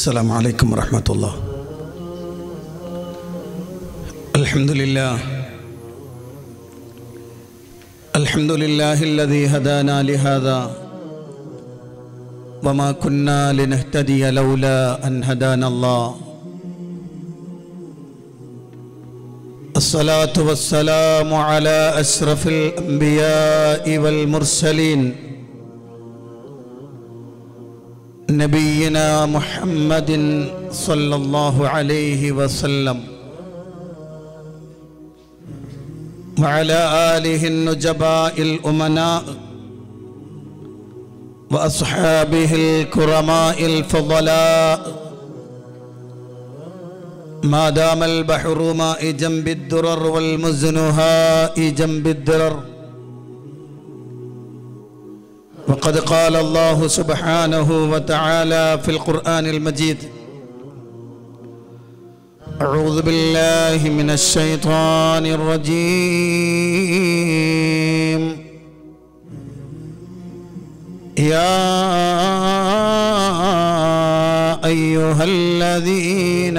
السلام عليكم ورحمة الله. الحمد لله. الحمد لله الذي هدانا لهذا. وما كنا لنهتدي لولا أن هدانا الله. الصلاة والسلام على أشرف الأنبياء والمرسلين. محمد صلى الله عليه وسلم. وعلى آله النجباء الأمناء وأصحابه الكرماء الفضلاء. ما دام البحر ماء جنب الدرر والمزن هاء جنب الدرر. وقد قال الله سبحانه وتعالى في القرآن المجيد أعوذ بالله من الشيطان الرجيم. يا أيها الذين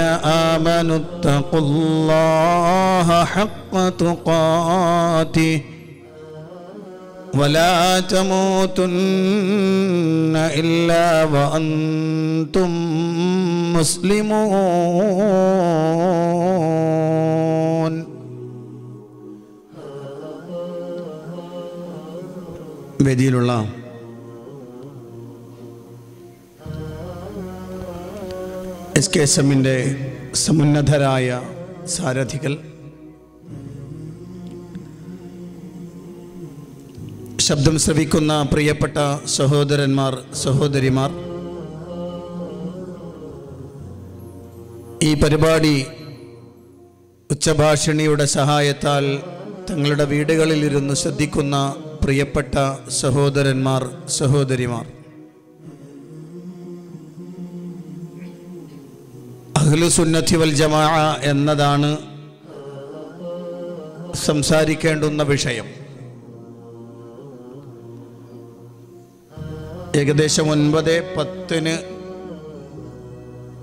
آمنوا اتقوا الله حق تقاته ولا تموتن إلا وأنتم مسلمون വേദിയിലുള്ള S K S എമ്മിൻ്റെ സമുന്നതരായ സാരഥികൾ ശബ്ദം ശ്രവിക്കുന്ന പ്രിയപ്പെട്ട സഹോദരന്മാർ സഹോദരിമാർ ഈ പരിപാടി ഉച്ചഭാഷിണിയുടെ സഹായത്താൽ തങ്ങളുടെ വീടുകളിലിരുന്ന് ശ്രദ്ധിക്കുന്ന പ്രിയപ്പെട്ട സഹോദരന്മാർ സഹോദരിമാർ. അഹ്ലുസുന്നത്തി വൽ ജമാ എന്നതാണ് സംസാരിക്കേണ്ടുന്ന വിഷയം. ഏകദേശം ഒൻപത് പത്തിന്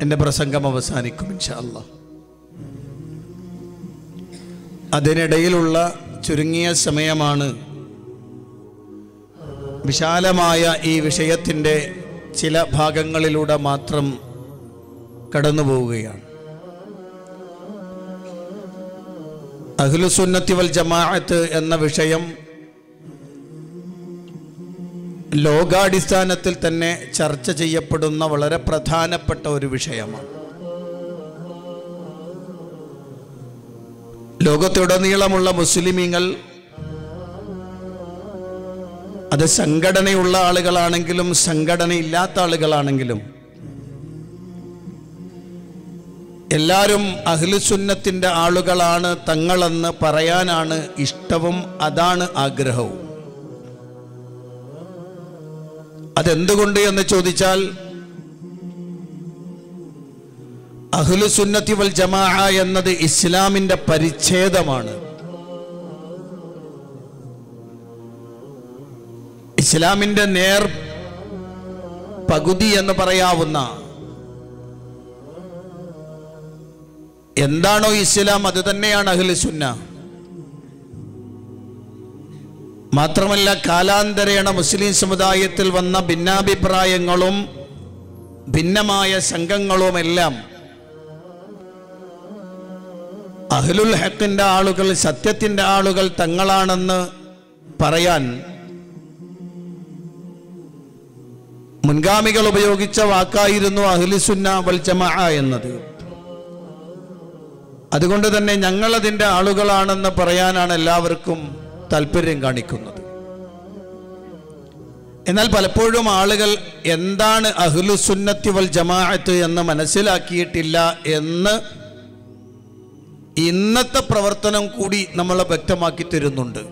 എന്റെ പ്രസംഗം അവസാനിക്കും ഇൻഷല്ല അതിനിടയിലുള്ള ചുരുങ്ങിയ സമയമാണ് വിശാലമായ ഈ വിഷയത്തിന്റെ ചില ഭാഗങ്ങളിലൂടെ മാത്രം കടന്നു പോവുകയാണ്. അഖിലുസുന്നത്തി വൽ ജമാഅത്ത് എന്ന വിഷയം ലോകാടിസ്ഥാനത്തിൽ തന്നെ ചർച്ച ചെയ്യപ്പെടുന്ന വളരെ പ്രധാനപ്പെട്ട ഒരു വിഷയമാണ്. ലോകത്തുടനീളമുള്ള മുസ്ലിമീങ്ങൾ അത് സംഘടനയുള്ള ആളുകളാണെങ്കിലും സംഘടനയില്ലാത്ത ആളുകളാണെങ്കിലും എല്ലാവരും അഹ്ലുസുന്നത്തിന്റെ ആളുകളാണ് തങ്ങളെന്ന് പറയാനാണ് ഇഷ്ടവും അതാണ് ആഗ്രഹവും. അതെന്തുകൊണ്ട് എന്ന് ചോദിച്ചാൽ അഹ്ലു സുന്നത്തി വൽ ജമാ എന്നത് ഇസ്ലാമിന്റെ പരിച്ഛേദമാണ്. ഇസ്ലാമിന്റെ നേർ പകുതി എന്ന് പറയാവുന്ന എന്താണോ ഇസ്ലാം അത് തന്നെയാണ് അഹ്ലു അഹ്ലുസുന്ന മാത്രമല്ല കാലാന്തരേണ മുസ്ലിം സമുദായത്തിൽ വന്ന ഭിന്നാഭിപ്രായങ്ങളും ഭിന്നമായ സംഘങ്ങളുമെല്ലാം അഹ്ലുൽ ഹക്കിന്റെ ആളുകൾ സത്യത്തിന്റെ ആളുകൾ തങ്ങളാണെന്ന് പറയാൻ മുൻഗാമികൾ ഉപയോഗിച്ച വാക്കായിരുന്നു അഹ്ലുസുന്ന വൽ ജമാ എന്നത്. അതുകൊണ്ട് തന്നെ ഞങ്ങളതിന്റെ ആളുകളാണെന്ന് പറയാനാണ് എല്ലാവർക്കും താല്പര്യം കാണിക്കുന്നത്. എന്നാൽ പലപ്പോഴും ആളുകൾ എന്താണ് അഹ്ലു സുന്നത്തി വൽ ജമാഅത്ത് എന്ന് മനസ്സിലാക്കിയിട്ടില്ല എന്ന് ഇന്നത്തെ പ്രവർത്തനം കൂടി നമ്മളെ വ്യക്തമാക്കി തരുന്നുണ്ട്.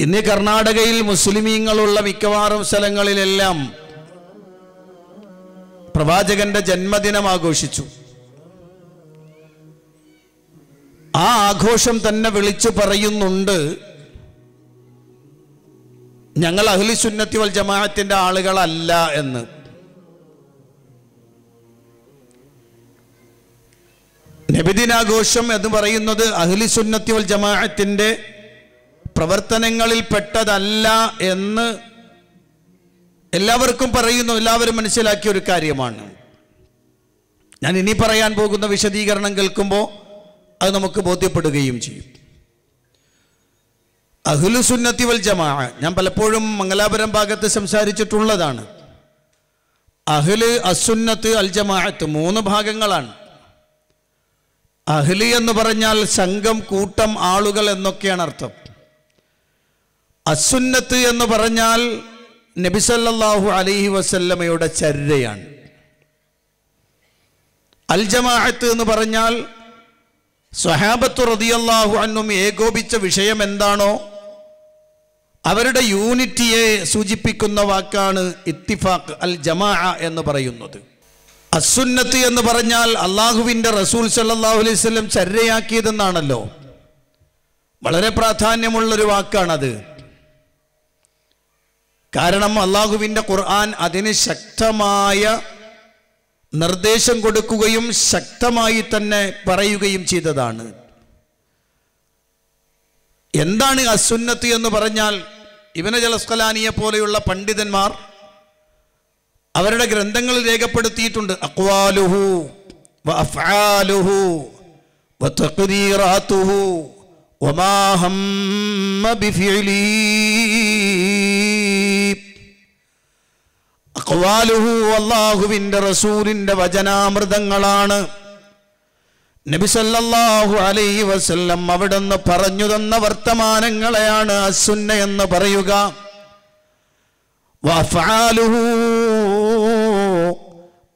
ഇന്ന് കർണാടകയിൽ മുസ്ലിമീങ്ങളുള്ള മിക്കവാറും സ്ഥലങ്ങളിലെല്ലാം പ്രവാചകന്റെ ജന്മദിനം ആഘോഷിച്ചു. ആ ആഘോഷം തന്നെ വിളിച്ചു പറയുന്നുണ്ട്. ഞങ്ങൾ അഹ്ലി സുന്നത്തി വൽ ജമാഅത്തിന്റെ ആളുകളല്ല എന്ന്. നബിദിനാഘോഷം എന്ന് പറയുന്നത് അഹ്ലി സുന്നത്തി വൽ ജമാഅത്തിന്റെ പ്രവർത്തനങ്ങളിൽ പെട്ടതല്ല എന്ന് എല്ലാവർക്കും പറയുന്നു എല്ലാവരും മനസ്സിലാക്കിയ ഒരു കാര്യമാണ്. ഞാൻ ഇനി പറയാൻ പോകുന്ന വിശദീകരണം കേൾക്കുമ്പോൾ അത് നമുക്ക് ബോധ്യപ്പെടുകയും ചെയ്യും. അഹ്ലു സുന്നത്തി വൽ ജമാ ഞാൻ പലപ്പോഴും മംഗലാപുരം ഭാഗത്ത് സംസാരിച്ചിട്ടുള്ളതാണ്. അഹ്ല് അസുന്നത്ത് അൽ ജമാഅത്ത് മൂന്ന് ഭാഗങ്ങളാണ്. അഹ്ലി എന്ന് പറഞ്ഞാൽ സംഘം കൂട്ടം ആളുകൾ എന്നൊക്കെയാണ് അർത്ഥം. അസുന്നത്ത് എന്ന് പറഞ്ഞാൽ നബിസല്ലാഹു അലൈഹി വസല്ലമയുടെ ചര്യയാണ്. അൽ ജമാഅത്ത് എന്ന് പറഞ്ഞാൽ സ്വഹാബത്ത് റതിയല്ലാഹു അന്നും ഏകോപിച്ച വിഷയം എന്താണോ അവരുടെ യൂണിറ്റിയെ സൂചിപ്പിക്കുന്ന വാക്കാണ് ഇത്തിഫാഖ് അൽ ജമാ എന്ന് പറയുന്നത്. അസുന്നത്ത് എന്ന് പറഞ്ഞാൽ അള്ളാഹുവിന്റെ റസൂൽ സല്ലാഹു അലൈഹി സ്വലം വളരെ പ്രാധാന്യമുള്ളൊരു വാക്കാണത്. കാരണം അള്ളാഹുവിന്റെ ഖുർആൻ അതിന് ശക്തമായ നിർദ്ദേശം കൊടുക്കുകയും ശക്തമായി തന്നെ പറയുകയും ചെയ്തതാണ്. എന്താണ് അസുന്നത്ത് എന്ന് പറഞ്ഞാൽ ഇവന ജലസ്കലാനിയെ പോലെയുള്ള പണ്ഡിതന്മാർ അവരുടെ ഗ്രന്ഥങ്ങളിൽ രേഖപ്പെടുത്തിയിട്ടുണ്ട്. അക്വാലുഹു അഫ്ആലുഹു വമാ അക്വാലുഹു റസൂലിന്റെ റസൂലിന്റെ വചനാമൃതങ്ങളാണ് നബിസല്ലാഹു അലൈ വസല്ലം അവിടുന്ന് പറഞ്ഞു തന്ന വർത്തമാനങ്ങളെയാണ് അസുന്ന എന്ന് പറയുക.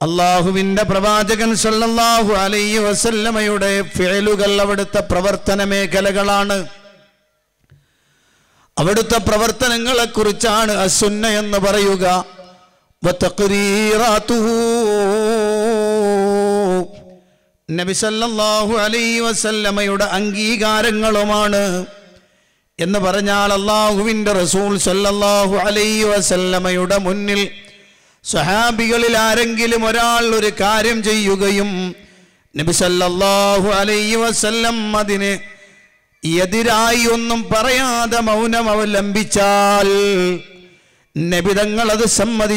അള്ളാഹുവിന്റെ പ്രവാചകൻ സല്ലാഹു അലൈ വസല്ലമയുടെ ഫേലുകൾ അവിടുത്തെ പ്രവർത്തന മേഖലകളാണ്. അവിടുത്തെ പ്രവർത്തനങ്ങളെക്കുറിച്ചാണ് അസുന്ന എന്ന് പറയുക. വതഖ്രീറാത്തുഹു നബി സല്ലല്ലാഹു അലൈഹി വസല്ലമയുടെ അംഗീകാരങ്ങളുമാണ് എന്ന് പറഞ്ഞാൽ അള്ളാഹുവിന്റെ റസൂൽ സല്ലല്ലാഹു അലൈ വസല്ലമയുടെ മുന്നിൽ സഹാബികളിൽ ആരെങ്കിലും ഒരാൾ ഒരു കാര്യം ചെയ്യുകയും നബി സല്ലല്ലാഹു അലൈഹി വസല്ലം അതിന് എതിരായി ഒന്നും പറയാതെ മൗനം അവലംബിച്ചാൽ നബിതങ്ങൾ അത് സമ്മതിച്ചാൽ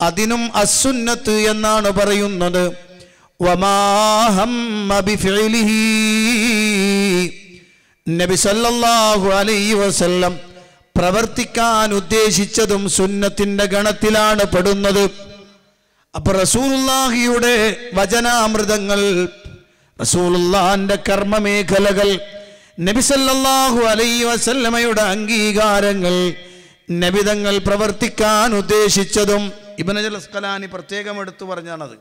അതിനും അസുന്നത്ത് എന്നാണ് പറയുന്നത്. നബി സല്ലല്ലാഹു അലൈഹി വസല്ലം പ്രവർത്തിക്കാൻ ഉദ്ദേശിച്ചതും സുന്നത്തിന്റെ ഗണത്തിലാണ് പെടുന്നത് അപ്പൊ റസൂലുള്ളാഹിയുടെ വചനാമൃതങ്ങൾ റസൂലുള്ളാന്റെ കർമ്മമേഖലകൾ നബി അലൈ വസല്ലമയുടെ അംഗീകാരങ്ങൾ നബിതങ്ങൾ പ്രവർത്തിക്കാൻ ഉദ്ദേശിച്ചതും ഇബനജലസ്കലാനി അസ്കലാനി പ്രത്യേകം എടുത്തു പറഞ്ഞാണത്.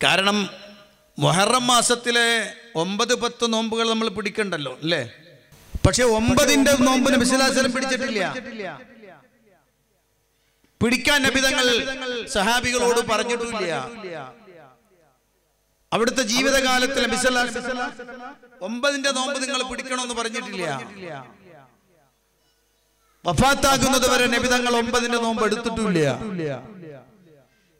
കാരണം മൊഹറം മാസത്തിലെ ഒമ്പത് പത്ത് നോമ്പുകൾ നമ്മൾ പിടിക്കണ്ടല്ലോ അല്ലേ? പക്ഷെ ഒമ്പതിന്റെ നോമ്പ് നബി സല്ലല്ലാഹു അലൈഹി വസല്ലം പിടിച്ചിട്ടില്ല. പിടിക്കാൻ നബിതങ്ങൾ സഹാബികളോട് പറഞ്ഞിട്ടില്ല. അവിടുത്തെ ജീവിതകാലത്തിൽ ഒമ്പതിന്റെ നോമ്പ് നിങ്ങൾ പിടിക്കണമെന്ന് പറഞ്ഞിട്ടില്ല. വഫാത്താകുന്നത് വരെ നബിതങ്ങൾ ഒമ്പതിന്റെ നോമ്പ് എടുത്തിട്ടില്ല.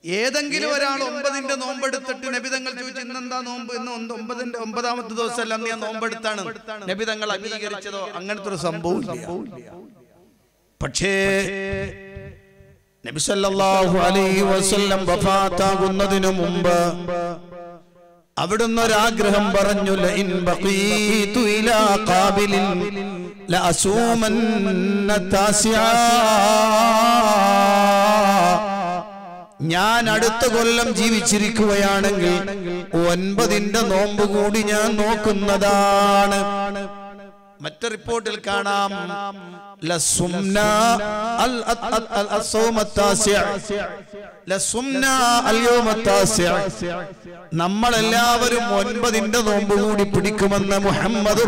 ഏതെങ്കിലും ഒരാൾ ഒമ്പതിന്റെ നോമ്പ് എടുത്തിട്ട് നബിതങ്ങൾ ചോദിച്ചു ഇന്നെന്താ നോമ്പ്? ഇന്ന് ഒമ്പതിന്റെ ഒമ്പതാമത്തെ ദിവസം അല്ല ഞാൻ നോമ്പെടുത്താണ് നബിതങ്ങൾ അംഗീകരിച്ചതോ അങ്ങനത്തെ ഒരു സംഭവം പക്ഷേ നബി സല്ലല്ലാഹു അലൈഹി വസല്ലം വഫാത്താകുന്നതിനു മുമ്പ് അവിടുന്ന് ഒരാഗ്രഹം പറഞ്ഞു ഞാൻ അടുത്ത കൊല്ലം ജീവിച്ചിരിക്കുകയാണെങ്കിൽ ഒൻപതിന്റെ നോമ്പ് കൂടി ഞാൻ നോക്കുന്നതാണ്. മറ്റു റിപ്പോർട്ടിൽ കാണാം. നമ്മളെല്ലാവരും ഒൻപതിന്റെ നോമ്പ് കൂടി പിടിക്കുമെന്ന് മുഹമ്മദ്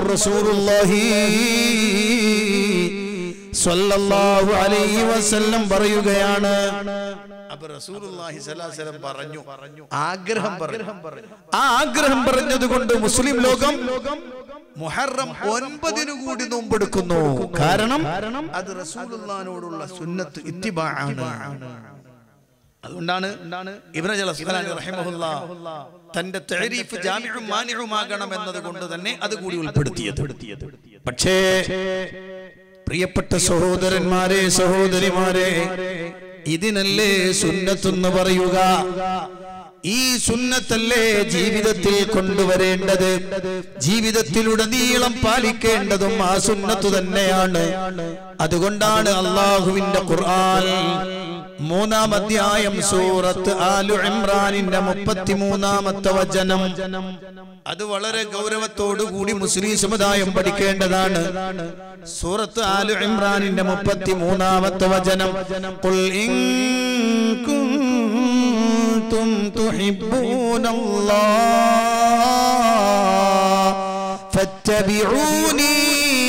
വസല്ലം പറയുകയാണ്. അപ്പൊ റസൂലുള്ളാഹി സ്വലാസ്ലം പറഞ്ഞു. ആഗ്രഹം പറഞ്ഞു. ആ ആഗ്രഹം പറഞ്ഞതുകൊണ്ട് മുസ്ലിം ലോകം മുഹറം ഒൻപതിനു കൂടി നോമ്പെടുക്കുന്നു കാരണം? അത് റസൂലുള്ളാനോടുള്ള സുന്നത്ത് ഇത്തിബാണ് അതുകൊണ്ടാണ് തന്റെ തഅരീഫ് ജാമിഉം മാനിഉമാകണം എന്നതുകൊണ്ട് തന്നെ അത് കൂടി ഉൾപ്പെടുത്തിയത്. പക്ഷേ പ്രിയപ്പെട്ട സഹോദരന്മാരെ സഹോദരിമാരെ ഇതിനല്ലേ സുന്നത്തെന്ന് പറയുക. ഈ സുന്നത്തല്ലേ ജീവിതത്തിൽ കൊണ്ടുവരേണ്ടത്? ജീവിതത്തിലുടനീളം പാലിക്കേണ്ടതും ആ സുന്നത്തു തന്നെയാണ്. അതുകൊണ്ടാണ് അള്ളാഹുവിന്റെ ഖുർആൻ മൂന്നാം അധ്യായം സൂറത്ത് ആലു ഇമ്രാനിന്റെ മുപ്പത്തിമൂന്നാമത്തെ വചനം. അത് വളരെ കൂടി മുസ്ലിം സമുദായം പഠിക്കേണ്ടതാണ്. സൂറത്ത് ആലു ഇമ്രാനിന്റെ മുപ്പത്തിമൂന്നാമത്തെ വചനം. ഖുൽ ഇൻ കുൻതും തുഹിബ്ബൂനല്ലാഹ് ഫത്തബിഊനി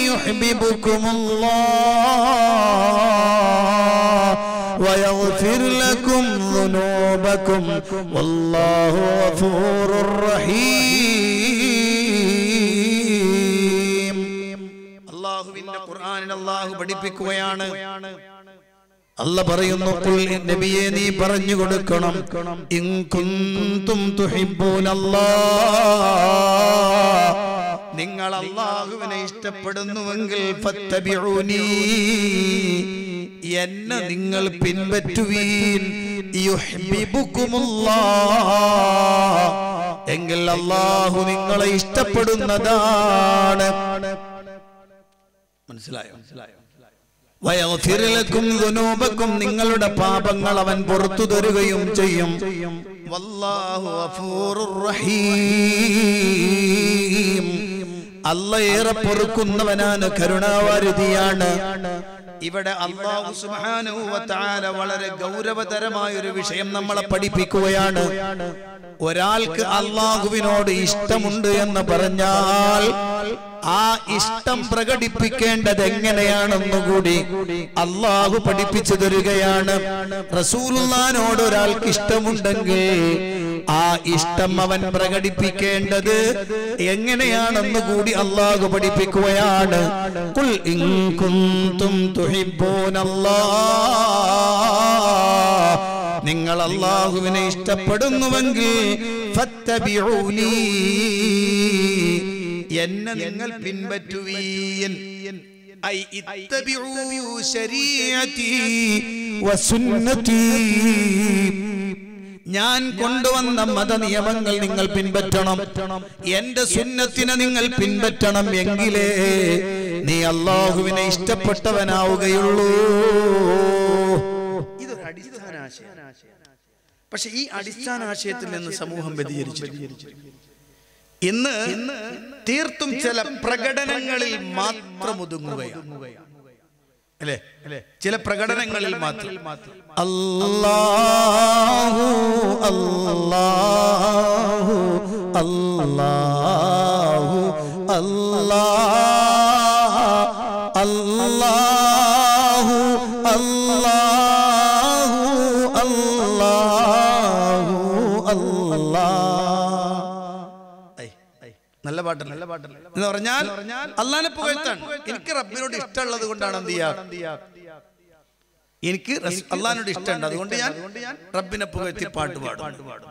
യുഹ്ബിബുകുമുല്ലാഹ് ويغفر لكم ذنوبكم والله غفور رحيم അള്ളാഹുവിന്റെ ഖുർആനിൽ അള്ളാഹു പഠിപ്പിക്കുകയാണ് അല്ല പറയുന്നു "ഖുൽ നബിയെ നീ പറഞ്ഞു കൊടുക്കണം. ഇൻ കുന്തും തുഹിബ്ബൂനല്ലാഹ് നിങ്ങൾ അള്ളാഹുവിനെ ഇഷ്ടപ്പെടുന്നുവെങ്കിൽ ഫത്തബിഊനി. എന്നെ നിങ്ങൾ പിൻപറ്റുവീൻ. യുഹ്ബിബുക്കുമുല്ലാഹ് എങ്കിൽ അള്ളാഹു നിങ്ങളെ ഇഷ്ടപ്പെടുന്നതാണ്. മനസ്സിലായോ? മനസ്സിലായോ? വയഫിറിലക്കും ദുനൂബക്കും നിങ്ങളുടെ പാപങ്ങൾ അവൻ പുറത്തു തരുകയും ചെയ്യും. അല്ല ഏറെ പൊറുക്കുന്നവനാണ് കരുണാവാരുതിയാണ് ഇവിടെ അള്ളാഹു സുബ്ഹാനഹു വ വളരെ ഗൗരവതരമായ ഒരു വിഷയം നമ്മളെ പഠിപ്പിക്കുകയാണ്. ഒരാൾക്ക് അള്ളാഹുവിനോട് ഇഷ്ടമുണ്ട് എന്ന് പറഞ്ഞാൽ ആ ഇഷ്ടം പ്രകടിപ്പിക്കേണ്ടത് എങ്ങനെയാണെന്നുകൂടി അള്ളാഹു പഠിപ്പിച്ചു തരികയാണ് റസൂലുള്ളാനോട് ഒരാൾക്ക് ഇഷ്ടമുണ്ടെങ്കിൽ ആ ഇഷ്ടം അവൻ പ്രകടിപ്പിക്കേണ്ടത് എങ്ങനെയാണെന്ന് കൂടി അള്ളാഹു പഠിപ്പിക്കുകയാണ്. ഖുൽ ഇൻ കുന്തും തുഹിബ്ബൂനല്ലാഹ്. നിങ്ങൾ അള്ളാഹുവിനെ ഇഷ്ടപ്പെടുന്നുവെങ്കിൽ എന്നെ നിങ്ങൾ പിൻപറ്റുവീൻ. ഐ ശരീഅതി വസുന്നതി ഞാൻ കൊണ്ടുവന്ന മതനിയമങ്ങൾ നിങ്ങൾ പിൻപറ്റണം. എന്റെ സുന്നത്തിനെ നിങ്ങൾ പിൻപറ്റണം എങ്കിലേ നീ അള്ളാഹുവിനെ ഇഷ്ടപ്പെട്ടവനാവുകയുള്ളൂ. ഇതൊരു അടിസ്ഥാന ആശയം. പക്ഷെ ഈ അടിസ്ഥാന ആശയത്തിൽ നിന്ന് സമൂഹം വ്യതിചരിച്ചു ഇന്ന് തീർത്തും ചില പ്രകടനങ്ങളിൽ മാത്രം ഒതുങ്ങുകയാണ് അല്ലേ? അല്ലേ? ചില പ്രകടനങ്ങളിൽ മാത്രം. അല്ലാഹു അല്ലാഹു അല്ലാഹു അല്ലാഹ്. പാട്ടല്ല. നല്ല പാട്ടാണ് എന്ന് പറഞ്ഞാൽ അള്ളാനെ പുകഴ്ത്താണ് എനിക്ക് റബ്ബിനോട് ഇഷ്ടമുള്ളത് കൊണ്ടാണ് എന്ത് ചെയ്യാ? എനിക്ക് അള്ളഹാനോട് ഇഷ്ടമുണ്ട്. അതുകൊണ്ട് ഞാൻ റബ്ബിനെ പുകഴ്ത്തി പാട്ട് പാടും.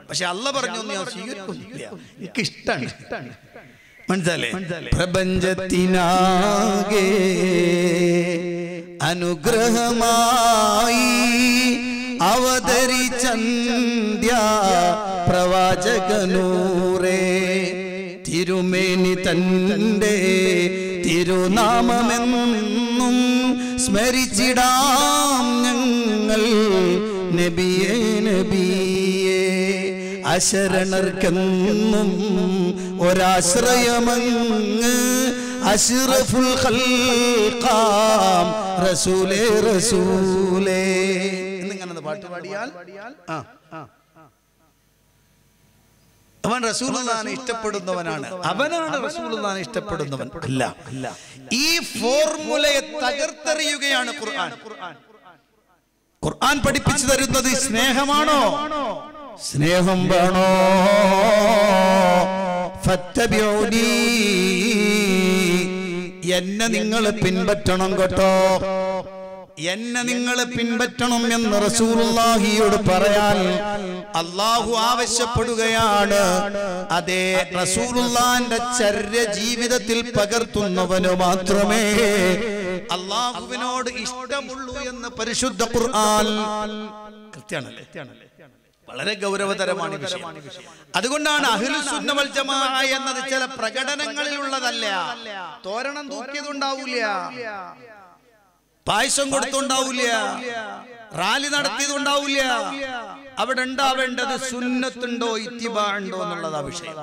പക്ഷെ അല്ല പറഞ്ഞു ഞാൻ സ്വീകരിക്കുന്നില്ല. എനിക്ക് ഇഷ്ടമാണ് മനസ്സിലെ പ്രപഞ്ചത്തിനാകെ അനുഗ്രഹമായി അവതരിച്ചന്ത്യ പ്രവാചകനൂറേ. തിരുമേനി തന്റെ തിരുനാമമെന്നും സ്മരിച്ചിടാം ഞങ്ങൾ നബിയെ നബിയെ. അശരണർക്കെന്നും ഒരാശ്രയമങ്ങ് അഷ്റഫുൽ ഖൽഖാം റസൂലേ റസൂലേ. എന്നിങ്ങനെ പാട്ട് പാടിയാൽ? ആ ആ. അവൻ റസൂലുള്ളാനെ ഇഷ്ടപ്പെടുന്നവനാണ്. അവനാണ് റസൂലുള്ളാനെ ഇഷ്ടപ്പെടുന്നവൻ. അല്ല. ഈ ഫോർമുലയെ തകർത്തെറിയുകയാണ് ഖുർആൻ. ഖുർആൻ പഠിപ്പിച്ചു തരുന്നത് സ്നേഹമാണോ? സ്നേഹം വേണോ? എന്നെ നിങ്ങൾ പിൻപറ്റണം കേട്ടോ. എന്നെ നിങ്ങൾ പിൻപറ്റണം എന്ന് റസൂലുള്ളാഹിയോട് പറയാൻ അള്ളാഹു ആവശ്യപ്പെടുകയാണ്. അതേ റസൂലുള്ളാന്റെ ചര്യ ജീവിതത്തിൽ പകർത്തുന്നവന് മാത്രമേ അള്ളാഹുവിനോട് ഇഷ്ടമുള്ളൂ എന്ന് പരിശുദ്ധ ഖുർആൻ കൃത്യാണല്ലേ വളരെ ഗൗരവതരമാണ് അതുകൊണ്ടാണ് അഹിലുസുന്നവൽ ജമാ എന്നത് ചില പ്രകടനങ്ങളിലുള്ളതല്ല. തോരണം തൂക്കിയതുണ്ടാവൂല പായസം കൊടുത്തുണ്ടാവില്ല. റാലി നടത്തിയതുണ്ടാവില്ല. അവിടെ ഉണ്ടാവേണ്ടത് സുന്നത്തുണ്ടോ ഇത്തിബാ ഉണ്ടോ എന്നുള്ളതാ വിഷയം.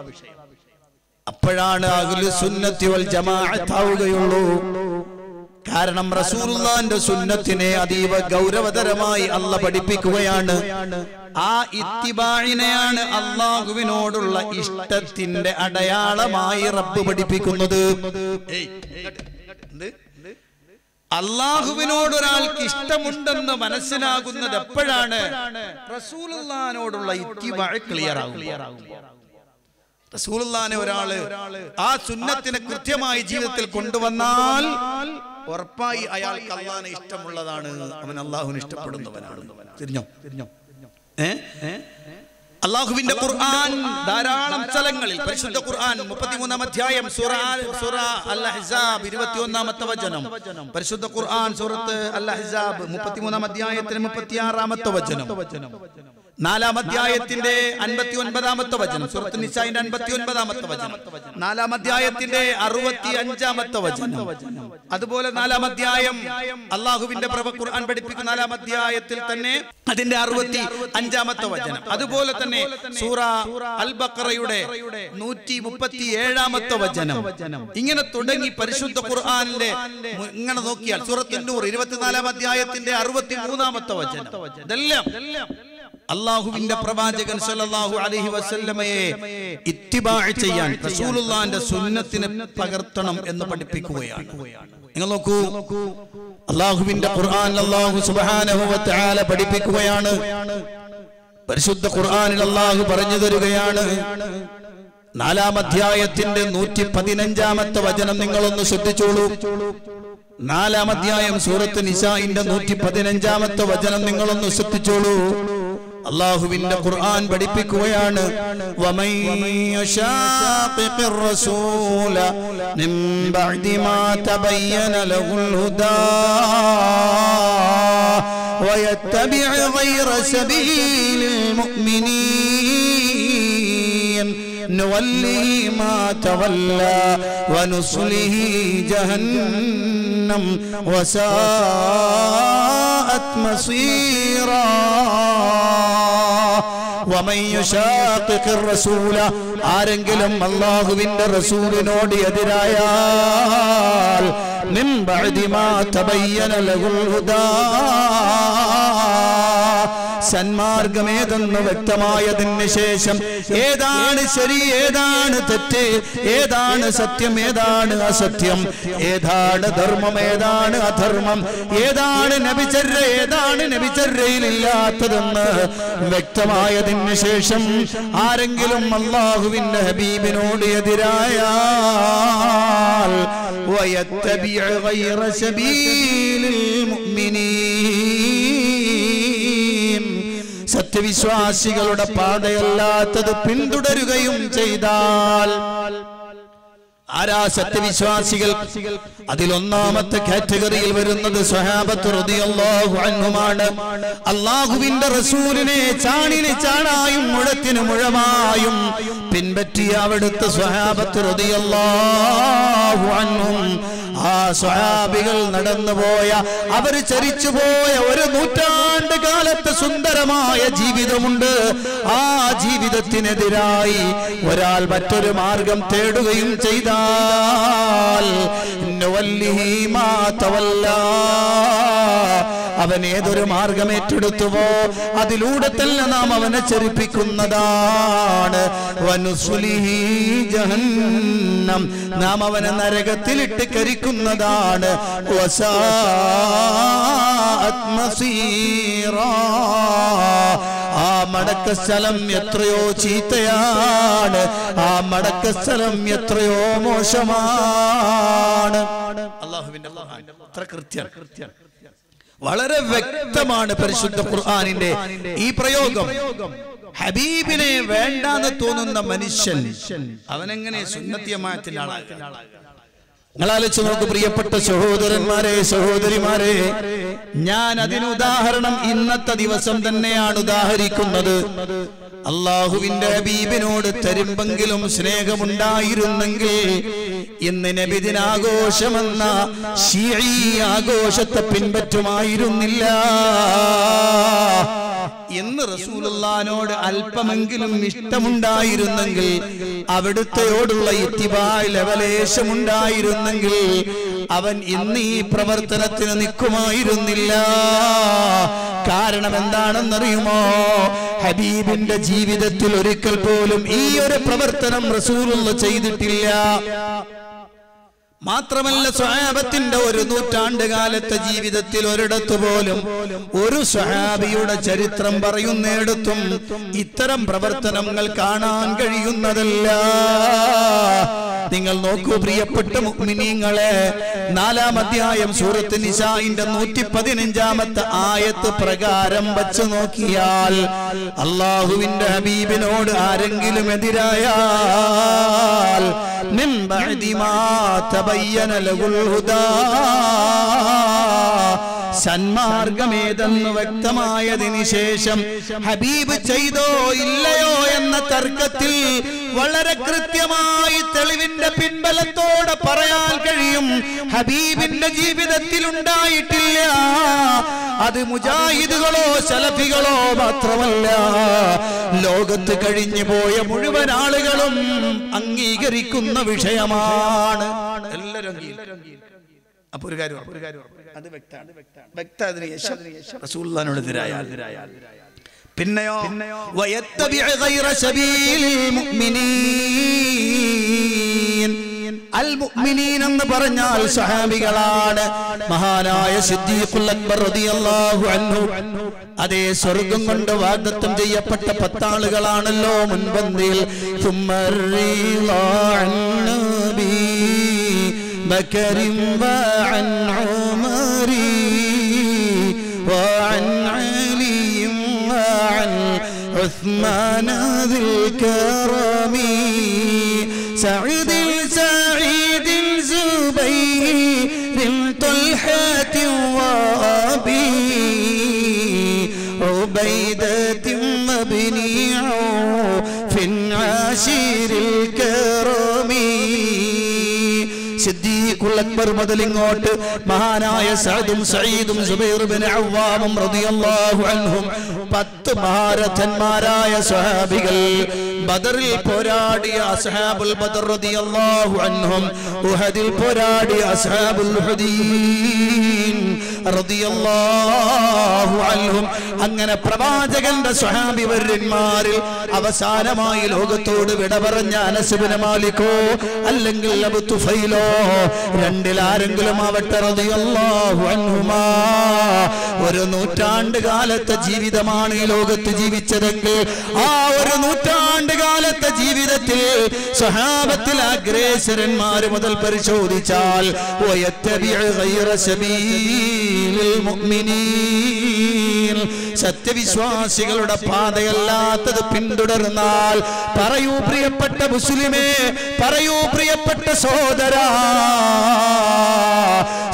അപ്പോഴാണ് അഖിലു സുന്നത്തി വൽ ജമാഅത്താവുകയുള്ളൂ കാരണം റസൂലുള്ളാന്റെ സുന്നത്തിനെ അതീവ ഗൗരവതരമായി അല്ല പഠിപ്പിക്കുകയാണ്. ആ ഇത്തിബാഴിനെയാണ് അള്ളാഹുവിനോടുള്ള ഇഷ്ടത്തിന്റെ അടയാളമായി റബ്ബ് പഠിപ്പിക്കുന്നത്. അള്ളാഹുവിനോട് ഒരാൾക്ക് ഇഷ്ടമുണ്ടെന്ന് മനസ്സിലാകുന്നത് എപ്പോഴാണ്? റസൂലുള്ളാനോടുള്ള ഇത്തിബാ ക്ലിയർ ആകും റസൂലുള്ളാനെ ഒരാൾ ആ സുന്നത്തിനെ കൃത്യമായി ജീവിതത്തിൽ കൊണ്ടുവന്നാൽ ഉറപ്പായി അയാൾക്ക് അള്ളാഹിനെ ഇഷ്ടമുള്ളതാണ്. അവൻ അള്ളാഹുവിന് ഇഷ്ടപ്പെടുന്നവനാണ്. തിരിഞ്ഞോ? തിരിഞ്ഞോ ഏ? അള്ളാഹുവിന്റെ ഖുർആൻ ധാരാളം സ്ഥലങ്ങളിൽ. പരിശുദ്ധ ഖുർആൻ മുപ്പത്തിമൂന്നാം അധ്യായം സൂറ സൂറ അൽ ഇരുപത്തിയൊന്നാമത്തെ വചനം. പരിശുദ്ധ ഖുർആൻ സൂറത്ത് അൽ മുപ്പത്തിമൂന്നാം അധ്യായത്തിന് മുപ്പത്തിയാറാമത്തെ വചനം. നാലാം അധ്യായത്തിന്റെ അൻപത്തി ഒൻപതാമത്തെ വചനം. സുഹൃത്ത് നിശാന്റെ അൻപത്തി ഒൻപതാമത്തെ വചനം. നാലാം അധ്യായത്തിന്റെ അറുപത്തി അഞ്ചാമത്തെ വചനം. അതുപോലെ നാലാം അധ്യായം അള്ളാഹുവിന്റെ പ്രഭ ഖുർആൻ പഠിപ്പിക്കുന്ന നാലാം അധ്യായത്തിൽ തന്നെ അതിന്റെ അറുപത്തി അഞ്ചാമത്തെ വചനം. അതുപോലെ തന്നെ സൂറ അൽ ബക്കറയുടെ നൂറ്റി മുപ്പത്തി ഏഴാമത്തെ വചനം. ഇങ്ങനെ തുടങ്ങി പരിശുദ്ധ ഖുർആാനിന്റെ ഇങ്ങനെ നോക്കിയാൽ സൂറത്തിന്നൂർ ഇരുപത്തിനാലാം അധ്യായത്തിന്റെ അറുപത്തി മൂന്നാമത്തെ വചനം. ഇതെല്ലാം അള്ളാഹുവിന്റെ പ്രവാചകൻ സല്ലല്ലാഹു അലൈഹി വസല്ലമയെ ഇത്തിബാ ചെയ്യാൻ റസൂലുള്ളാന്റെ സുന്നത്തിനെ പകർത്തണം എന്ന് പഠിപ്പിക്കുകയാണ്. നിങ്ങൾ നോക്കൂ. അള്ളാഹുവിന്റെ ഖുർആൻ അള്ളാഹു സുബ്ഹാനഹു വ തആല പഠിപ്പിക്കുകയാണ്. പരിശുദ്ധ ഖുർആനിൽ അള്ളാഹു പറഞ്ഞു തരുകയാണ്. നാലാം അധ്യായത്തിന്റെ നൂറ്റി പതിനഞ്ചാമത്തെ വചനം നിങ്ങളൊന്ന് ശ്രദ്ധിച്ചോളൂ. നാലാം അധ്യായം സൂറത്ത് നിസായിന്റെ നൂറ്റി പതിനഞ്ചാമത്തെ വചനം നിങ്ങളൊന്ന് ശ്രദ്ധിച്ചോളൂ അള്ളാഹുവിന്റെ ഖുർആൻ പഠിപ്പിക്കുകയാണ് وَمَن يَشَاقِقِ الرَّسُولَ مِن بَعْدِ مَا تَبَيَّنَ لَهُ الْهُدَى وَيَتَّبِعْ غَيْرَ سَبِيلِ الْمُؤْمِنِينَ نوله ما تولى ونصله جهنم وساءت مصيرا ومن يشاقق الرسول ആരെങ്കിലും അള്ളാഹുവിന്റെ റസൂലിനോട് എതിരായാൽ من بعد ما تبين له الهدى സന്മാർഗമേതെന്ന് വ്യക്തമായതിന് ശേഷം ഏതാണ് ശരി ഏതാണ് തെറ്റ് ഏതാണ് സത്യം ഏതാണ് അസത്യം ഏതാണ് ധർമ്മം ഏതാണ് അധർമ്മം ഏതാണ് നബിചര്യ ഏതാണ് നബിചര്യയിലില്ലാത്തതെന്ന് വ്യക്തമായതിന് ശേഷം ആരെങ്കിലും അള്ളാഹുവിന്റെ ഹബീബിനോട് എതിരായാൽ ويتبع غير سبيل المؤمنين സത്യവിശ്വാസികളുടെ പാതയല്ലാത്തത് പിന്തുടരുകയും ചെയ്താൽ ആരാ സത്യവിശ്വാസികൾ? അതിൽ ഒന്നാമത്തെ കാറ്റഗറിയിൽ വരുന്നത് അൻഹുമാണ്. അള്ളാഹുവിന്റെ റസൂലിനെ ചാണിന് ചാണായും മുഴത്തിന് മുഴമായും പിൻപറ്റിയ അവിടുത്തെ സ്വഹാബത്ത് ആ സ്വഹാബികൾ നടന്നുപോയ അവർ ചരിച്ചുപോയ ഒരു നൂറ്റാണ്ട് കാലത്തെ സുന്ദരമായ ജീവിതമുണ്ട്. ആ ജീവിതത്തിനെതിരായി ഒരാൾ മറ്റൊരു മാർഗം തേടുകയും ചെയ്താൽ അവൻ ഏതൊരു മാർഗം ഏറ്റെടുത്തുവോ അതിലൂടെ തന്നെ നാം അവനെ ചരിപ്പിക്കുന്നതാണ്. നാം അവനെ നരകത്തിലിട്ട് കരിക്കുന്നതാണ്. മസീറാ. ആ മടക്ക സ്ഥലം എത്രയോ ചീത്തയാണ്. ആ മടക്ക സ്ഥലം എത്രയോ മോശമാണ്. അത്ര കൃത്യം. വളരെ വ്യക്തമാണ് പരിശുദ്ധ ഖുർആാനിന്റെ ഈ പ്രയോഗം. ഹബീബിനെ വേണ്ടാന്ന് തോന്നുന്ന മനുഷ്യൻ അവനെങ്ങനെ സുന്നത്തിയമായത്തിന്റെ നിങ്ങൾ ആലോചിച്ച് നോക്ക് പ്രിയപ്പെട്ട സഹോദരന്മാരെ സഹോദരിമാരെ. ഞാൻ അതിന് ഉദാഹരണം ഇന്നത്തെ ദിവസം തന്നെയാണ് ഉദാഹരിക്കുന്നത്. അള്ളാഹുവിന്റെ ഹബീബിനോട് തരുമ്പെങ്കിലും സ്നേഹമുണ്ടായിരുന്നെങ്കിൽ ഇന്ന് നബിദിനാഘോഷമെന്ന ഷീഈ ആഘോഷത്തെ പിൻപറ്റുമായിരുന്നില്ല. എന്ന് റസൂലുള്ളാനോട് അല്പമെങ്കിലും ഇഷ്ടമുണ്ടായിരുന്നെങ്കിൽ അവിടുത്തെയോടുള്ള ഇത്തിബായ് ലവലേശമുണ്ടായിരുന്നെങ്കിൽ അവൻ ഇന്ന് ഈ പ്രവർത്തനത്തിന് നിൽക്കുമായിരുന്നില്ല. കാരണം എന്താണെന്നറിയുമോ ഹബീബിന്റെ ജീവിതത്തിൽ ഒരിക്കൽ പോലും ഈ ഒരു പ്രവർത്തനം റസൂലുള്ള ചെയ്തിട്ടില്ല. മാത്രമല്ല സ്വഹാബത്തിന്റെ ഒരു നൂറ്റാണ്ട് കാലത്തെ ജീവിതത്തിൽ ഒരിടത്തു പോലും ഒരു സ്വഹാബിയുടെ ചരിത്രം പറയുന്നിടത്തും ഇത്തരം പ്രവർത്തനങ്ങൾ കാണാൻ കഴിയുന്നതല്ല. നിങ്ങൾ നോക്കൂ പ്രിയപ്പെട്ട മുഗ്മിനീങ്ങളെ നാലാം അധ്യായം സൂറത്ത് നിസായിന്റെ നൂറ്റി പതിനഞ്ചാമത്തെ ആയത്ത് പ്രകാരം വച്ച് നോക്കിയാൽ അള്ളാഹുവിന്റെ ഹബീബിനോട് ആരെങ്കിലും എതിരായാൽ من بعد ما تبين له الهدى സന്മാർഗമേതെന്ന് വ്യക്തമായതിനു ശേഷം ഹബീബ് ചെയ്തോ ഇല്ലയോ എന്ന തർക്കത്തിൽ വളരെ കൃത്യമായി തെളിവിന്റെ പിൻബലത്തോടെ പറയാൻ കഴിയും. ഹബീബിന്റെ ജീവിതത്തിൽ ഉണ്ടായിട്ടില്ല. അത് മുജാഹിദുകളോ സലഫികളോ മാത്രമല്ല. ലോകത്ത് കഴിഞ്ഞു പോയ മുഴുവൻ ആളുകളും അംഗീകരിക്കുന്ന വിഷയമാണ്. എല്ലാവരും അപ്പൊ ഒരു കാര്യം ഒരു കാര്യം അത് വ്യക്തമാണ്. വ്യക്തതിന് ശേഷം റസൂലുള്ളാഹിനോട് എതിരായാൽ പിന്നെയോ അൽ മുഅ്മിനീൻ. എന്ന് പറഞ്ഞാൽ സഹാബികളാണ്. മഹാനായ സിദ്ദീഖുൽ അക്ബർ റളിയല്ലാഹു അൻഹു. അതേ സ്വർഗം കൊണ്ട് വാഗ്ദത്തം ചെയ്യപ്പെട്ട പത്താളുകളാണല്ലോ മുൻപന്തിയിൽ. بكر وعن عمر وعن علي وعن عثمان ذي الكرم. سعيد سعيد زبير طلحة وأبي عبيدة وابن عوف عاشر الكرم. അക്ബർ മുതൽ ഇങ്ങോട്ട് മഹാനായ സഅദും സഈദും സുബൈർ ബിൻ അവ്വാമും റളിയല്ലാഹു അൻഹും പത്ത് മഹാരഥന്മാരായ സ്വഹാബികൾ ബദറിൽ പോരാടിയ അസ്ഹാബുൽ ബദർ റളിയല്ലാഹു അൻഹും ഉഹദിൽ പോരാടിയ അസ്ഹാബുൽ ഉഹദീൻ റളിയല്ലാഹു അൻഹും. അങ്ങനെ പ്രവാചകന്റെ സ്വഹാബി വര്യന്മാരിൽ അവസാനമായി ലോകത്തോട് വിട പറഞ്ഞ അനസുബിന് മാലിക്കോ അല്ലെങ്കിൽ അബു തുഫൈലോ രണ്ടിൽ ആരെങ്കിലും ആവട്ടെ ഒരു നൂറ്റാണ്ട് കാലത്തെ ജീവിതമാണ് ഈ ലോകത്ത് ജീവിച്ചതെങ്കിൽ ആ ഒരു നൂറ്റാണ്ട് കാലത്തെ ജീവിതത്തിൽ സ്വഹാബത്തിൽ അഗ്രേസരന്മാർ മുതൽ പരിശോധിച്ചാൽ സത്യവിശ്വാസികളുടെ പാതയല്ലാത്തത് പിന്തുടർന്നാൽ പറയൂ പ്രിയപ്പെട്ട മുസ്ലിമേ പറയൂ പ്രിയപ്പെട്ട സഹോദര.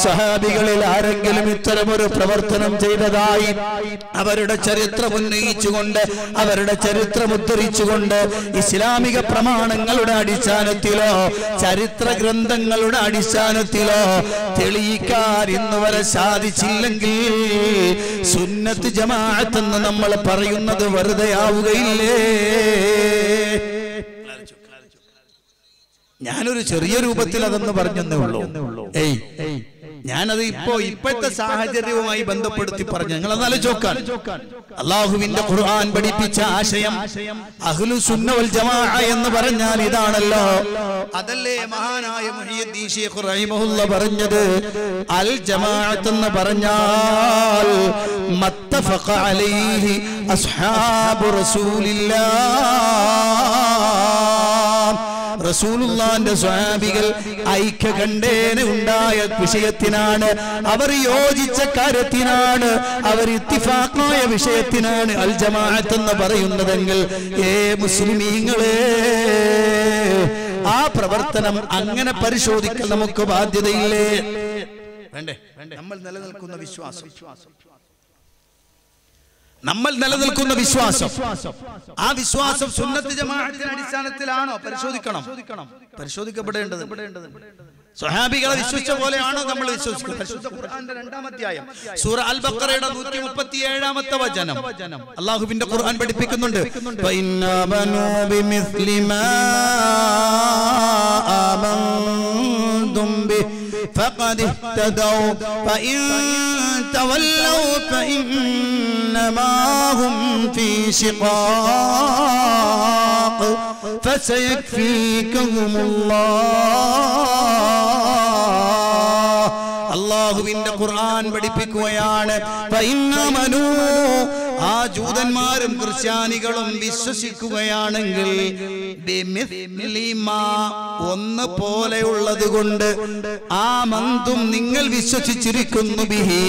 സഹാബികളിൽ ആരെങ്കിലും ഇത്തരമൊരു പ്രവർത്തനം ചെയ്തതായി അവരുടെ ചരിത്രം ഉന്നയിച്ചുകൊണ്ട് അവരുടെ ചരിത്രം ഉദ്ധരിച്ചുകൊണ്ട് ഇസ്ലാമിക പ്രമാണങ്ങളുടെ അടിസ്ഥാനത്തിലോ ചരിത്ര ഗ്രന്ഥങ്ങളുടെ അടിസ്ഥാനത്തിലോ തെളിയിക്കാൻ ഇന്ന് വരെ സാധിച്ചില്ലെങ്കിൽ സുന്നത്ത് ജമാഅത്തെന്ന് നമ്മൾ പറയുന്നത് വെറുതെ ആവുകയില്ലേ? ഞാനൊരു ചെറിയ രൂപത്തിൽ അതെന്ന് പറഞ്ഞെന്നേ ഉള്ളൂ. ഏയ് ഞാനത് ഇപ്പോ ഇപ്പോഴത്തെ സാഹചര്യവുമായി ബന്ധപ്പെടുത്തി പറഞ്ഞു. ഞങ്ങൾ എന്നാലും ചോക്കാൻ അള്ളാഹുവിന്റെ ഖുർആൻ പഠിപ്പിച്ച ആശയം അഹ്ലു സുന്ന വൽ ജമാഅ എന്ന് പറഞ്ഞാൽ ഇതാണല്ലോ. അതല്ലേ മഹാനായ മുഹിയുദ്ദീൻ പറഞ്ഞത് അൽ ജമാഅത്ത് എന്ന് പറഞ്ഞാൽ മത്തഫഖ അലൈഹി അസ്ഹാബു റസൂലില്ലാഹ്. റസൂലുള്ളാന്റെ സ്വഹാബികൾ ഐക്യകണ്ഠേന ഉണ്ടായ വിഷയത്തിനാണ്. അവർ യോജിച്ച കാര്യത്തിനാണ്. അവർ ഇത്തിഫാക്കായ വിഷയത്തിനാണ് അൽ ജമാഅത്ത് എന്ന് പറയുന്നതെങ്കിൽ ഏ മുസ്ലിമീങ്ങളെ ആ പ്രവർത്തനം അങ്ങനെ പരിശോധിക്കാൻ നമുക്ക് ബാധ്യതയില്ലേ? വേണ്ടേ? നമ്മൾ നിലനിൽക്കുന്ന വിശ്വാസം വിശ്വാസം. നമ്മൾ നിലനിൽക്കുന്ന വിശ്വാസം. ആ വിശ്വാസം സുന്നത്ത് ജമാഅത്തിന്റെ അടിസ്ഥാനത്തിലാണോ? പരിശോധിക്കണം. പരിശോധിക്കപ്പെടേണ്ടത്. സ്വഹാബികളെ വിശ്വസിച്ച പോലെയാണോ നമ്മൾ വിശ്വസിക്കുന്നത്? പരിശുദ്ധ ഖുർആന്റെ രണ്ടാം അധ്യായം. സൂറ അൽ ബഖറയുടെ 137ാമത്തെ വചനം. അല്ലാഹുവിന്റെ ഖുർആൻ പഠിപ്പിക്കുന്നുണ്ട്. ഫഇന്നബനു ബിമിസ്ലിമാ ആമന്തും ബിഹി فقد اهتدوا. فإن تولوا فإنما هم في شقاق. فسيكفيكهم الله. അള്ളാഹുവിന്റെ ഖുർആൻ പഠിപ്പിക്കുകയാണ്. ആ ജൂതന്മാരും ക്രിസ്ത്യാനികളും വിശ്വസിക്കുകയാണെങ്കിൽ ഒന്ന് പോലെയുള്ളത് കൊണ്ട് ആ മന്തും നിങ്ങൾ വിശ്വസിച്ചിരിക്കുന്നു ബിഹി.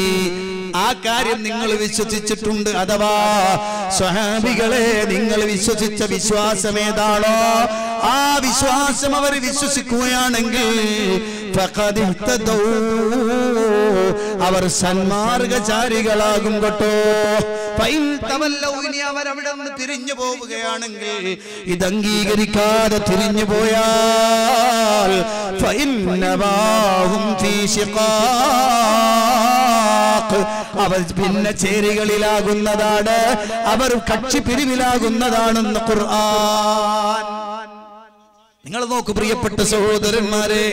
ആ കാര്യം നിങ്ങൾ വിശ്വസിച്ചിട്ടുണ്ട് അഥവാ സ്വഹാബികളെ നിങ്ങൾ വിശ്വസിച്ച വിശ്വാസം ഏതാണോ ആ വിശ്വാസം അവർ വിശ്വസിക്കുകയാണെങ്കിൽ. അവർ സന്മാർഗചാരികളാകും കേട്ടോ. ഇനി അവർ അവിടെ നിന്ന് തിരിഞ്ഞു പോവുകയാണെങ്കിൽ ഇത് അംഗീകരിക്കാതെ തിരിഞ്ഞു പോയാൽ. അവർ പിന്നെ ചേരികളിലാകുന്നതാണ്. അവർ കക്ഷി പിരിവിലാകുന്നതാണെന്ന് ഖുർആൻ നിങ്ങൾ നോക്കൂ പ്രിയപ്പെട്ട സഹോദരന്മാരെ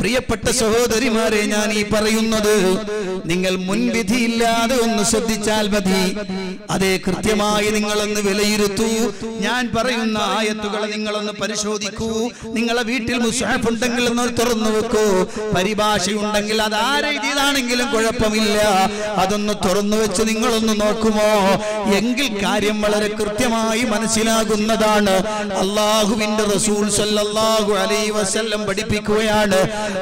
പ്രിയപ്പെട്ട സഹോദരിമാരെ ഞാൻ ഈ പറയുന്നത് നിങ്ങൾ മുൻവിധിയില്ലാതെ ഒന്ന് ശ്രദ്ധിച്ചാൽ മതി. അതെ കൃത്യമായി നിങ്ങളൊന്ന് വിലയിരുത്തൂ. ഞാൻ പറയുന്ന ആയത്തുകൾ നിങ്ങളൊന്ന് പരിശോധിക്കൂ. നിങ്ങളെ വീട്ടിൽ മുസാഫ് ഉണ്ടെങ്കിൽ ഒന്ന് തുറന്നു വെക്കൂ. പരിഭാഷയുണ്ടെങ്കിൽ അത് ആ രീതിയിലാണെങ്കിലും കുഴപ്പമില്ല. അതൊന്ന് തുറന്നു വെച്ച് നിങ്ങളൊന്ന് നോക്കുമോ? എങ്കിൽ കാര്യം വളരെ കൃത്യമായി മനസ്സിലാകുന്നതാണ്. അള്ളാഹുവിന്റെ റസൂൽ സല്ലല്ലാഹു അലൈഹി വസല്ലം പഠിപ്പിക്കുകയാണ്.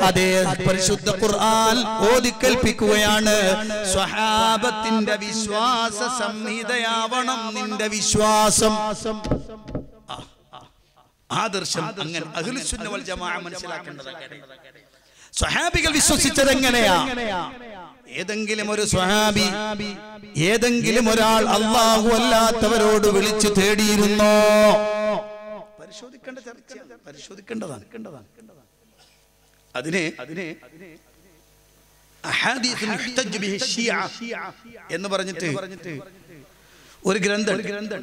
അതേ പരിശുദ്ധ ഖുർആൻ ഓതിക്കൽപ്പിക്കുകയാണ് സ്വഹാബത്തിന്റെ വിശ്വാസ സംഹിതയാവണം നിന്റെ വിശ്വാസം. ആദർശം അങ്ങനെ അഖിലുസുന്ന വൽ ജമാഅ മനസ്സിലാക്കേണ്ടത് സ്വഹാബികൾ വിശ്വസിച്ചത് എങ്ങനെയാ? ഏതെങ്കിലും ഒരു സ്വഹാബി ഏതെങ്കിലും ഒരാൾ അള്ളാഹു അല്ലാത്തവരോട് വിളിച്ചു തേടിയിരുന്നോ? പരിശോധിക്കേണ്ട ചർച്ചയാണ്. പരിശോധിക്കേണ്ടതാണ്. അതിനെ അതിനെ എന്ന് പറഞ്ഞിട്ട് ഒരു ഗ്രന്ഥം ഗ്രന്ഥം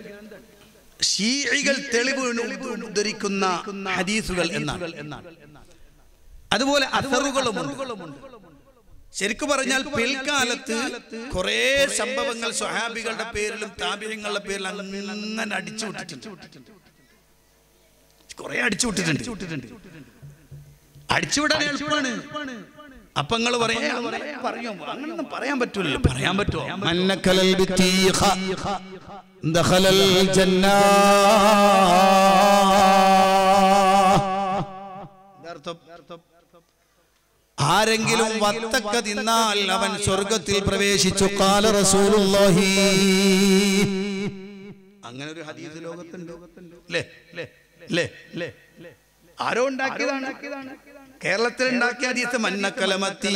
ഷീഴികൾ തെളിവ് ഉദ്ധരിക്കുന്ന ഹദീസുകൾ എന്നാണ്. അതുപോലെ അസറുകളുമുണ്ട്. ശരിക്കും പറഞ്ഞാൽ പിൽക്കാലത്ത് കുറെ സംഭവങ്ങൾ സ്വഹാബികളുടെ പേരിലും താപിര്യങ്ങളുടെ പേരിലും അങ്ങനെ അടിച്ചു വിട്ടിട്ടുണ്ട്. കുറെ അടിച്ചു വിട്ടിട്ടുണ്ട് അടിച്ചുവിടാൻ എളുപ്പമാണ്. അപ്പൊ നിങ്ങൾ പറയാം. പറയും. അങ്ങനൊന്നും പറയാൻ പറ്റൂലല്ലോ പറയാൻ പറ്റുമോ? ആരെങ്കിലും വത്തക്ക തിന്നാൽ അവൻ സ്വർഗത്തിൽ പ്രവേശിച്ചു. കാല റസൂലുള്ളാഹി. അങ്ങനെ ഒരു ഹദീസ് ലോകത്തുണ്ട്. അല്ലേ അല്ലേ അല്ലേ ആരോ ഉണ്ടാക്കിയതാണ്. കേരളത്തിൽ ഉണ്ടാക്കിയ ഹദീസ് മന്നക്കലമത്തി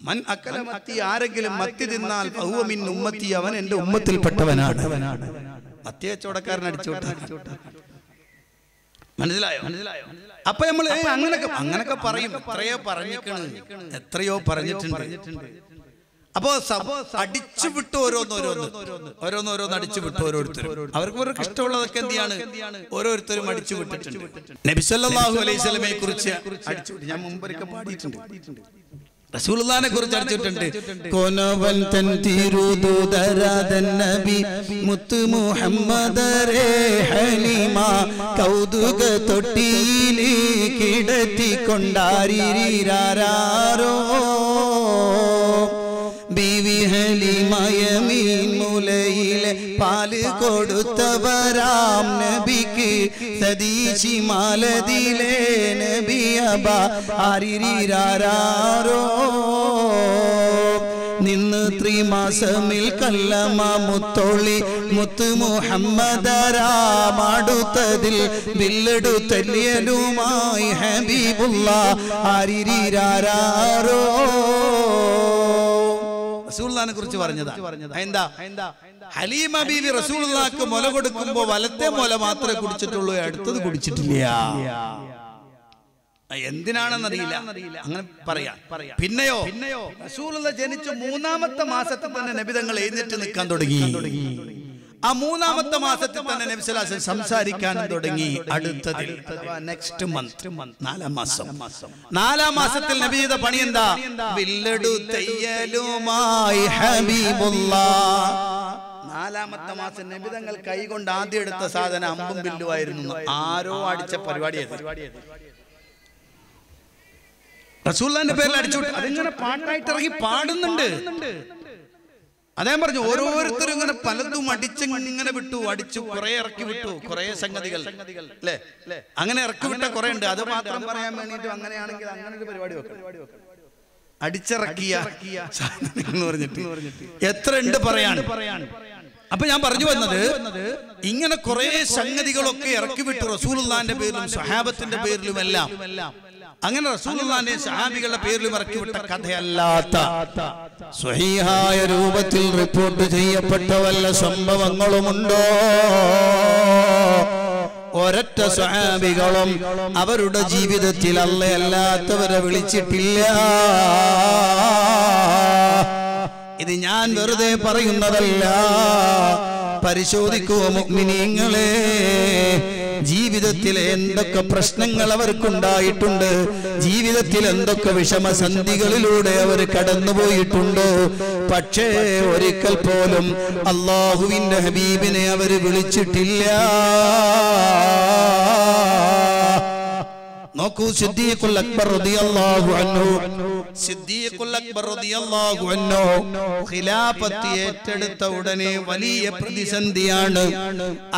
മിൻ അക്കലമത്തി ആരെങ്കിലും മത്തി തിന്നാൽ ബഹുവമിൻ ഉമ്മത്തി അവൻ എന്റെ ഉമ്മത്തിൽപ്പെട്ടവനാണ്. മത്തി കച്ചവടക്കാരൻ അടിച്ചു മനസ്സിലായോ? മനസ്സിലായോ അപ്പൊ നമ്മൾ അങ്ങനൊക്കെ അങ്ങനൊക്കെ പറയും. എത്രയോ പറഞ്ഞിട്ടുണ്ട്. എത്രയോ പറഞ്ഞിട്ടുണ്ട്. അപ്പോ അടിച്ചു വിട്ടു ഓരോന്ന് ഓരോന്ന്. ഓരോന്ന് ഓരോന്ന് അടിച്ചു വിട്ടു ഓരോരുത്തരും. അവർക്ക് അവർക്ക് ഇഷ്ടമുള്ളതൊക്കെ എന്തിയാണ്? ഓരോരുത്തരും അടിച്ചു വിട്ടിട്ടുണ്ട്. നബി സല്ലല്ലാഹു അലൈഹി സ്വലമയെ കുറിച്ച് അടിച്ചു ഞാൻ മുമ്പൊരിക്കൽ പാടിയിട്ടുണ്ട്. റസൂലുള്ളാഹിനെ കുറിച്ച് അടിച്ചിട്ടുണ്ട്. കൊനവൻ തൻ തിരുദൂതരാതൻ നബി മുത്ത് മുഹമ്മദരേ ഹലിമ കൗതുക തൊട്ടിയിലേ കിടത്തി കൊണ്ടാരിരാരോ ഹലിമയമീൻ മുലയിലെ പാൽ കൊടുത്തവരാം നബിക്ക്. സതീശി മാലതിലെ നബിയബ അരിരാരോ നിന്ന് ത്രിമാസമിൽ കല്ലമ മുത്തോളി മുത്ത് മുഹമ്മദരാമാടുത്തതിൽ ബില്ലടു തല്ലിയലുമായി ഹബീബുള്ള ആരിരാരോ റസൂലുള്ളാഹിനെ കുറിച്ച് പറഞ്ഞതാ. എന്താ ഹലീമ ബീവി മുല കൊടുക്കുമ്പോ വലത്തെ മുല മാത്രമേ കുടിച്ചിട്ടുള്ളൂ അടുത്തത് കുടിച്ചിട്ടില്ല. എന്തിനാണെന്നറിയില്ല. അങ്ങനെ പറയാ. പിന്നെയോ? പിന്നെയോ? റസൂലുള്ള ജനിച്ച മൂന്നാമത്തെ മാസത്തിൽ തന്നെ നബിതങ്ങൾ എഴുന്നേറ്റ് നിൽക്കാൻ തുടങ്ങി. ആ മൂന്നാമത്തെ മാസത്തിൽ തന്നെ നബിസലാസ് സംസാരിക്കാൻ തുടങ്ങി അടുത്തതിൽ. നെക്സ്റ്റ് മന്ത് നാലാം മാസം. നാലാം മാസത്തിൽ നബി ചെയ്ത പണി എന്താ? വില്ലടു തയ്യലുമായി ഹബീബുള്ള നാലാമത്തെ മാസം നബിതങ്ങൾ കൈകൊണ്ട് ആദ്യം എടുത്ത സാധനം അമ്പും ബില്ലുമായിരുന്നു ആരോ അടിച്ച പരിപാടിയത് റസൂല്ലാന്റെ പേരിൽ അടിച്ചു അതിങ്ങനെ പാട്ടായിട്ട് ഇറങ്ങി പാടുന്നുണ്ട്. അദ്ദേഹം പറഞ്ഞു ഓരോരുത്തരും ഇങ്ങനെ പലതും അടിച്ച് ഇങ്ങനെ വിട്ടു അടിച്ചു കുറെ ഇറക്കി വിട്ടു കുറെ സംഗതികൾ. അല്ലേ? അങ്ങനെ ഇറക്കി വിട്ട കുറെ ഉണ്ട്. അത് മാത്രം പറയാൻ വേണ്ടിട്ട് അങ്ങനെയാണെങ്കിൽ അങ്ങനെ ഒരു പരിപാടി വെക്കും അടിച്ചിറക്കിയ എന്ന് പറഞ്ഞിട്ട് എത്ര ഉണ്ട് പറയാൻ? അപ്പൊ ഞാൻ പറഞ്ഞു വന്നത് ഇങ്ങനെ കുറെ സംഗതികളൊക്കെ ഇറക്കി വിട്ടു റസൂലുള്ളാന്റെ പേരിലും സഹാബത്തിന്റെ പേരിലും എല്ലാം അങ്ങനെ റസൂലുള്ളാഹിന്റെ സഹാബികളുടെ പേരിൽ മറക്കി വിട്ട കഥയല്ലാത്ത സ്വഹീഹായ രൂപത്തിൽ റിപ്പോർട്ട് ചെയ്യപ്പെട്ട വല്ല സംഭവങ്ങളുമുണ്ടോ? ഒരൊറ്റ സ്വഹാബികളും അവരുടെ ജീവിതത്തിൽ അല്ലയല്ലാത്തവരെ വിളിച്ചിട്ടില്ല. ഇത് ഞാൻ വെറുതെ പറയുന്നതല്ല. പരിശോധിക്കൂ മുഗ്മിനീങ്ങളെ? ജീവിതത്തിൽ എന്തൊക്കെ പ്രശ്നങ്ങൾ അവർക്കുണ്ടായിട്ടുണ്ട്? ജീവിതത്തിൽ എന്തൊക്കെ വിഷമസന്ധികളിലൂടെ അവർ കടന്നുപോയിട്ടുണ്ട്? പക്ഷേ ഒരിക്കൽ പോലും അള്ളാഹുവിന്റെ ഹബീബിനെ അവർ വിളിച്ചിട്ടില്ല. നോക്കൂ സിദ്ദീഖുൽ അക്ബർ റളിയല്ലാഹു അൻഹു സിദ്ദീഖുൽ അക്ബർ റളിയല്ലാഹു അൻഹു ഖിലാഫത്ത് ഏറ്റെടുത്ത ഉടനെ വലിയ പ്രതിസന്ധിയാണ്.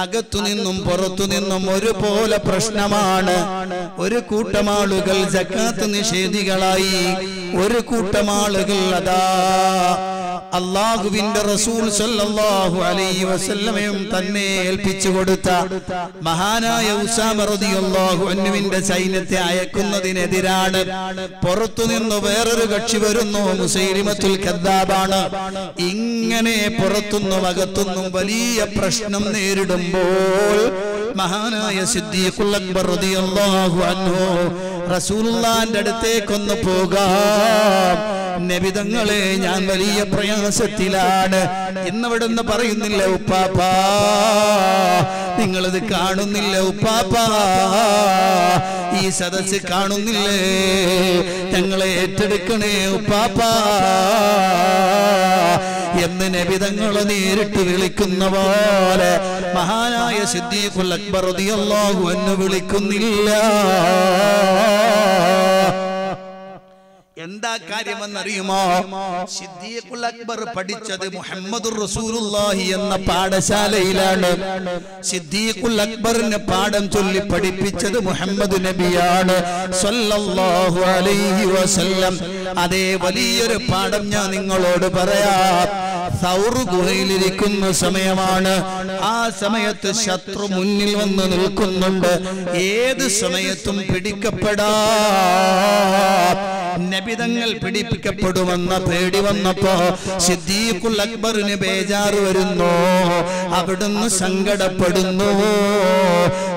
അകത്തു നിന്നും പുറത്തു നിന്നും ഒരുപോലെ പ്രശ്നമാണ്. ഒരു കൂട്ടം ആളുകൾ ജക്കാത്ത് നിഷേധികളായി. ഒരു കൂട്ടം ആളുകൾ അതാ അള്ളാഹുവിന്റെ റസൂൽ സല്ലല്ലാഹു അലൈഹി വസല്ലമയും തന്നെ ഏൽപ്പിച്ചു കൊടുത്ത മഹാനായ ഉസാമ റളിയല്ലാഹു അൻഹുവിന്റെ സൈന്യത്തെ അയക്കുന്നതിനെതിരാണ്. പുറത്തു നിന്ന് വേറൊരു കക്ഷി വരുന്നു. മുസൈലിമത്തുൽ കദ്ദാബാണ് ഇങ്ങനെ പുറത്തുനിന്നും അകത്തുനിന്നും വലിയ പ്രശ്നം നേരിടുമ്പോൾ മഹാനായ സിദ്ദീഖുൽ അക്ബർ അൻഹു റസൂലുള്ളാന്റെ അടുത്തേക്കൊന്ന് പോകാം. നബിതങ്ങളെ ഞാൻ വലിയ പ്രയാസത്തിലാണ്. ഇന്നവിടുന്ന് പറയുന്നില്ല ഉപ്പാപ്പാ നിങ്ങളത് കാണുന്നില്ല ഉപ്പാപ്പാ. ഈ സദസ് കാണുന്നില്ലേ? ഞങ്ങളെ ഏറ്റെടുക്കണേ ഉപ്പാപ്പാ. എന്ന് നബിതങ്ങൾ നേരിട്ട് വിളിക്കുന്ന പോലെ മഹാനായ സിദ്ദീഖുൽ അക്ബർ അൻഹു വിളിക്കുന്നില്ല. എന്താ കാര്യമെന്നറിയുമോ? സിദ്ദീഖുൽ അക്ബർ പഠിച്ചത് മുഹമ്മദുർ റസൂലുള്ളാഹി എന്ന പാഠശാലയിലാണ്. സിദ്ദീഖുൽ അക്ബറിന് പാഠം ചൊല്ലി പഠിപ്പിച്ചത് മുഹമ്മദ് നബിയാണ്. സല്ലല്ലാഹു അലൈഹി വസല്ലം. അതേ വലിയൊരു പാഠം ഞാൻ നിങ്ങളോട് പറയാം. സൗർ ഗുഹയിലിരിക്കുന്ന സമയമാണ്. ആ സമയത്ത് ശത്രു മുന്നിൽ വന്ന് നിൽക്കുന്നുണ്ട്. ഏത് സമയത്തും പിടിക്കപ്പെടാ. നബിതങ്ങൾ പിടിപ്പിക്കപ്പെടുമെന്ന പേടി വന്നപ്പോ സിദ്ദീഖുൽ അക്ബറിന് ബേജാറ് വരുന്നു. അവിടുന്ന് സങ്കടപ്പെടുന്നു.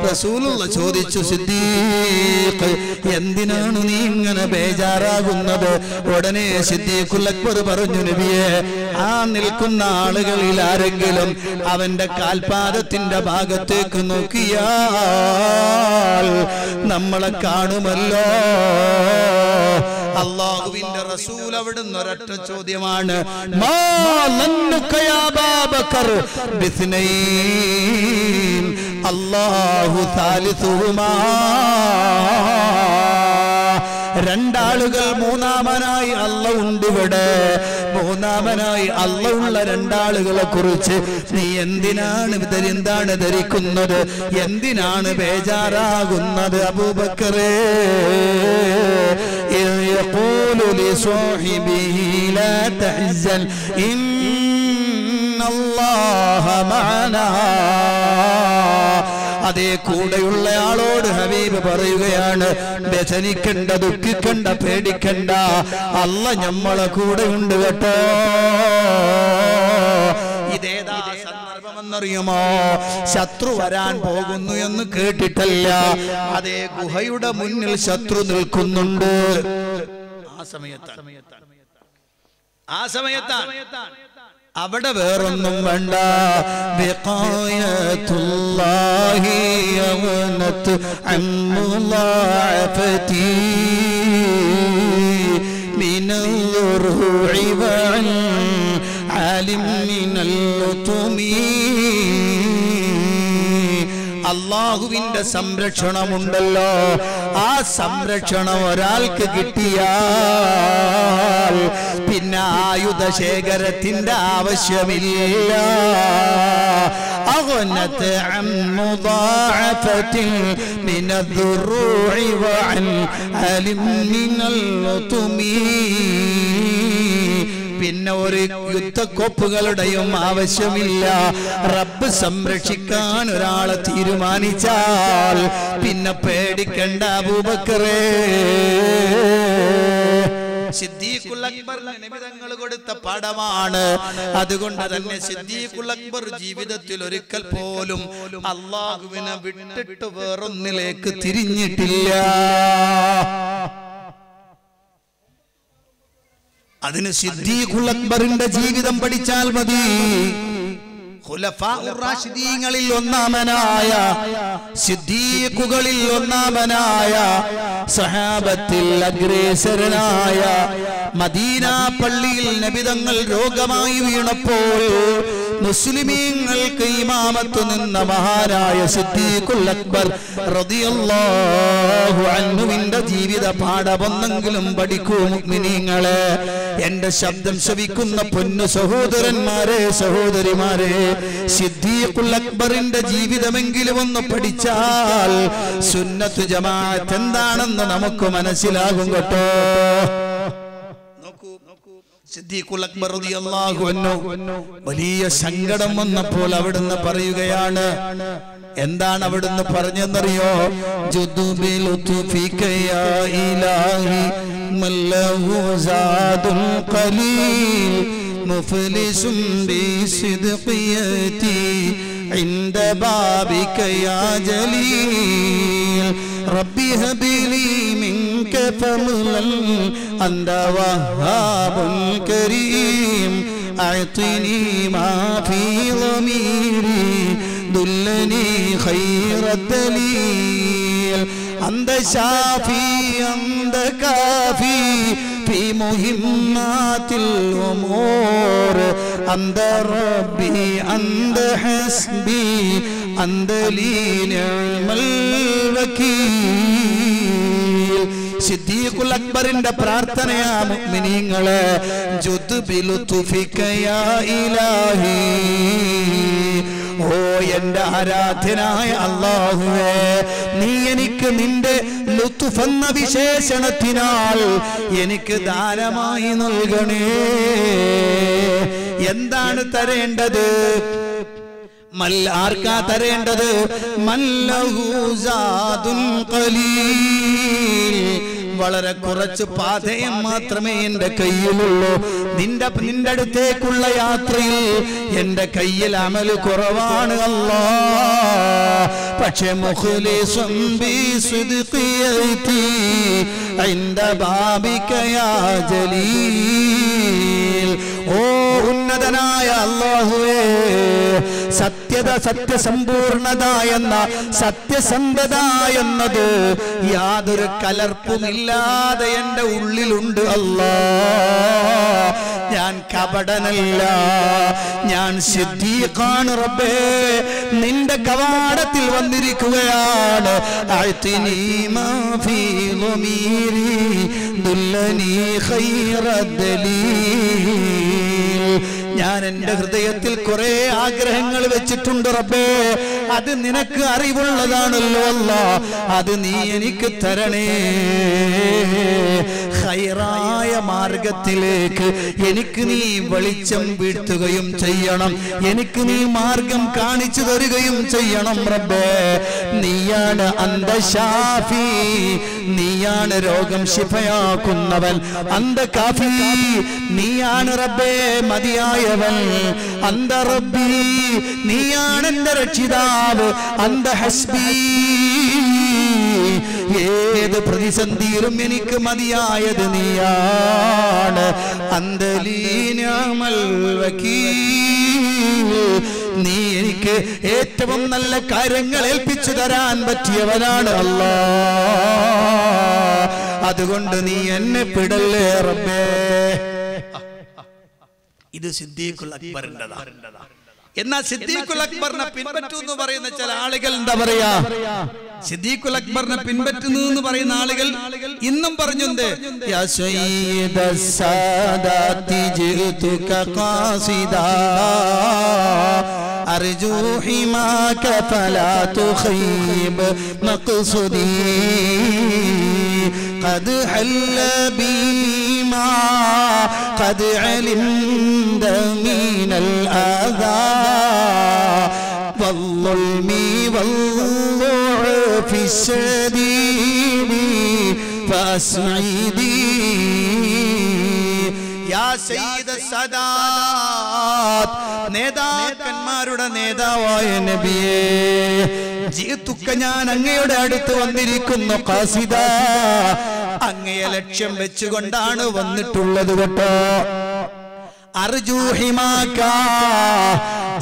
റസൂലുള്ള ചോദിച്ചു സിദ്ദീഖ് എന്തിനാണ് നീ ഇങ്ങനെ ബേജാറാകുന്നത്? ഉടനെ സിദ്ദീഖുൽ അക്ബർ പറഞ്ഞു നബിയെ ആ നിൽക്കുന്ന ആളുകളിൽ ആരെങ്കിലും അവന്റെ കാൽപാദത്തിന്റെ ഭാഗത്തേക്ക് നോക്കിയാൽ നമ്മളെ കാണുമല്ലോ. അള്ളാഹുവിന്റെ റസൂൽ അവിടുന്ന് ഒരൊറ്റ ചോദ്യമാണ്. അള്ളാഹു ലന്നുക യാ അബാബക്കർ ബിസ്നൈൻ അല്ലാഹു സാലിസുഹുമാ രണ്ടാളുകൾ മൂന്നാമനായി അല്ല ഉണ്ട് ഇവിടെ മൂന്നാമനായി അല്ല ഉള്ള രണ്ടാളുകളെ കുറിച്ച് നീ എന്തിനാണ് ധരി- എന്താണ് ധരിക്കുന്നത് എന്തിനാണ് ബേജാറാകുന്നത് അബൂബക്കറേ إذ يقول لصاحبه لا تحزن إن الله معنا അതേ കൂടെയുള്ള ആളോട് ഹബീബ് പറയുകയാണ് വ്യസനിക്കണ്ട ദുഃഖിക്കണ്ട പേടിക്കണ്ട. അല്ല ഞമ്മളെ കൂടെ ഉണ്ട് കേട്ടോ. ഇതേതാ സന്ദർഭമെന്നറിയുമോ? ശത്രു വരാൻ പോകുന്നു എന്ന് കേട്ടിട്ടല്ല. അതേ ഗുഹയുടെ മുന്നിൽ ശത്രു നിൽക്കുന്നുണ്ട്. ആ സമയത്താണ്. ആ സമയത്താണ്. അവിടെ വേറൊന്നും വേണ്ട. അള്ളാഹുവിന്റെ സംരക്ഷണമുണ്ടല്ലോ. ആ സംരക്ഷണം ഒരാൾക്ക് കിട്ടിയാൽ പിന്നെ ആയു ശേഖരത്തിന്റെ ആവശ്യമില്ല أغنت عن مضاعفة من الضروع وعن علم من اللطم പിന്നെ ഒരു യുദ്ധക്കൊപ്പുകളുടെയും ആവശ്യമില്ല റബ്ബ് സംരക്ഷിക്കാൻ ഒരാളെ തീരുമാനിച്ചാൽ പിന്നെ പേടിക്കണ്ട അബൂബക്കറേ സിദ്ദീഖുൽ അക്ബറിന് നിമിതങ്ങൾ കൊടുത്ത പാഠമാണ്. അതുകൊണ്ട് തന്നെ സിദ്ദീഖുൽ അക്ബർ ജീവിതത്തിൽ ഒരിക്കൽ പോലും അള്ളാഹുവിനെ വിട്ടിട്ട് വേറൊന്നിലേക്ക് തിരിഞ്ഞിട്ടില്ല. അതിന് സിദ്ദീഖുൽ അക്ബറിന്റെ ജീവിതം പഠിച്ചാൽ മതി. ഖുലഫാഉർ റാഷിദീങ്ങളിൽ ഒന്നാമനായ സിദ്ദീഖുകളിൽ ഒന്നാമനായ സഹാബത്തിൽ അഗ്രേസരനായ മദീന പള്ളിയിൽ നബിതങ്ങൾ രോഗമായി വീണപ്പോൾ മുസ്ലിമീങ്ങൾക്ക് ഇമാമത്ത് നിന്ന മഹാനായ സിദ്ദീഖുൽ അക്ബർ റളിയല്ലാഹു അൻഹുവിന്റെ ജീവിത പാഠമൊന്നെങ്കിലും പഠിക്കൂ മുഅ്മിനീങ്ങളെ എന്റെ ശബ്ദം ശ്രവിക്കുന്ന പൊന്നു സഹോദരന്മാരെ സഹോദരിമാരെ സിദ്ദീഖുൽ അക്ബറിന്റെ ജീവിതമെങ്കിലും ഒന്ന് പഠിച്ചാൽ സുന്നത്ത് ജമാഅത്ത് എന്താണെന്ന് നമുക്ക് മനസ്സിലാകും കേട്ടോ. സിദ്ദീഖുൽ അക്ബർ റളിയല്ലാഹു അൻഹു വലിയ സങ്കടം വന്നപ്പോൾ അവിടുന്ന് പറയുകയാണ് എന്താണ് അവിടുന്ന് പറഞ്ഞെന്നറിയോ? ഇലാഹി മല്ലഹു مفلس بصدقيتي عند بابك يا جليل ربي هب لي منك فضلا أنت وهاب كريم أعطني ما في ضميري دلني خير الدليل أنت شافي أنت كافي في مهمات الأمور أنت ربي أنت حسبي أنت لي نعم الوكيل സിദ്ദീഖുൽ അക്ബറിന്റെ പ്രാർത്ഥനയാ മുഅ്മിനീങ്ങളെ ജുദ്ബിലുതുഫിക യാ ഇലാഹി ഓ എന്റെ ആരാധ്യനായ അള്ളാഹുവേ? നീ എനിക്ക് നിന്റെ ലുത്തുഫെന്ന വിശേഷണത്തിനാൽ എനിക്ക് ദാനമായി നൽകണേ. എന്താണ് തരേണ്ടത്? ആർക്കാ തരേണ്ടത്? മല്ലഹൂസാദുൻ ഖലീൽ. വളരെ കുറച്ച് പാതയം മാത്രമേ എന്റെ കയ്യിലുള്ളൂ. നിന്റെ നിന്റെ അടുത്തേക്കുള്ള യാത്രയിൽ എന്റെ കയ്യിൽ അമൽ കുറവാണ് അല്ലോ. പക്ഷെ ഓ ഉന്നതനായ അള്ളാഹുവേ സത്യത സത്യസമ്പൂർണത എന്ന സത്യസന്ധത എന്നത് യാതൊരു കലർപ്പുമില്ലാതെ എന്റെ ഉള്ളിലുണ്ട് അല്ലാ. ഞാൻ കപടനല്ല. ഞാൻ സിദ്ദീഖാണ് റബ്ബേ. നിന്റെ കവാടത്തിൽ വന്നിരിക്കുകയാണ്. ദുല്ലനീ മാ ഫീ ഞാൻ എന്റെ ഹൃദയത്തിൽ കുറെ ആഗ്രഹങ്ങൾ വെച്ചിട്ടുണ്ട് റബ്ബേ. അത് നിനക്ക് അറിവുള്ളതാണല്ലോ അല്ല. അത് നീ എനിക്ക് തരണേ. ഹൈറായ മാർഗത്തിലേക്ക് എനിക്ക് നീ വെളിച്ചം വീഴ്ത്തുകയും ചെയ്യണം. എനിക്ക് നീ മാർഗം കാണിച്ചു തരികയും ചെയ്യണം റബ്ബേ. നീയാണ് അന്തശാഫി. നീയാണ് രോഗം ശിഫയാക്കുന്നവൻ. അന്ത കാഫി നീയാണ് റബ്ബേ മതിയായവൻ അന്ത റബ്ബി നീയാണ് എന്റെ രക്ഷിതാവ്. അന്ത ഹസ്ബി ഏത് പ്രതിസന്ധിയിലും എനിക്ക് മതിയായത് നീയാണ്. അന്തലീനമൽ വക്കീൽ നീ എനിക്ക് ഏറ്റവും നല്ല കാര്യങ്ങൾ ഏൽപ്പിച്ചു തരാൻ പറ്റിയവനാണ് അല്ലാ അതുകൊണ്ട് നീ എന്നെ പിടല്ലേ റബ്ബേ. ഇത് സിദ്ദീഖുൽ അക്ബറിൻ്റെതാ എന്നാൽ സിദ്ദീഖുൽ അക്ബറിനെ പിൻപറ്റൂ എന്ന് പറയുന്ന ചില ആളുകൾ എന്താ പറയാ സിദ്ദീഖുൽ അക്ബറിനെ പിൻപറ്റുന്നു എന്ന് പറയുന്ന ആളുകൾ ഇന്നും പറഞ്ഞുണ്ട് يا سيد السادات جئتك قاصدا أرجو حماك فلا تخيب مقصدي قد حل بي ما قد علمت من الآذى والظلم والضعف الشديد فأسعدي യാ സയ്യിദ സദാത്ത് നേതാക്കന്മാരുടെ നേതാവായ നേതാവായ നബിയേ ജീത്തുക്ക ഞാൻ അങ്ങയുടെ അടുത്ത് വന്നിരിക്കുന്നു കാസിദ അങ്ങയെ ലക്ഷ്യം വെച്ചുകൊണ്ടാണ് വന്നിട്ടുള്ളത് കേട്ടോ. അർജൂഹിമാക്ക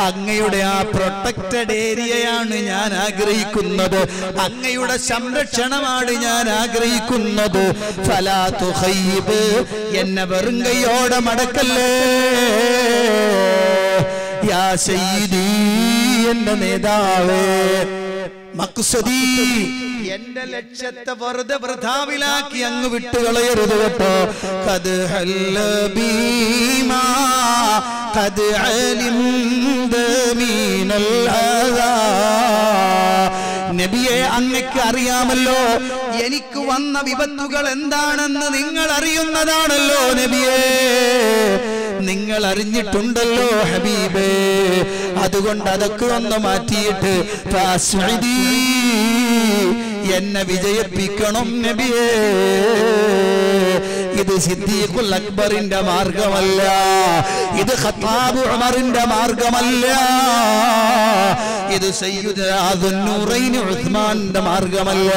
അങ്ങയുടെ ആ പ്രൊട്ടക്റ്റഡ് ഏരിയയാണ് ഞാൻ ആഗ്രഹിക്കുന്നത്. അങ്ങയുടെ സംരക്ഷണമാണ് ഞാൻ ആഗ്രഹിക്കുന്നത്. ഫലാത്തു ഹൈബ് എന്നെ വെറും കൈയോടെ മടക്കല്ലേ? യാ സയ്യിദി എന്റെ നേതാവേ. മക്സദി എന്റെ ലക്ഷ്യത്തെ വെറുതെ വൃഥാവിലാക്കി അങ്ങ് വിട്ടുകളയരുത് കേട്ടോ. കത് ഹല്ല ബീമാ കത് അലിംദ മീനൽ നബിയെ അങ്ങക്ക് അറിയാമല്ലോ എനിക്ക് വന്ന വിപത്തുകൾ എന്താണെന്ന് നിങ്ങൾ അറിയുന്നതാണല്ലോ നബിയേ. നിങ്ങൾ അറിഞ്ഞിട്ടുണ്ടല്ലോ ഹബീബേ. അതുകൊണ്ട് അതൊക്കെ ഒന്ന് മാറ്റിയിട്ട് എന്നെ വിജയിപ്പിക്കണം നബിയേ. ഇത് സിദ്ദീഖുൽ അക്ബറിന്റെ മാർഗമല്ല. ഇത് ഖത്താബ് ഉമറിന്റെ മാർഗമല്ല. ഇത് ഉസ്മാന്റെ മാർഗമല്ല.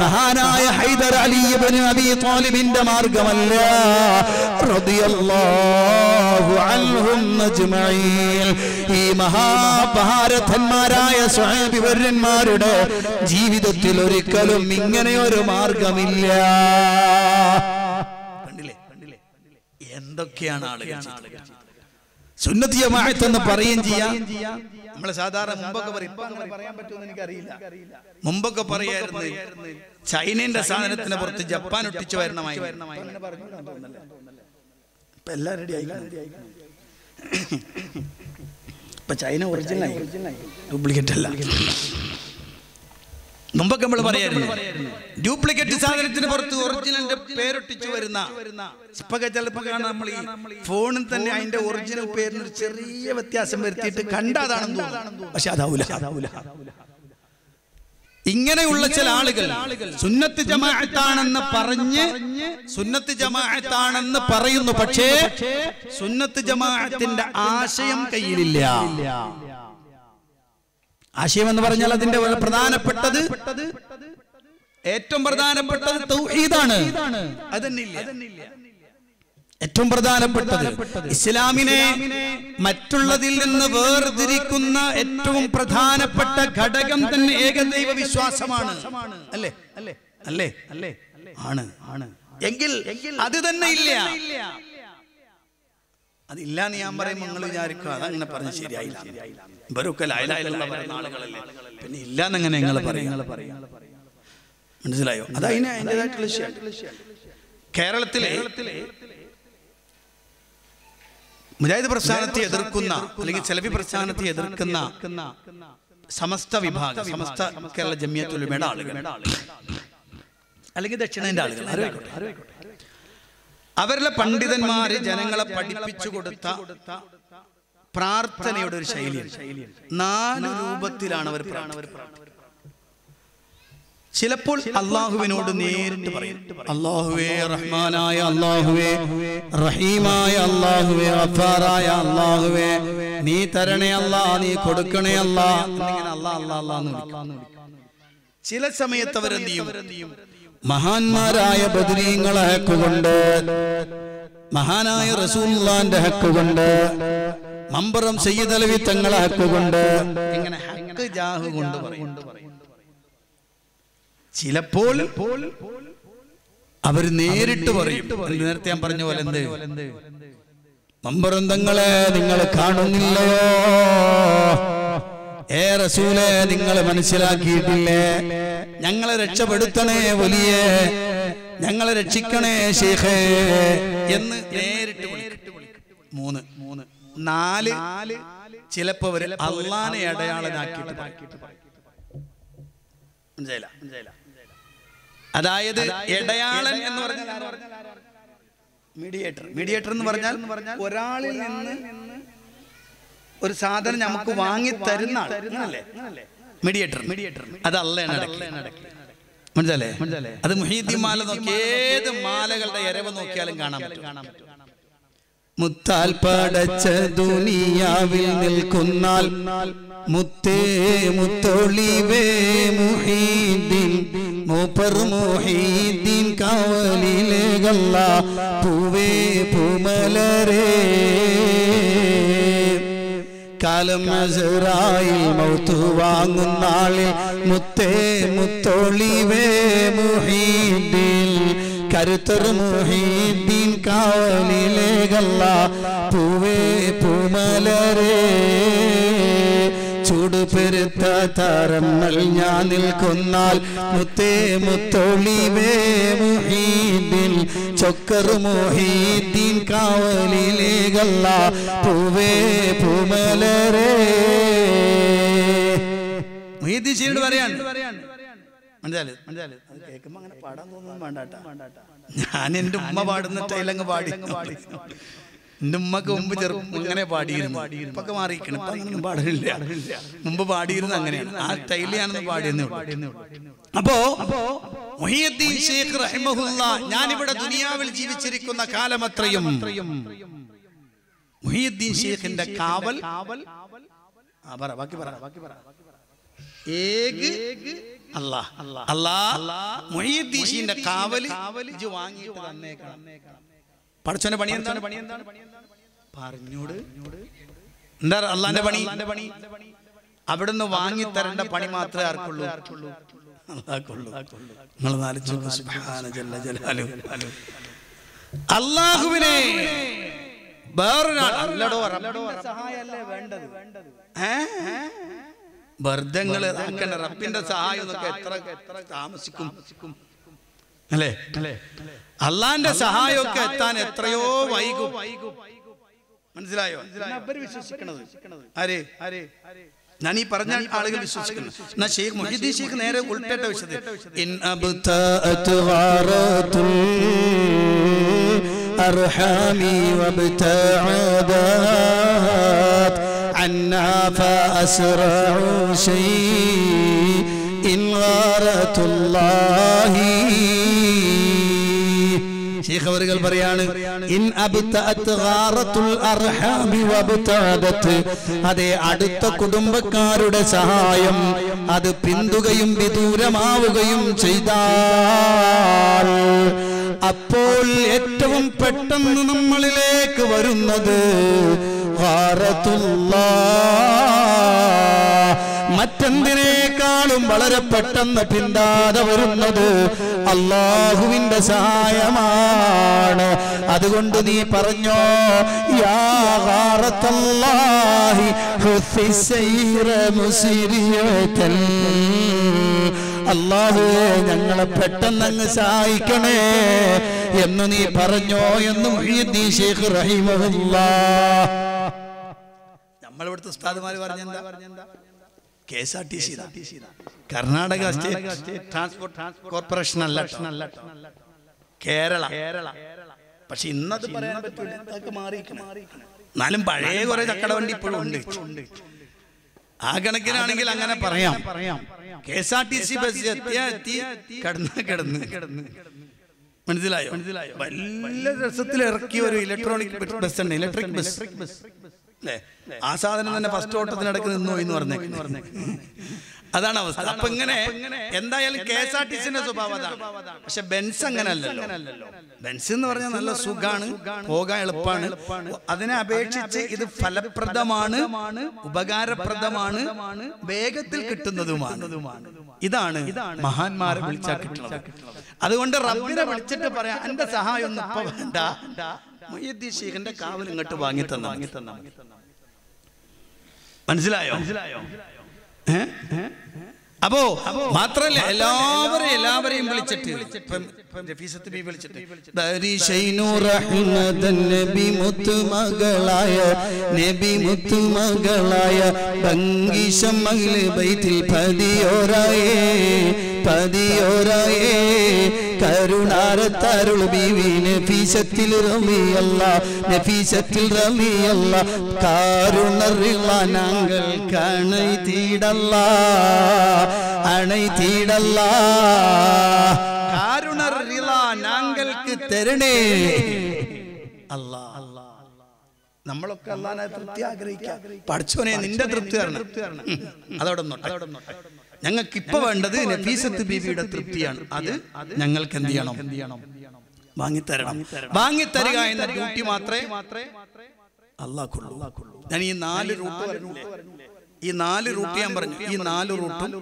മഹാനായ ഹൈദർ അലി ഇബ്നു അബി താലിബിന്റെ മാർഗമല്ല. റളിയല്ലാഹു അൻഹും അജ്മഈൻ. ഈ മഹാഭാരതന്മാരായ സ്വയംവിവരന്മാരുടെ ജീവിതത്തിൽ ഒരിക്കലും ഇങ്ങനെ ഒരു മാർഗമില്ല. എന്തൊക്കെയാണ് ആളുകൾ? സുന്നത്തി ജമാഅത്ത് എന്ന് പറയുകയും ചെയ്യാം. നമ്മളെ സാധാരണ മുമ്പൊക്കെ പറയും പറയാൻ പറ്റുമെന്ന് എനിക്കറിയില്ല. മുമ്പൊക്കെ പറയായിരുന്നു ചൈനയുടെ സാധനത്തിന് പുറത്ത് ജപ്പാൻ ഒട്ടിച്ചു വരണമായി. ഇപ്പൊ എല്ലാം റെഡി ആയി ഇപ്പൊ ചൈന ഒറിജിനൽ ഡ്യൂപ്ലിക്കേറ്റ് അല്ല. മുമ്പൊക്കെ നമ്മൾ പറയായിരുന്നു ഡ്യൂപ്ലിക്കേറ്റ് സാധനത്തിന് പുറത്ത് ഒറിജിനലിന്റെ പേരൊട്ടിച്ചു വരുന്ന ഇപ്പൊ ചിലപ്പോ കാണാൻ നമ്മൾ ഈ ഫോണിൽ തന്നെ അതിന്റെ ഒറിജിനൽ പേരിന് ഒരു ചെറിയ വ്യത്യാസം വരുത്തിയിട്ട് കണ്ടാതാണെന്ന് തോന്നുന്നു. പക്ഷെ അതാവൂല. ഇങ്ങനെയുള്ള ചില ആളുകൾ സുന്നത്ത് ജമാഅത്താണെന്ന് പറഞ്ഞ് സുന്നത്ത് ജമാഅത്താണെന്ന് പറയുന്നു പക്ഷേ സുന്നത്ത് ജമാഅത്തിന്റെ ആശയം കയ്യിലില്ല. ആശയം എന്ന് പറഞ്ഞാൽ അതിന്റെ പ്രധാനപ്പെട്ടത് ഏറ്റവും പ്രധാനപ്പെട്ടത് തൗഹീദാണ് അതന്നില്ല. ഏറ്റവും പ്രധാനപ്പെട്ടത് ഇസ്ലാമിനെ മറ്റുള്ളതിൽ നിന്ന് വേർതിരിക്കുന്ന ഏറ്റവും പ്രധാനപ്പെട്ട ഘടകം തന്നെ ഏകദൈവ വിശ്വാസമാണ്. അല്ലേ? അല്ലേ? അല്ലേ? അല്ലേ? ആണ്. ആണ്. എങ്കിൽ അത് തന്നെ ഇല്ല. അതില്ലാന്ന് ഞാൻ പറയുമ്പോൾ നിങ്ങൾ വിചാരിക്കുക അതങ്ങനെ പറഞ്ഞ് ശരിയായില്ല. ഇവരൊക്കെ ലായലായുള്ള ആളുകളല്ലേ. പിന്നെ ഇല്ലാന്നെങ്ങനെ നിങ്ങൾ പറയും? മനസ്സിലായോ? അത് അതിന് അതിന്റെതായിട്ടുള്ള കേരളത്തിലെ മുജാഹിദ് പ്രസ്ഥാനത്തെ എതിർക്കുന്ന അല്ലെങ്കിൽ ചെലവി പ്രസ്ഥാനത്തെ എതിർക്കുന്ന സമസ്ത വിഭാഗം സമസ്ത കേരള ജമിയത്തുലമയുടെ ആളുകൾ. അല്ലെങ്കിൽ ദക്ഷിണേന്റെ ആളുകൾ. ആരും അവരിലെ പണ്ഡിതന്മാര് ജനങ്ങളെ പഠിപ്പിച്ചു കൊടുത്ത പ്രാർത്ഥനയുടെ ഒരു ശൈലി നാല് രൂപത്തിലാണ് അവർ ചിലപ്പോൾ അള്ളാഹുവിനോട് നേരിട്ട് പറയും. അള്ളാഹുവേ റഹ്മാനായ അള്ളാഹുവേ റഹീമായ അള്ളാഹുവേ അഫാറായ അള്ളാഹുവേ നീ തരണേ അല്ലാ നീ കൊടുക്കണേ അല്ലാ അല്ലാ അല്ലാ അല്ലാന്ന് ചില സമയത്ത് അവരെന്ത് ചെയ്യും? മഹാന്മാരായ ബദരീങ്ങളെ ഹക്കുകൊണ്ട് മഹാനായ റസൂല്ലാന്റെ ഹക്കുകൊണ്ട് മമ്പറം സയ്യിദ് അലവി തങ്ങളെ ഹക്കുകൊണ്ട് കൊണ്ട് ചിലപ്പോൾ അവർ നേരിട്ട് പറയും. നേരത്തെ ഞാൻ പറഞ്ഞ പോലെ എന്ത്? മമ്പറം തങ്ങളെ നിങ്ങൾ കാണുന്നില്ലയോ? ഏ റസൂലെ നിങ്ങൾ മനസ്സിലാക്കിയിട്ടില്ലേ? ഞങ്ങളെ രക്ഷപ്പെടുത്തണേ വലിയ ഞങ്ങളെ രക്ഷിക്കണേ ശേഖേ എന്ന് നേരിട്ട് മൂന്ന് മൂന്ന് നാല് ചിലപ്പോ അള്ളാനെ അടയാളനാക്കിയിട്ട് മനസ്സിലായില്ല? അതായത് ഇടയാളൻ എന്ന് പറഞ്ഞാൽ മീഡിയേറ്റർ മീഡിയേറ്റർ എന്ന് പറഞ്ഞാൽ ഒരാളിൽ നിന്ന് ഒരു സാധനം നമുക്ക് വാങ്ങി തരുന്ന മീഡിയേറ്റർ. മീഡിയേറ്റർ. അത് അല്ലാണ് മനസ്സിലല്ലേ അത് മുഹീദ്ദീൻ മാല നോക്കി ഏത് മാലകളുടെ എരവ് നോക്കിയാലും കാണാൻ പറ്റും. കാണാൻ പറ്റും. മുത്താൽ പടച്ച ദുനിയാവിൽ നിൽക്കുന്നാൽ മുത്തേ മുത്തൊളിവേ മുഹീദ്ദീൻ. മൂപ്പർ മുഹീദ്ദീൻ കാവലിലെ ഗല്ല പൂവേ പൂമലരേ. കാലം അസറായിൽ മൗത്തു വാങ്ങുന്നാളിൽ മുത്തേ മുത്തോളിവേ മുഹീബിൽ. കരുത്തർ മുഹീദ്ദീൻ കാവലിലേകല്ല പൂവേ പൂമലരേ. ചൂടുപെരുത്ത താരങ്ങൾ ഞാൻ നിൽക്കുന്നാൽ മുത്തേ മുത്തൊളിവേ മുഹീദ്ദീൻ ചൊക്കർ മുഹീദ്ദീൻ കാവലിലേകല്ല പൂവേ പൂമലരേ. മുഹീദ്ദീൻ പറയാണ്. മനസ്സിലായി മനസ്സിലായി അത് കേൾക്കുമ്പോ അങ്ങനെ പാടാൻ തോന്നുന്നു വേണ്ടാട്ടാ ഞാൻ എന്റെ ഉമ്മ പാടുന്ന ടൈലങ്ങ് പാടി പാടി. എന്റെ ഉമ്മക്ക് മുമ്പ് ചെറുപ്പം അങ്ങനെ പാടിയിരുന്നു. ഇപ്പൊക്കെ മാറിയിരിക്കണം. ഇപ്പൊ അങ്ങനൊന്നും പാടില്ല. മുമ്പ് പാടിയിരുന്ന അങ്ങനെയാണ്. ആ സ്റ്റൈലിൽ ഞാനൊന്ന് പാടിയെന്നേ അപ്പോ മുഹിയുദ്ദീൻ ഷേഖ് റഹിമഹുല്ല ഞാനിവിടെ ദുനിയാവിൽ ജീവിച്ചിരിക്കുന്ന കാലമത്രയും മുഹിയുദ്ദീൻ ഷേഖിന്റെ കാവൽ. പറ ബാക്കി പറ. ബാക്കി പറ ഏക് അല്ലാ അല്ലാ മുഹീദ്ദീഷിന്റെ കാവൽ ഇജ്ജ് വാങ്ങിയിട്ട് തന്നേക്കണം. പഠിച്ചോന്റെ പണി എന്താണ്? പണി എന്താണ്? പറഞ്ഞോട്. എന്താ അള്ളാന്റെ പണി? പണി. അവിടുന്ന് വാങ്ങി തരേണ്ട പണി മാത്രമേ ആർക്കുള്ളൂ. അള്ളാഹുവിനെ അല്ലടോ റബ്ബിന്റെ സഹായം എത്ര താമസിക്കും? അല്ലേ? അല്ലേ അള്ളാന്റെ സഹായമൊക്കെ എത്താൻ എത്രയോ വൈകും. മനസ്സിലായോ? ഞാനീ വിശ്വസിക്കണത്. ആരെ? പറഞ്ഞ ആളുകൾ വിശ്വസിക്കുന്നു. എന്നാ ഷെയ്ഖ് മൊഹീദ്ദീൻ ഷെയ്ഖ് നേരെ ഉൾപ്പെട്ട വിശദ. ഇൻ അന്നാ ഫഅസ്റഉ ഷൈ ഇൻ അതെ അടുത്ത കുടുംബക്കാരുടെ സഹായം അത് പിന്തുകയും വിദൂരമാവുകയും ചെയ്താൽ അപ്പോൾ ഏറ്റവും പെട്ടെന്ന് നമ്മളിലേക്ക് വരുന്നത് ഖാറത്തുല്ലാഹ് മറ്റെന്തിനേക്കാളും വളരെ പെട്ടെന്ന് പിന്താതെ വരുന്നത് അള്ളാഹുവിന്റെ സഹായമാണ്. അതുകൊണ്ട് നീ പറഞ്ഞോ യാ ഗാറത്തല്ലാഹി ഹുഫി സൈറ മുസിരിയതൻ. അള്ളാഹുവേ ഞങ്ങളെ പെട്ടെന്ന് അങ്ങ് സഹായിക്കണേ എന്ന് നീ പറഞ്ഞോ എന്ന് മുഹ്യിദ്ദീൻ ഷേഖ് റഹിമഹുല്ലാ. നമ്മളിവിടുത്തെ പറഞ്ഞെന്താ പറഞ്ഞെന്താ? K S R T C Karnataka state transport corporation അല്ല. കേരള. പക്ഷെ ഇന്നത് പറയാൻ പറ്റില്ല മാറിയിരിക്കണം. എന്നാലും പഴയ കുറെ ചക്കടവണ്ടി ഇപ്പോഴും ഉണ്ട്. ആ കണക്കിനാണെങ്കിൽ അങ്ങനെ പറയാം. K S R T C bus എത്തിയാ എത്തി. കിടന്ന് കിടന്ന്. കിടന്ന് മനസ്സിലായോ? മനസ്സിലായോ? വലിയ രസത്തിൽ ഇറക്കിയ ഒരു ഇലക്ട്രോണിക് ബസ് ഉണ്ട് ഇലക്ട്രിക് ബസ് അല്ലേ ആ സാധനം തന്നെ ഫസ്റ്റ് ഓട്ടത്തിനിടക്ക് നിന്നു എന്ന് പറഞ്ഞേ അതാണ് അവസ്ഥ. അപ്പൊ ഇങ്ങനെ എന്തായാലും കെ എസ് ആർ ടി സിന്റെ സ്വഭാവം അതാണ്. പക്ഷെ ബെൻസ് അങ്ങനല്ലല്ലോ. ബെൻസ് എന്ന് പറഞ്ഞാൽ നല്ല സുഖാണ്. പോകാൻ എളുപ്പമാണ് അതിനെ അപേക്ഷിച്ച് ഇത് ഫലപ്രദമാണ് ഉപകാരപ്രദമാണ് വേഗത്തിൽ കിട്ടുന്നതുമാണ്. ഇതാണ് മഹാന്മാരെ വിളിച്ചാൽ കിട്ടുന്നത് അതുകൊണ്ട് റബ്ബിനെ വിളിച്ചിട്ട് പറയാം എന്റെ സഹായം ഒന്നും ഇപ്പൊ വേണ്ട. മൊയ്യദ്ദീൻ ഷെയ്ഖിന്റെ കാവൽ ഇങ്ങോട്ട് വാങ്ങി തന്ന വാങ്ങി തന്ന മനസ്സിലായോ? മനസ്സിലായോ? അപ്പോ മാത്രല്ല? എല്ലാവരെയും എല്ലാവരെയും വിളിച്ചിട്ട് രഫീസത്ത് വിളിച്ചിട്ട് നബി മുത്തുമകളായ നബി മുത്തുമകളായ മകൾ ബൈത്തിൽ പതിയോരായേ പതിയോരായേ കരുണാരത്തരുൾ ബീവി. നഫീസത്തിൽ റമിയല്ല നഫീസത്തിൽ റമിയല്ല കാരുണറിള്ള ഞങ്ങൾ കണൈ തീടല്ല അണൈ തീടല്ല. കാരുണറിള ഞങ്ങൾക്ക് തരണേ. അല്ലാഹ് നമ്മളൊക്കെ അല്ലാതെ തൃപ്തി ആഗ്രഹിക്കാം. പഠിച്ചോനെ നിന്റെ തൃപ്തി തരണം അതോടൊന്നോട്ടെ അതവിടെ നിന്നോട്ടെ. ഞങ്ങൾക്ക് ഇപ്പൊ വേണ്ടത് നഫീസത്ത് ബീബിയുടെ തൃപ്തിയാണ്. അത് ഞങ്ങൾക്ക് എന്ത് ചെയ്യണം? വാങ്ങിത്തരണം. വാങ്ങിത്തരിക എന്ന ഡ്യൂട്ടി മാത്രമേ അള്ളാഹുള്ളൂ ഞാൻ ഈ നാല് റൂട്ട് പറഞ്ഞില്ലേ? ഈ നാല് റൂട്ട് ഞാൻ പറഞ്ഞു. ഈ നാല് റൂട്ടും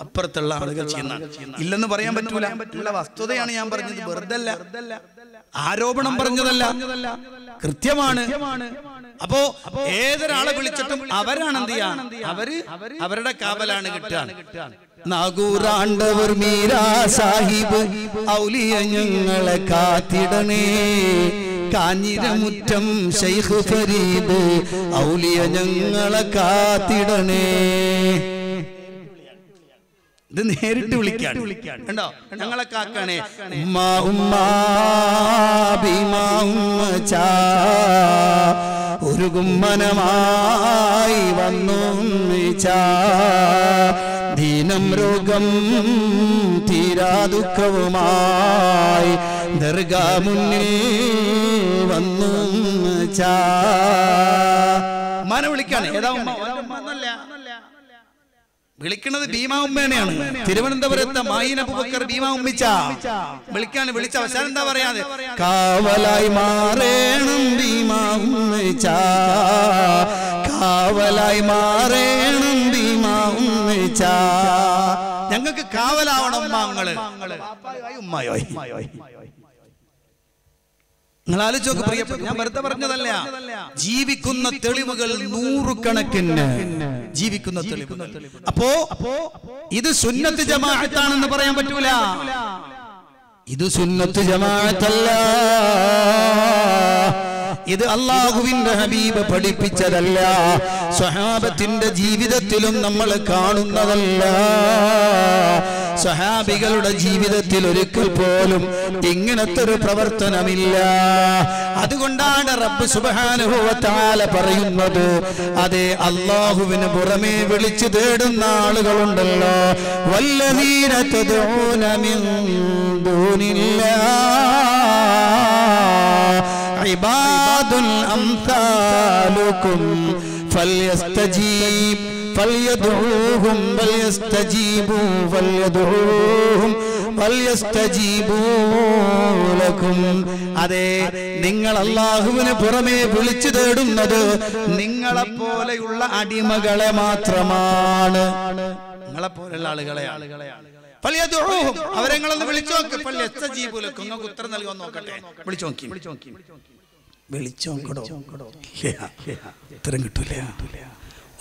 അപ്പുറത്തുള്ള ആളുകൾ ചെയ്യുന്ന ഇല്ലെന്ന് പറയാൻ പറ്റൂല. പറ്റൂല. വസ്തുതയാണ് ഞാൻ പറഞ്ഞത് വെറുതല്ല. ആരോപണം പറഞ്ഞതല്ല. കൃത്യമാണ്. അപ്പോ ഏതൊരാളെ വിളിച്ചിട്ടും അവരാണ് എന്ത് ചെയ്യാ? അവർ അവരുടെ കാവലാണ് കിട്ടുക നാഗൂറാണ്ടവർ മീരാ സാഹിബ് ഔലിയ ഞങ്ങളെ കാത്തിടണേ. കാഞ്ഞിരമുറ്റം ഷെയ്ഖ് ഫരീദ് ഔലിയ ഞങ്ങളെ കാത്തിടണേ. ഇത് നേരിട്ട് വിളിക്കാണ് കണ്ടോ? ഞങ്ങളെ കാക്കണേ. ഉമ്മ ഉമ്മ ഭീമാ ഉമ്മ ചാ. ഒരു കുമ്മനമായി വന്നു ദീനം രോഗം തീരാ ദുഃഖവുമായി ദർഗാ മുന്നിൽ വന്നു ചാ. മന വിളിക്കാണ്. ഏതാ ഉമ്മ? വിളിക്കണത് ഭീമാ തിരുവനന്തപുരത്തെ മായിൻ അബൂബക്കർ ഭീമാ ഉമ്മിച്ച വിളിച്ച അവസാനം എന്താ പറയാതെ? കാവലായി മാറേണം ഭീമാ ഉമ്മച്ചാ കാവലായി മാറേണം ഭീമാ ഉമ്മച്ചാ ഞങ്ങൾക്ക് കാവലാവണം മാങ്ങൾ. ഉമ്മായോ. നിങ്ങൾ ആലോചിച്ച് പ്രിയപ്പെട്ട ഞാൻ വെറുതെ പറഞ്ഞതല്ല. ജീവിക്കുന്ന തെളിവുകൾ നൂറുകണക്കിന്. ജീവിക്കുന്ന തെളിവുകൾ. അപ്പോ ഇത് സുന്നത്ത് ജമാഅത്താണെന്ന് പറയാൻ പറ്റൂല. ഇത് സുന്നത്ത് ജമാഅത്തല്ല. ഇത് അള്ളാഹുവിന്റെ ഹബീബ് പഠിപ്പിച്ചതല്ല. സ്വഹാബത്തിന്റെ ജീവിതത്തിലും നമ്മൾ കാണുന്നതല്ല. സ്വഹാബികളുടെ ജീവിതത്തിൽ ഒരിക്കൽ പോലും ഇങ്ങനത്തെ ഒരു പ്രവർത്തനമില്ല. അതുകൊണ്ടാണ് റബ്ബ് സുബാനുഭവത്താല പറയുന്നത് അതെ അള്ളാഹുവിന് പുറമേ വിളിച്ചു തേടുന്ന ആളുകളുണ്ടല്ലോ. വല്ലതീന തദഊന മിൻ ദൂനില്ലാ عباد أمثالكم فليستجيب فليدعوهم فليستجيبوا فليدعوهم فليستجيبوا لكم അതെ നിങ്ങൾ അള്ളാഹുവിന് പുറമെ വിളിച്ചു തേടുന്നത് നിങ്ങളെ പോലെയുള്ള അടിമകളെ മാത്രമാണ് നിങ്ങളെ പോലുള്ള ആളുകളെ ഫലിയദ്ഉഹും. അവരെ നിങ്ങളൊന്ന് വിളിച്ചു നോക്ക് ഫലിയസ്തജീബു ലക്കും. നിങ്ങൾക്ക് ഉത്തരം നൽകുമെന്ന് നോക്കട്ടെ വിളിച്ചു നോക്കി വിളിച്ചു നോക്കടോ ഉത്തരം കിട്ടൂല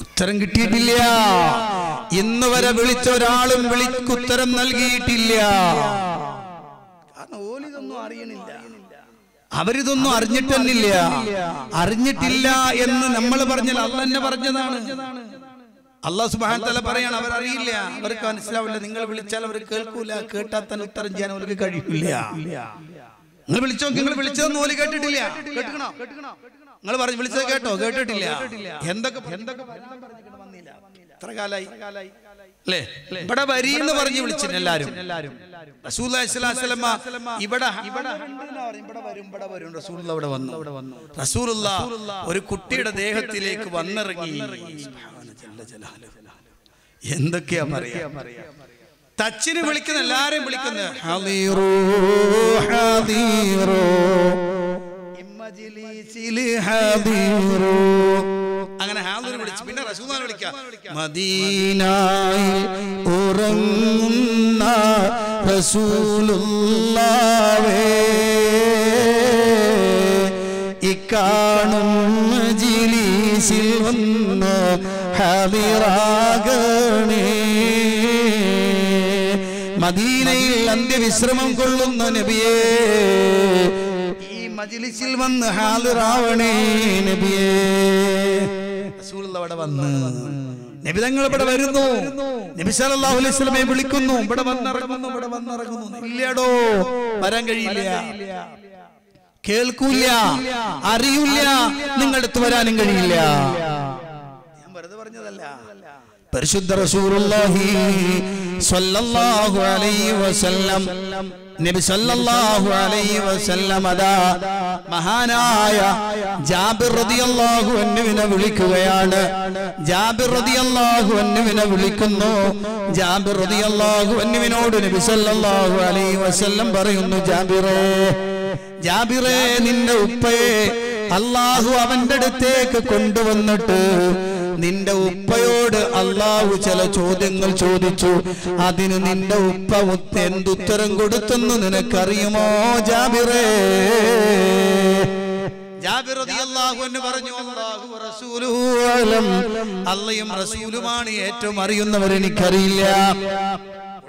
ഉത്തരം കിട്ടിയിട്ടില്ല. ഇന്ന് വരെ വിളിച്ച ഒരാളും വിളിക്കുത്തരം നൽകിയിട്ടില്ല. കാരണം ഓലിതൊന്നും അറിയണില്ല. അവരിതൊന്നും അറിഞ്ഞിട്ടെന്നില്ല അറിഞ്ഞിട്ടില്ല. എന്ന് നമ്മൾ പറഞ്ഞാൽ അല്ല തന്നെ പറഞ്ഞതാണ്. അള്ളാഹു സുബാൻ തല പറയാണ് അവരറിയില്ല. അറിയില്ല അവർക്ക് മനസ്സിലാവില്ല. നിങ്ങൾ വിളിച്ചാൽ അവർ കേൾക്കൂല. കേട്ടാൽ തന്നെ ഉത്തരം ചെയ്യാൻ അവർക്ക് കഴിയില്ല. നിങ്ങൾ വിളിച്ചോ? നിങ്ങൾ വിളിച്ചതെന്ന് ഓലി കേട്ടിട്ടില്ല. കേട്ടിക്കണോ? നിങ്ങൾ പറഞ്ഞു വിളിച്ചത് കേട്ടോ കേട്ടിട്ടില്ല. എന്തൊക്കെ എന്തൊക്കെ വന്നില്ല. എത്ര കാലായി. അല്ലേ? ഇവിടെ വരി എന്ന് പറഞ്ഞ് വിളിച്ചില്ല എല്ലാരും. വസല്ലമ ഇവിടെ ഇവിടെ വരും ഇവിടെ വരും റസൂലുള്ള അവിടെ വന്നു. റസൂലുള്ള ഒരു കുട്ടിയുടെ ദേഹത്തിലേക്ക് വന്നിറങ്ങി. എന്തൊക്കെയാ പറയാ? തച്ചിന് വിളിക്കുന്ന എല്ലാരും വിളിക്കുന്നത് അങ്ങനെ ഹാദൂർ വിളിച്ചു. പിന്നെ റസൂദാൻ വിളിക്കാം. മദീനായി ഉറങ്ങുന്ന റസൂലുള്ളാവേ ഇക്കാണും ജിലീസിൽ വന്ന് ഹാദിറാകണേ മദീനയിൽ അന്ത്യവിശ്രമം കൊള്ളുന്ന നബിയേ മജിലിസിൽ വന്ന് ഹാദിറാവണേ നബിയേ. വന്ന്. നബിതങ്ങൾ ഇവിടെ വരുന്നു. നബി സല്ലല്ലാഹു അലൈഹി വിളിക്കുന്നു. ഇവിടെ വന്നിറങ്ങുന്നു ഇവിടെ വന്നിറങ്ങുന്നു. ഇല്ലടോ. വരാൻ കഴിയില്ല. കേൾക്കൂല അറിയില്ല. നിങ്ങളുടെ അടുത്ത് വരാനും കഴിയില്ല. ഞാൻ വെറുതെ പറഞ്ഞതല്ല. പരിശുദ്ധ റസൂലുള്ളാഹി സ്വല്ലല്ലാഹു അലൈഹി വസല്ലം നബി സല്ലല്ലാഹു അലൈഹി വസല്ലം മഹാനായ ജാബിർ റളിയല്ലാഹു അൻഹുവിനെ വിളിക്കുകയാണ്. ജാബിർ റളിയല്ലാഹു അൻഹുവിനെ വിളിക്കുന്നു. ജാബിർ റളിയല്ലാഹു അൻഹുവിനോട് നബി സല്ലല്ലാഹു അലൈഹി വസല്ലം പറയുന്നു ജാബിറേ ജാബിറേ നിന്റെ ഉപ്പയെ അള്ളാഹു അവന്റെ അടുത്തേക്ക് കൊണ്ടുവന്നിട്ട് നിന്റെ ഉപ്പയോട് അള്ളാഹു ചില ചോദ്യങ്ങൾ ചോദിച്ചു. അതിന് നിന്റെ ഉപ്പ എന്തുത്തരം കൊടുത്തെന്ന് നിനക്കറിയുമോ ജാബിറേ. അള്ളയും റസൂലുമാണ് ഏറ്റവും അറിയുന്നവർ എനിക്കറിയില്ല.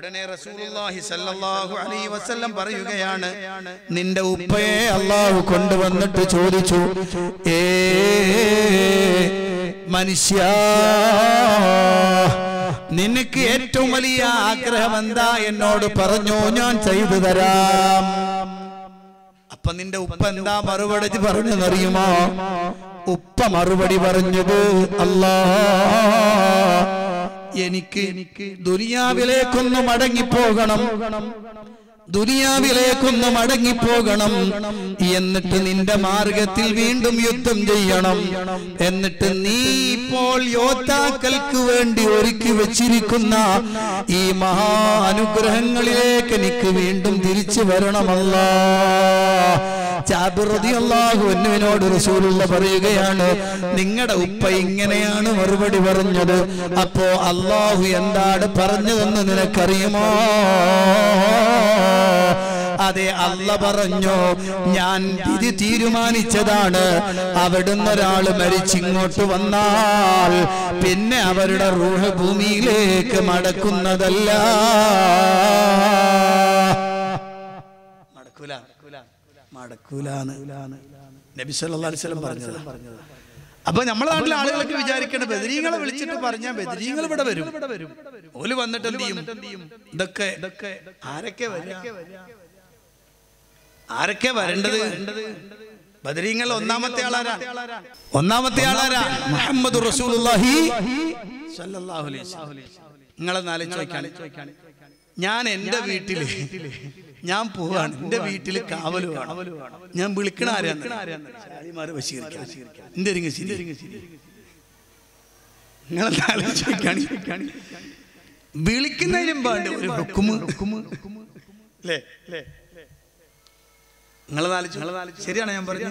ഉടനെ റസൂലുള്ളാഹി സല്ലല്ലാഹു അലൈഹി വസല്ലം പറയുകയാണ് നിന്റെ ഉപ്പയെ അള്ളാഹു കൊണ്ടുവന്നിട്ട് ചോദിച്ചു ഏ മനുഷ്യ നിനക്ക് ഏറ്റവും വലിയ ആഗ്രഹം എന്താ എന്നോട് പറഞ്ഞു ഞാൻ ചെയ്തു തരാം. അപ്പൊ നിന്റെ ഉപ്പ എന്താ മറുപടി പറഞ്ഞെന്നറിയുമോ? ഉപ്പ മറുപടി പറഞ്ഞത് അല്ലാ എനിക്ക് ദുരിയാവിലേക്കൊന്നും മടങ്ങിപ്പോകണം. ദുനിയാവിലേക്കൊന്ന് മടങ്ങിപ്പോകണം. എന്നിട്ട് നിന്റെ മാർഗത്തിൽ വീണ്ടും യുദ്ധം ചെയ്യണം. എന്നിട്ട് നീ ഇപ്പോൾ യോദ്ധാക്കൾക്ക് വേണ്ടി ഒരുക്കി വെച്ചിരിക്കുന്ന ഈ മഹാ അനുഗ്രഹങ്ങളിലേക്ക് എനിക്ക് വീണ്ടും തിരിച്ചു വരണമല്ല. ോട് റസൂലുള്ള പറയുകയാണ് നിങ്ങളുടെ ഉപ്പ ഇങ്ങനെയാണ് മറുപടി പറഞ്ഞത്. അപ്പോ അള്ളാഹു എന്താണ് പറഞ്ഞതെന്ന് നിനക്കറിയുമോ? അതെ അല്ല പറഞ്ഞു. ഞാൻ വിധി തീരുമാനിച്ചതാണ്. അവിടുന്ന് ഒരാൾ മരിച്ചിങ്ങോട്ട് വന്നാൽ പിന്നെ അവരുടെ റൂഹ് ഭൂമിയിലേക്ക് മടക്കുന്നതല്ല. മടക്കൂല. മടക്കൂലാണ് നബി സല്ലല്ലാഹു അലൈഹി വസല്ലം പറഞ്ഞത്. അപ്പൊ നമ്മളെ നാട്ടിലെ ആളുകളൊക്കെ വിചാരിക്കേണ്ട ബദരീങ്ങളെ വിളിച്ചിട്ട് പറഞ്ഞാൽ ബദരീങ്ങൾ ഇവിടെ വരും. ഓൽ വന്നിട്ട് എന്ത് ചെയ്യും? ഇതൊക്കെ ഇതൊക്കെ ആരൊക്കെ ആരൊക്കെ വരേണ്ടത്? ബദരീങ്ങൾ ഒന്നാമത്തെ ആളാരാ? ഒന്നാമത്തെ ആളാരാ? മുഹമ്മദ് റസൂലുള്ളാഹി നിങ്ങളെ ആലോചിച്ച് ഞാൻ എന്റെ വീട്ടിൽ ഞാൻ പോവാണ്. എന്റെ വീട്ടിൽ കാവൽ വേണം. ഞാൻ വിളിക്കണ ആരാണ് ബഷീർക്കാ. എന്റെ ഇരിങ്ങ് ശരി. നിങ്ങളെ ആലോചിക്കാണ്? വിളിക്കുന്നതിനും പാണ്ട് ഒരു ഹുക്കുമ്. അല്ലേ? ശരിയാണ് ഞാൻ പറഞ്ഞു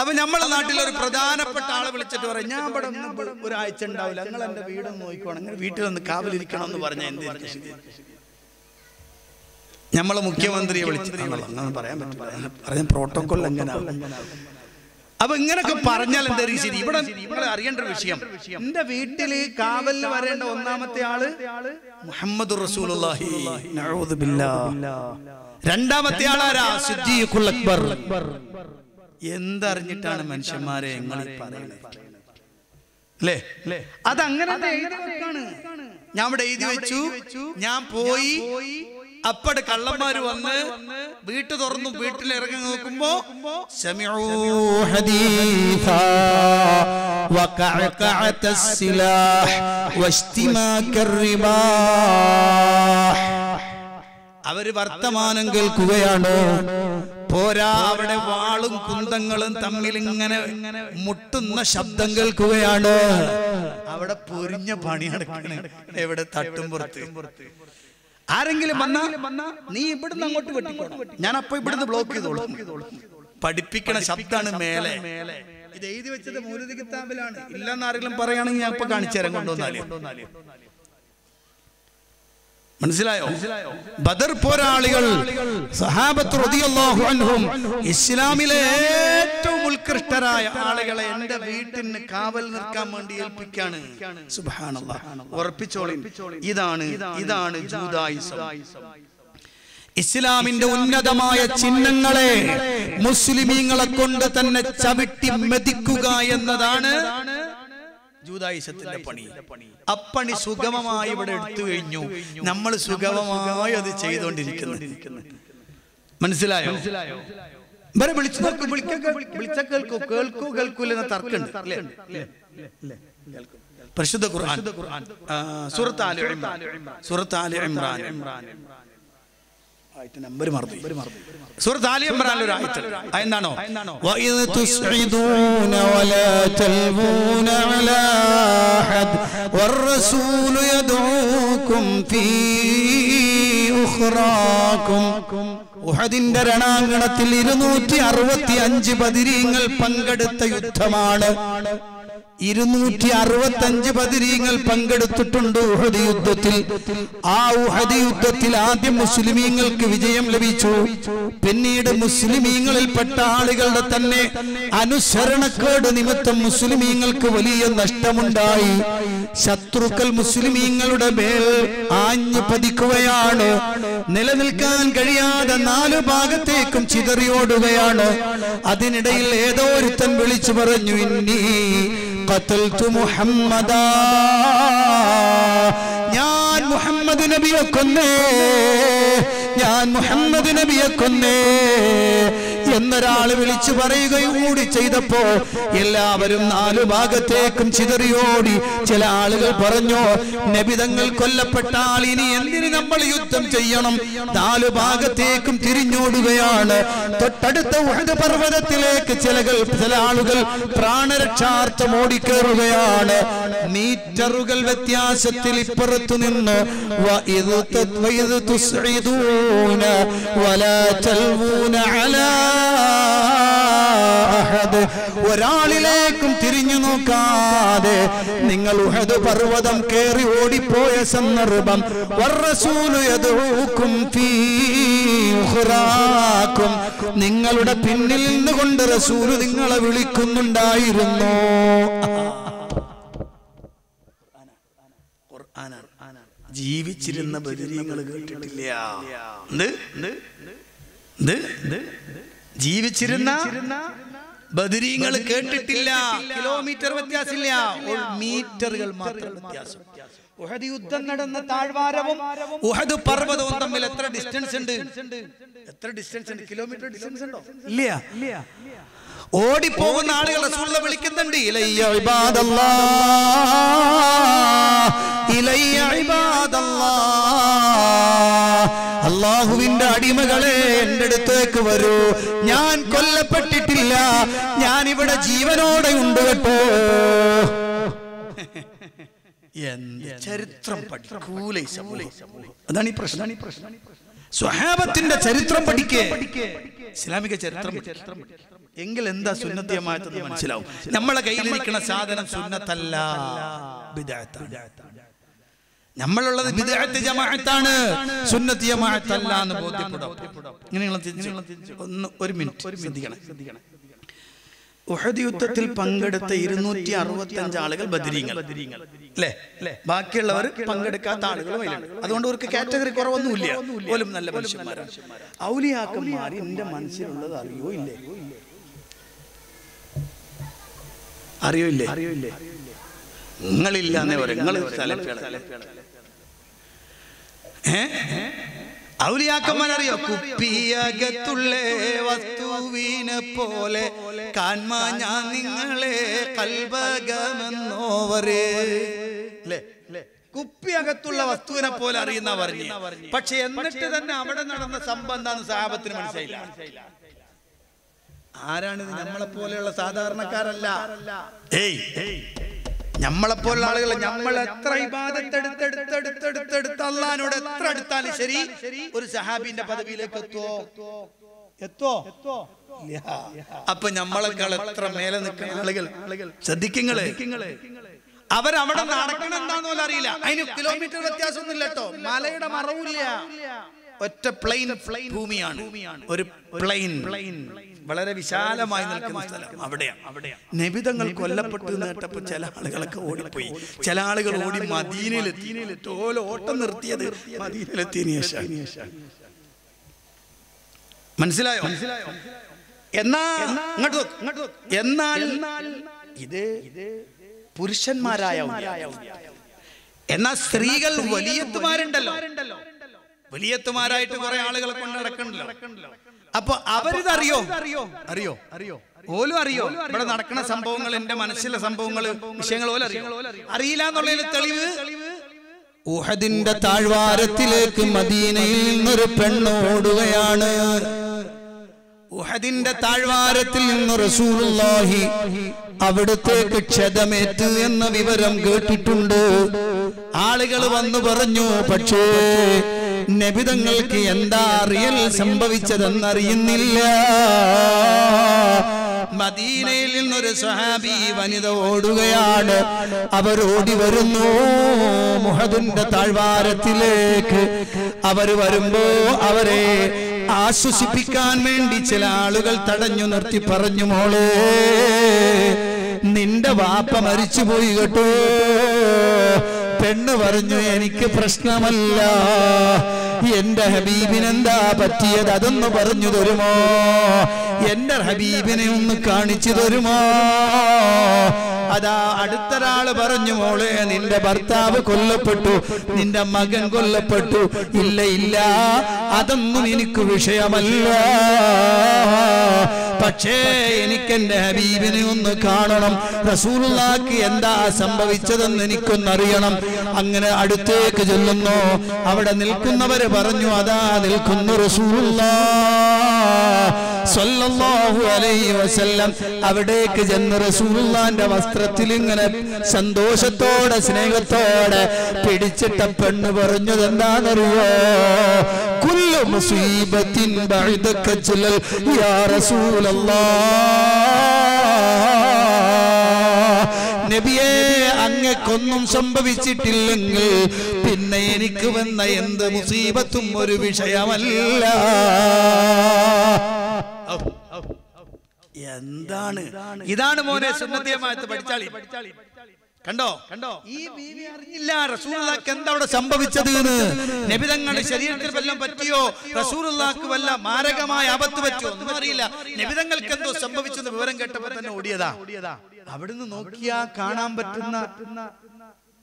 അപ്പൊ നമ്മളെ നാട്ടിൽ ഒരു പ്രധാനപ്പെട്ട ആളെ വിളിച്ചിട്ട് പറയും. ഞാൻ ഇവിടെ ഒരാഴ്ച ഉണ്ടാവില്ല. നിങ്ങൾ എന്റെ വീടൊന്ന് നോക്കിക്കോണം. ഒന്ന് കാവലിരിക്കണം എന്ന് പറഞ്ഞാൽ എന്ത് ശരി നമ്മളെ മുഖ്യമന്ത്രിയെ വിളിച്ചു പറയാൻ പ്രോട്ടോകോൾ അപ്പൊ ഇങ്ങനൊക്കെ പറഞ്ഞാൽ എന്താ ശരി ഇവിടെ നിങ്ങൾ അറിയേണ്ട ഒരു വിഷയം. എന്റെ വീട്ടിൽ കാവലിന് വരേണ്ട ഒന്നാമത്തെ ആൾ മുഹമ്മദ് റസൂലുള്ളാഹി. രണ്ടാമത്തെ ആളാരാ? സിദ്ദീഖുൽ അക്ബർ. എന്തറിഞ്ഞിട്ടാണ് മനുഷ്യന്മാരെ നിങ്ങൾ പറയുന്നത്? അല്ലേ അതങ്ങനെ. ഞാൻ ഇവിടെ എഴുതി വെച്ചു. ഞാൻ പോയി അപ്പട് കള്ളന്മാര് വന്ന് വീട്ട് തുറന്നു വീട്ടിൽ ഇറങ്ങി നോക്കുമ്പോ അവർ വർത്തമാനം കേൾക്കുകയാണ്? പോരാ അവിടെ വാളും കുന്തങ്ങളും തമ്മിൽ ഇങ്ങനെ മുട്ടുന്ന ശബ്ദം കേൾക്കുകയാണ്? അവിടെ പൊരിഞ്ഞ പണി എവിടെ തട്ടും പുറത്ത്? ആരെങ്കിലും വന്ന നീ ഇവിടുന്ന് അങ്ങോട്ട് വെട്ടിക്കോണം ഞാൻ അപ്പൊ ഇവിടുന്ന് ബ്ലോക്ക് ചെയ്തോളും. പഠിപ്പിക്കണ ശബ്ദാണ് മേലെ. ഇത് എഴുതി വെച്ചത് മൂലതി കിതാബിലാണ് ഇല്ലെന്ന് ആരെങ്കിലും പറയുകയാണെങ്കിൽ ഞാൻ ഇപ്പൊ കാണിച്ചു തരാൻ കൊണ്ടുവന്നാലേ. മനസ്സിലായോ? ബദർ പോരാളികൾ സഹാബത്ത് ഇസ്ലാമിലെ ഏറ്റവും ഉത്കൃഷ്ടരായ ആളുകളെ എന്റെ വീട്ടിന് കാവൽ നിൽക്കാൻ വേണ്ടി ഏൽപ്പിക്കാണ്. സുബ്ഹാനല്ലാഹ് ഉറപ്പിച്ചോളി ഇതാണ് ഇതാണ് ഇസ്ലാമിന്റെ ഉന്നതമായ ചിഹ്നങ്ങളെ മുസ്ലിമീങ്ങളെ കൊണ്ട് തന്നെ ചവിട്ടി മെതിക്കുക എന്നതാണ് ജൂതായുസത്തിന്റെ പണി. അപ്പണി സുഗമമായി ഇവിടെ എടുത്തു കഴിഞ്ഞു. നമ്മൾ സുഗമമായി അത് ചെയ്തുകൊണ്ടിരിക്കുന്നു മനസ്സിലായോ? ഇവരെ വിളിച്ചു നോക്ക് വിളിക്ക വിളിച്ച കേൾക്കൂ കേൾക്കൂ കേൾക്കൂല എന്ന തർക്കമുണ്ട് അല്ലേ? പരിശുദ്ധ ഖുർആൻ. സൂറത്ത് ആലു ഇമ്രാൻ. സൂറത്ത് ആലു ഇമ്രാൻ. ആയിട്ട് നമ്പർ മറന്നു സൂറത്ത് ആലി ഇമ്രാൻ ഒരു ആയത്ത് അതെന്താണോ وإذ تصعدون ولا تلوون على أحد والرسول يدعوكم في أخراكم ഉഹദിന്റെ രണാങ്കണത്തിൽ ഇരുന്നൂറ്റി അറുപത്തി അഞ്ച് ബദിരീങ്ങൾ പങ്കെടുത്ത യുദ്ധമാണ് ഇരുന്നൂറ്റി അറുപത്തഞ്ച് പതിരീങ്ങൾ പങ്കെടുത്തിട്ടുണ്ട് ഉഹദ് യുദ്ധത്തിൽ. ആ ഉഹദ് യുദ്ധത്തിൽ ആദ്യം മുസ്ലിമീങ്ങൾക്ക് വിജയം ലഭിച്ചു. പിന്നീട് മുസ്ലിമീങ്ങളിൽപ്പെട്ട ആളുകളുടെ തന്നെ അനുസരണക്കേട് നിമിത്തം മുസ്ലിമീങ്ങൾക്ക് വലിയ നഷ്ടമുണ്ടായി. ശത്രുക്കൾ മുസ്ലിമീങ്ങളുടെ മേൽ ആഞ്ഞു പതിക്കുകയാണ്. നിലനിൽക്കാൻ കഴിയാതെ നാലു ഭാഗത്തേക്കും ചിതറിയോടുകയാണ്. അതിനിടയിൽ ഏതോ ഒരുത്തൻ വിളിച്ചു പറഞ്ഞു ഇന്നീ ഖതൽതു മുഹമ്മദാ. ഞാൻ മുഹമ്മദ് നബിയെ കൊന്നേ. ഞാൻ മുഹമ്മദ് നബിയെ കൊന്നേ. എന്നൊരാൾ വിളിച്ചു പറയുകയും കൂടി ചെയ്തപ്പോ എല്ലാവരും നാലു ഭാഗത്തേക്കും ചിതറിയോടി ചില ആളുകൾ പറഞ്ഞു നബിതങ്ങൾ കൊല്ലപ്പെട്ടാൽ ഇനി എന്തിന് നമ്മൾ യുദ്ധം ചെയ്യണം നാലു ഭാഗത്തേക്കും തിരിഞ്ഞോടുകയാണ് തൊട്ടടുത്ത ഉഹദ് പർവ്വതത്തിലേക്ക് ചിലകൾ ചില ആളുകൾ പ്രാണരക്ഷാർത്ഥം ഓടിക്കേറുകയാണ് മീറ്ററുകൾ വ്യത്യാസത്തിൽ ഇപ്പുറത്തു നിന്ന് وإذ تت- وإذ تسعدون ولا تلوون على അഹദ് ഒരാളിലേക്കും തിരിഞ്ഞു നോക്കാതെ നിങ്ങൾ ഉഹദ് പർവതം കേറി ഓടിപ്പോയ സന്ദർഭം. നിങ്ങളുടെ പിന്നിൽ നിന്നുകൊണ്ട് റസൂൽ നിങ്ങളെ വിളിക്കുന്നുണ്ടായിരുന്നു ജീവിച്ചിരുന്ന ബദിരീങ്ങൾ കേട്ടിട്ടില്ല എന്ത്? എന്ത്? എന്ത്? ജീവിച്ചിരുന്ന ബദിരീങ്ങൾ കേട്ടിട്ടില്ല. കിലോമീറ്റർ വ്യത്യാസമില്ല. മീറ്ററുകൾ മാത്രം വ്യത്യാസം. ഉഹദ് യുദ്ധം നടന്ന താഴ്വാരവും ഉഹദ് പർവതവും തമ്മിൽ എത്ര ഡിസ്റ്റൻസ് ഉണ്ട്? എത്ര ഡിസ്റ്റൻസ് ഉണ്ട്? കിലോമീറ്റർ ഡിസ്റ്റൻസ് ഉണ്ടോ? ഇല്ല. ഓടിപ്പോകുന്ന ആളുകൾ റസൂലിനെ വിളിക്കുന്നുണ്ട് ഇലയ്യ ഇബാദല്ലാ ഇലയ്യ ഇബാദല്ലാ അള്ളാഹുവിന്റെ അടിമകളെ എന്റെ അടുത്തേക്ക് വരൂ ഞാൻ കൊല്ലപ്പെട്ടിട്ടില്ല ഞാൻ ഇവിടെ ജീവനോടെ ഉണ്ട് കേട്ടോ എന്ത് ചരിത്രം പഠിക്കൂല. അതാണ് ഈ പ്രശ്നം സ്വഹാബത്തിന്റെ ചരിത്രം പഠിക്കേ ഇസ്ലാമിക ചരിത്രം പഠിക്ക്. എങ്കിൽ എന്താ സുന്നത്തിയമായതെന്ന് മനസ്സിലാവും. നമ്മളെ കയ്യിലിരിക്കുന്ന സാധനം സുന്നത്തല്ല. നമ്മളുള്ളത് ജമാഅത്താണ്. സുന്നത്തി ജമാഅത്തല്ല എന്ന് ബോധ്യപ്പെടും. ഒന്ന് ഒരു മിനിറ്റ് ശ്രദ്ധിക്കണം. ഉഹദ് യുദ്ധത്തിൽ പങ്കെടുത്ത ഇരുന്നൂറ്റി അറുപത്തി അഞ്ച് ആളുകൾ ബദരീങ്ങൾ. അല്ലേ? ബാക്കിയുള്ളവർ പങ്കെടുക്കാത്ത ആളുകൾ അതുകൊണ്ട് അവർക്ക് കാറ്റഗറി കുറവൊന്നുമില്ല. പോലും നല്ല മനുഷ്യന്മാരാണ്. ഔലിയാക്കന്മാർ എന്റെ മനസ്സിലുള്ളത് അറിയോ ഇല്ലേ. അറിയോ ഇല്ലേ അറിയോ ഇല്ലേ നിങ്ങളില്ല എന്നേ പറയും. നിങ്ങൾ ഔലിയാക്കന്മാരറിയോ? കുപ്പിയകത്തുള്ളേ വസ്തുവിനെ പോലെ കാൺമാ ഞാൻ നിങ്ങളെ കൽവകമെന്നോവരേ അല്ലേ കുപ്പി അകത്തുള്ള വസ്തുവിനെ പോലെ അറിയുന്ന പറഞ്ഞു. പക്ഷെ എന്നിട്ട് തന്നെ അവിടെ നടന്ന സംഭവം എന്താന്ന് സാഹബത്തിന് മനസ്സിലായില്ല. ആരാണിത്? നമ്മളെ പോലെയുള്ള സാധാരണക്കാരല്ല. ഏയ് നമ്മളെപ്പോലുള്ള ആളുകൾ നമ്മൾ എത്ര ഇബാദത്തെടുത്തെടുത്തെടുത്തെടുത്തെടുത്ത് അള്ളഹാനോട് എത്ര എടുത്താലും ശരി ഒരു സഹാബിന്റെ പദവിയിലേക്ക് എത്തോ എത്തോ എത്തോ അപ്പൊ നമ്മളെക്കാൾ എത്ര മേലെ നിൽക്കുന്ന ആളുകൾ? ശ്രദ്ധിക്കുങ്ങളെ. അവരവിടെ നടക്കണം എന്താന്ന് പോലും അറിയില്ല. അതിന് കിലോമീറ്റർ വ്യത്യാസമൊന്നുമില്ല കേട്ടോ. മലയുടെ മറവില്ല. ഒറ്റ പ്ലെയിൻ ഭൂമിയാണ്. ഒരു പ്ലെയിൻ പ്ലെയിൻ വളരെ വിശാലമായി നിൽക്കുന്ന സ്ഥലം. അവിടെയാണ്. അവിടെയാണ്. നബിതങ്ങൾ കൊല്ലപ്പെട്ടു നേട്ടപ്പോ ചില ആളുകളൊക്കെ ഓടിപ്പോയി. ചില ആളുകൾ ഓടി മദീനയിലെത്തി. ഓല ഓട്ടം നിർത്തിയത് മദീനയിലെത്തിയതിനു ശേഷം. മനസ്സിലായോ? മനസ്സിലായോ? എന്നാ എന്നാൽ ഇത് പുരുഷന്മാരായ എന്നാ എന്നാൽ സ്ത്രീകൾ വലിയത്തുമാരുണ്ടല്ലോ. വലിയത്തുമാരായിട്ട് കുറെ ആളുകളെ കൊണ്ട് നടക്കണ്ടല്ലോ അപ്പൊ അവരിത് അറിയോ? അറിയോ? അറിയോ? അറിയോ? ഓലും അറിയോ? ഇവിടെ നടക്കുന്ന സംഭവങ്ങൾ എന്റെ മനസ്സിലെ സംഭവങ്ങൾ വിഷയങ്ങൾ ഓല അറിയോ? അറിയില്ല എന്നുള്ളതിന് തെളിവ് ഊഹദിന്റെ താഴ്വാരത്തിലേക്ക് മദീനയിൽ നിന്നൊരു പെണ്ണോടുകയാണ് ഉഹദിന്റെ താഴ്വാരത്തിൽ നിന്ന് റസൂലുള്ളാഹി അവിടത്തേക്ക് ക്ഷതമേറ്റ് എന്ന വിവരം കേട്ടിട്ടുണ്ട്. ആളുകൾ വന്നു പറഞ്ഞു പക്ഷേ നബിതങ്ങൾക്ക് എന്താ റിയൽ സംഭവിച്ചതെന്നറിയുന്നില്ല. മദീനയിൽ നിന്നൊരു സ്വഹാബി വനിത ഓടുകയാണ്. അവരോടി വരുന്നു മുഹദിന്റെ താഴ്വാരത്തിലേക്ക്. അവർ വരുമ്പോ അവരെ ആശ്വസിപ്പിക്കാൻ വേണ്ടി ചില ആളുകൾ തടഞ്ഞു നിർത്തി പറഞ്ഞു മോളെ നിന്റെ വാപ്പ മരിച്ചുപോയി കേട്ടോ. പെണ്ണ് പറഞ്ഞു എനിക്ക് പ്രശ്നമല്ല. എന്റെ ഹബീബിനെന്താ പറ്റിയത്? അതൊന്ന് പറഞ്ഞു തരുമോ? എന്റെ ഹബീബിനെ ഒന്ന് കാണിച്ചു തരുമോ? അതാ അടുത്തൊരാൾ പറഞ്ഞു മോളെ നിന്റെ ഭർത്താവ് കൊല്ലപ്പെട്ടു നിന്റെ മകൻ കൊല്ലപ്പെട്ടു. ഇല്ല ഇല്ല അതൊന്നും എനിക്ക് വിഷയമല്ല. പക്ഷേ എനിക്ക് എന്റെ ഹബീബിനെ ഒന്ന് കാണണം. റസൂലുള്ളാക്ക് എന്താ സംഭവിച്ചതെന്ന് എനിക്കൊന്നറിയണം. അങ്ങനെ അടുത്തേക്ക് ചെല്ലുന്നു. അവിടെ നിൽക്കുന്നവര് പറഞ്ഞു അതാ നിൽക്കുന്നു റസൂലുള്ള. സ്വല്ലല്ലാഹു അലൈഹി വസല്ലം അവിടേക്ക് ചെന്ന് റസൂലുള്ളാന്റെ വസ്ത്രത്തിൽ ഇങ്ങനെ സന്തോഷത്തോടെ സ്നേഹത്തോടെ പിടിച്ചിട്ട പെണ്ണ് പറഞ്ഞത് എന്താണെന്നറിയോ? കുല്ലു യാ സംഭവിച്ചിട്ടില്ലെങ്കിൽ പിന്നെ എനിക്ക് വന്ന എന്ത് മുസീബത്തും ഒരു വിഷയമല്ല. എന്താണ്? ഇതാണ് മോനെ സുന്നത്തിയമായത്ത് പഠിച്ചാളി. കണ്ടോ? കണ്ടോ? ഈ ബീവി അറിഞ്ഞില്ല റസൂലുള്ളാക്ക് എന്താ അവിടെ സംഭവിച്ചത് നബിതങ്ങളുടെ ശരീരത്തിൽ വല്ലതും പറ്റിയോ? റസൂലുള്ളാക്ക് വല്ല മാരകമായ ആപത്ത് പറ്റിയോ? ഒന്നും അറിയില്ല. നബിതങ്ങൾക്ക് എന്തോ സംഭവിച്ചെന്ന് വിവരം കേട്ടപ്പോ തന്നെ ഓടിയതാ. അവിടുന്ന് നോക്കിയാ കാണാൻ പറ്റുന്ന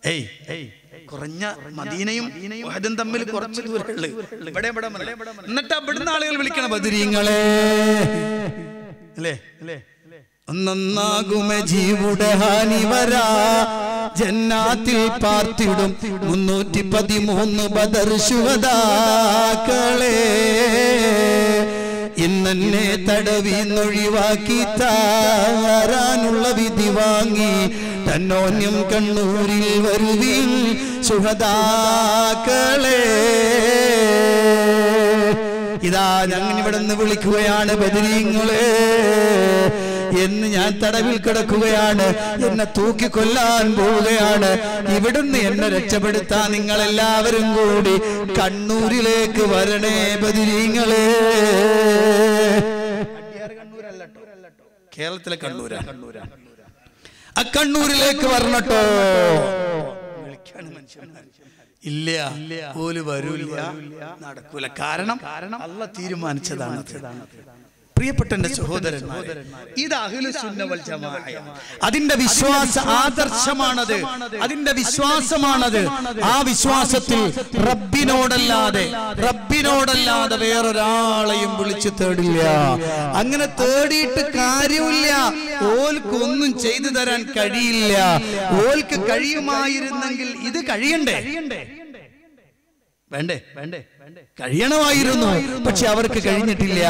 ഏയ് കുറഞ്ഞ മദീനയും ഉഹദും തമ്മിൽ കുറച്ച് ദൂരമുള്ളു. ഇവിടെ ഇവിടെ. എന്നിട്ട് അവിടുന്ന് ആളുകൾ വിളിക്കണം ബദരീങ്ങളെ. അല്ലേ? അല്ലേ ഒന്നൊന്നാകുമെ ജീവുടെ ഹാനി വരാ. ജന്നാത്തിൽ പാർത്തിടും മുന്നൂറ്റി പതിമൂന്ന് ബദർ ശുഹദാക്കളെ. ഇന്നെന്നെ തടവിന്നൊഴിവാക്കി താറാനുള്ള വിധി വാങ്ങി തന്നോന്യം കണ്ണൂരിൽ വരുവിൽ സുഹദാക്കളെ ഇതാ ഞങ്ങൾ ഇവിടെ നിന്ന് വിളിക്കുകയാണ് ബദരീങ്ങളെ. എന്ന് ഞാൻ തടവിൽ കിടക്കുകയാണ്. എന്നെ തൂക്കിക്കൊല്ലാൻ പോവുകയാണ്. ഇവിടുന്ന് എന്നെ രക്ഷപ്പെടുത്താൻ നിങ്ങൾ എല്ലാവരും കൂടി കണ്ണൂരിലേക്ക് വരണേ ബദിരീങ്ങളെ. കേരളത്തിലെ കണ്ണൂരാ. ആ കണ്ണൂരിലേക്ക് വരണട്ടോ ഇല്ല. പോലും വരൂല്ല നടക്കൂല. കാരണം അല്ല തീരുമാനിച്ചതാണ് പ്രിയപ്പെട്ട എന്റെ സഹോദരൻ ഇത് അഖിലു അതിന്റെ വിശ്വാസ ആദർശമാണത്. അതിന്റെ വിശ്വാസമാണത്. ആ വിശ്വാസത്തിൽ റബ്ബിനോടല്ലാതെ റബ്ബിനോടല്ലാതെ വേറൊരാളെയും വിളിച്ചു തേടില്ല. അങ്ങനെ തേടിയിട്ട് കാര്യമില്ല. ഓൽക്ക് ഒന്നും ചെയ്തു തരാൻ കഴിയില്ല. ഓൽക്ക് കഴിയുമായിരുന്നെങ്കിൽ ഇത് കഴിയണ്ടേ? വേണ്ടേ വേണ്ടേ. കഴിയണമായിരുന്നു പക്ഷെ അവർക്ക് കഴിഞ്ഞിട്ടില്ല.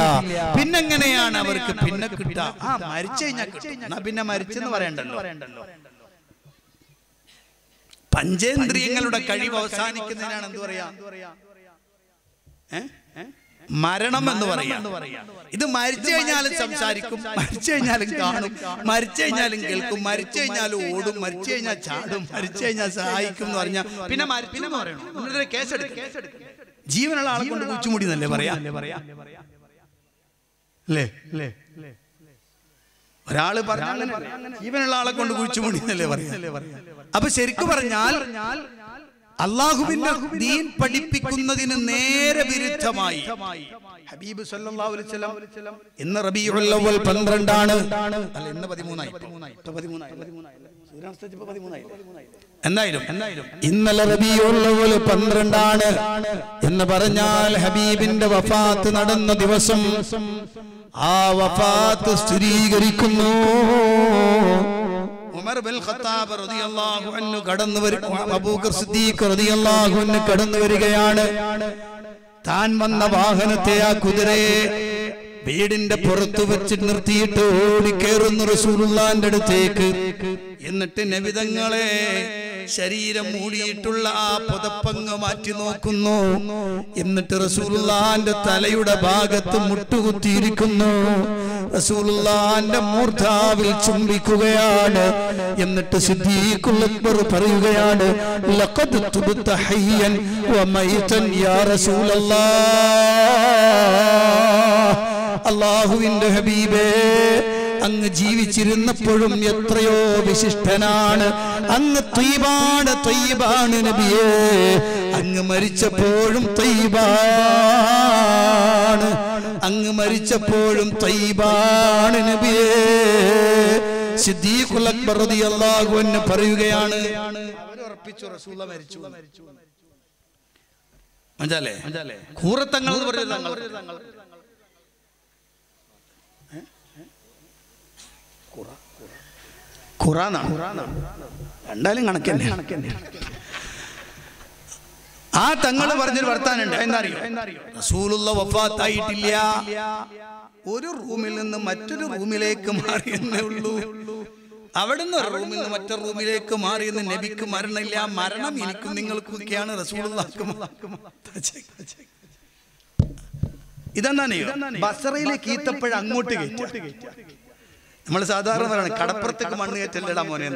പിന്നെങ്ങനെയാണ് അവർക്ക് പിന്നെ കിട്ടുക? ആ മരിച്ചു കഴിഞ്ഞാൽ പിന്നെ മരിച്ചെന്ന് പറയണ്ടല്ലോ. പഞ്ചേന്ദ്രിയങ്ങളുടെ കഴിവ് അവസാനിക്കുന്നതിനാണ് എന്ത് പറയാ? ഏ? മരണം എന്ന് പറയാ. ഇത് മരിച്ചു കഴിഞ്ഞാലും സംസാരിക്കും. മരിച്ചു കഴിഞ്ഞാലും കാണും. മരിച്ചു കഴിഞ്ഞാലും കേൾക്കും. മരിച്ചു കഴിഞ്ഞാലും ഓടും. മരിച്ചു കഴിഞ്ഞാൽ ചാടും. മരിച്ചു കഴിഞ്ഞാൽ സഹായിക്കും എന്ന് പറഞ്ഞാൽ പിന്നെ മരിച്ചു എന്ന് പറയണം. കേസെടുക്കും. ജീവനുള്ള ആളെ കൊണ്ട് കുച്ചുമുടി എന്നല്ലേ പറയാ? അല്ലേ? അല്ലേ? ഒരാൾ പറഞ്ഞാൽ ജീവനുള്ള ആളെ കൊണ്ട് കുഴിച്ചുമുടി എന്നല്ലേ പറയാ? അപ്പൊ ശരിക്കും പറഞ്ഞാൽ അള്ളാഹുവിന്റെ ദീൻ പഠിപ്പിക്കുന്നതിന് നേരെ വിരുദ്ധമായി. ഹബീബ് ഇന്ന് റബീഉൽ അവ്വൽ പന്ത്രണ്ടാണ്. അല്ല ഇന്ന് പതിമൂന്നായി. എന്തായാലും എന്തായാലും ഇന്നലെ റബിയുള്ളവൽ പന്ത്രണ്ടാണ് എന്ന് പറഞ്ഞാൽ ഹബീബിന്റെ വഫാത്ത് നടന്ന ദിവസം ആ വഫാത്ത് സ്ഥിരീകരിക്കുന്നു. ഉമർ ബിൻ ഖത്താബ് റളിയല്ലാഹു അൻഹു കടന്നു അബൂബക്കർ സിദ്ദീഖ് റളിയല്ലാഹു അൻഹു കടന്നു വരികയാണ്. താൻ വന്ന വാഹനത്തെ ആ കുതിരയെ വീടിന്റെ പുറത്ത് വെച്ച് നിർത്തിയിട്ട് ഓടിക്കേറുന്നു റസൂലുള്ളാന്റെ അടുത്തേക്ക്. എന്നിട്ട് നബിതങ്ങളെ ശരീരം മൂടിയിട്ടുള്ള ആ പുതപ്പങ്ങ് മാറ്റി നോക്കുന്നു. എന്നിട്ട് റസൂലുള്ളാന്റെ തലയുടെ ഭാഗത്ത് മുട്ടുകുത്തിയിരിക്കുന്നു. റസൂലുള്ളാന്റെ മൂർധാവിൽ ചുംബിക്കുകയാണ്. എന്നിട്ട് സിദ്ദീഖുൽ അക്ബർ പറയുകയാണ് ലഖദ് തുബ്ത ഹയ്യൻ വമൈതൻ യാ റസൂലല്ലാഹ് അല്ലാഹുവിന്റെ ഹബീബേ അങ്ങ് ജീവിച്ചിരുന്നപ്പോഴും എത്രയോ വിശിഷ്ടനാണ്. അങ്ങ് തൊയ്ബാണ് തൊയ്ബാണ് നബിയേ. അങ്ങ് മരിച്ചപ്പോഴും തൊയ്ബാണ് അങ്ങ് മരിച്ചപ്പോഴും തൊയ്ബാണ് നബിയേ. സിദ്ദീഖുൽ അക്ബർ റളിയല്ലാഹു അൻഹു പറയുകയാണ് റസൂല മരിച്ചു. മനസ്സിലേ കൂറത്തങ്ങൾ എന്ന് പറയുന്നത് ഖുറാനാണ് രണ്ടാലും കണക്കന്നെ ആ തങ്ങൾ പറഞ്ഞൊരു വർത്താനുണ്ട്. എന്നറിയോ റസൂലുള്ള വഫാത്തായിട്ടില്ല. ഒരു റൂമിൽ നിന്ന് മറ്റൊരു റൂമിലേക്ക് മാറിയെന്നേ ഉള്ളൂ. അവിടുന്ന് ഒരു റൂമിൽ നിന്ന് മറ്റൊരു റൂമിലേക്ക് മാറിയെന്ന് നബിക്ക് മരണമില്ല. മരണം എനിക്കും നിങ്ങൾക്കൊക്കെയാണ് റസൂലുള്ളാഹ്ക്ക് ഇതെന്താണ് ബസറയിലേക്ക് ഈത്തപ്പോഴ അങ്ങോട്ട് കയറ്റുക. നമ്മൾ സാധാരണ പറയണം കടപ്പുറത്തേക്ക് മണ്ണ് കയറ്റല്ലടാ മോനെ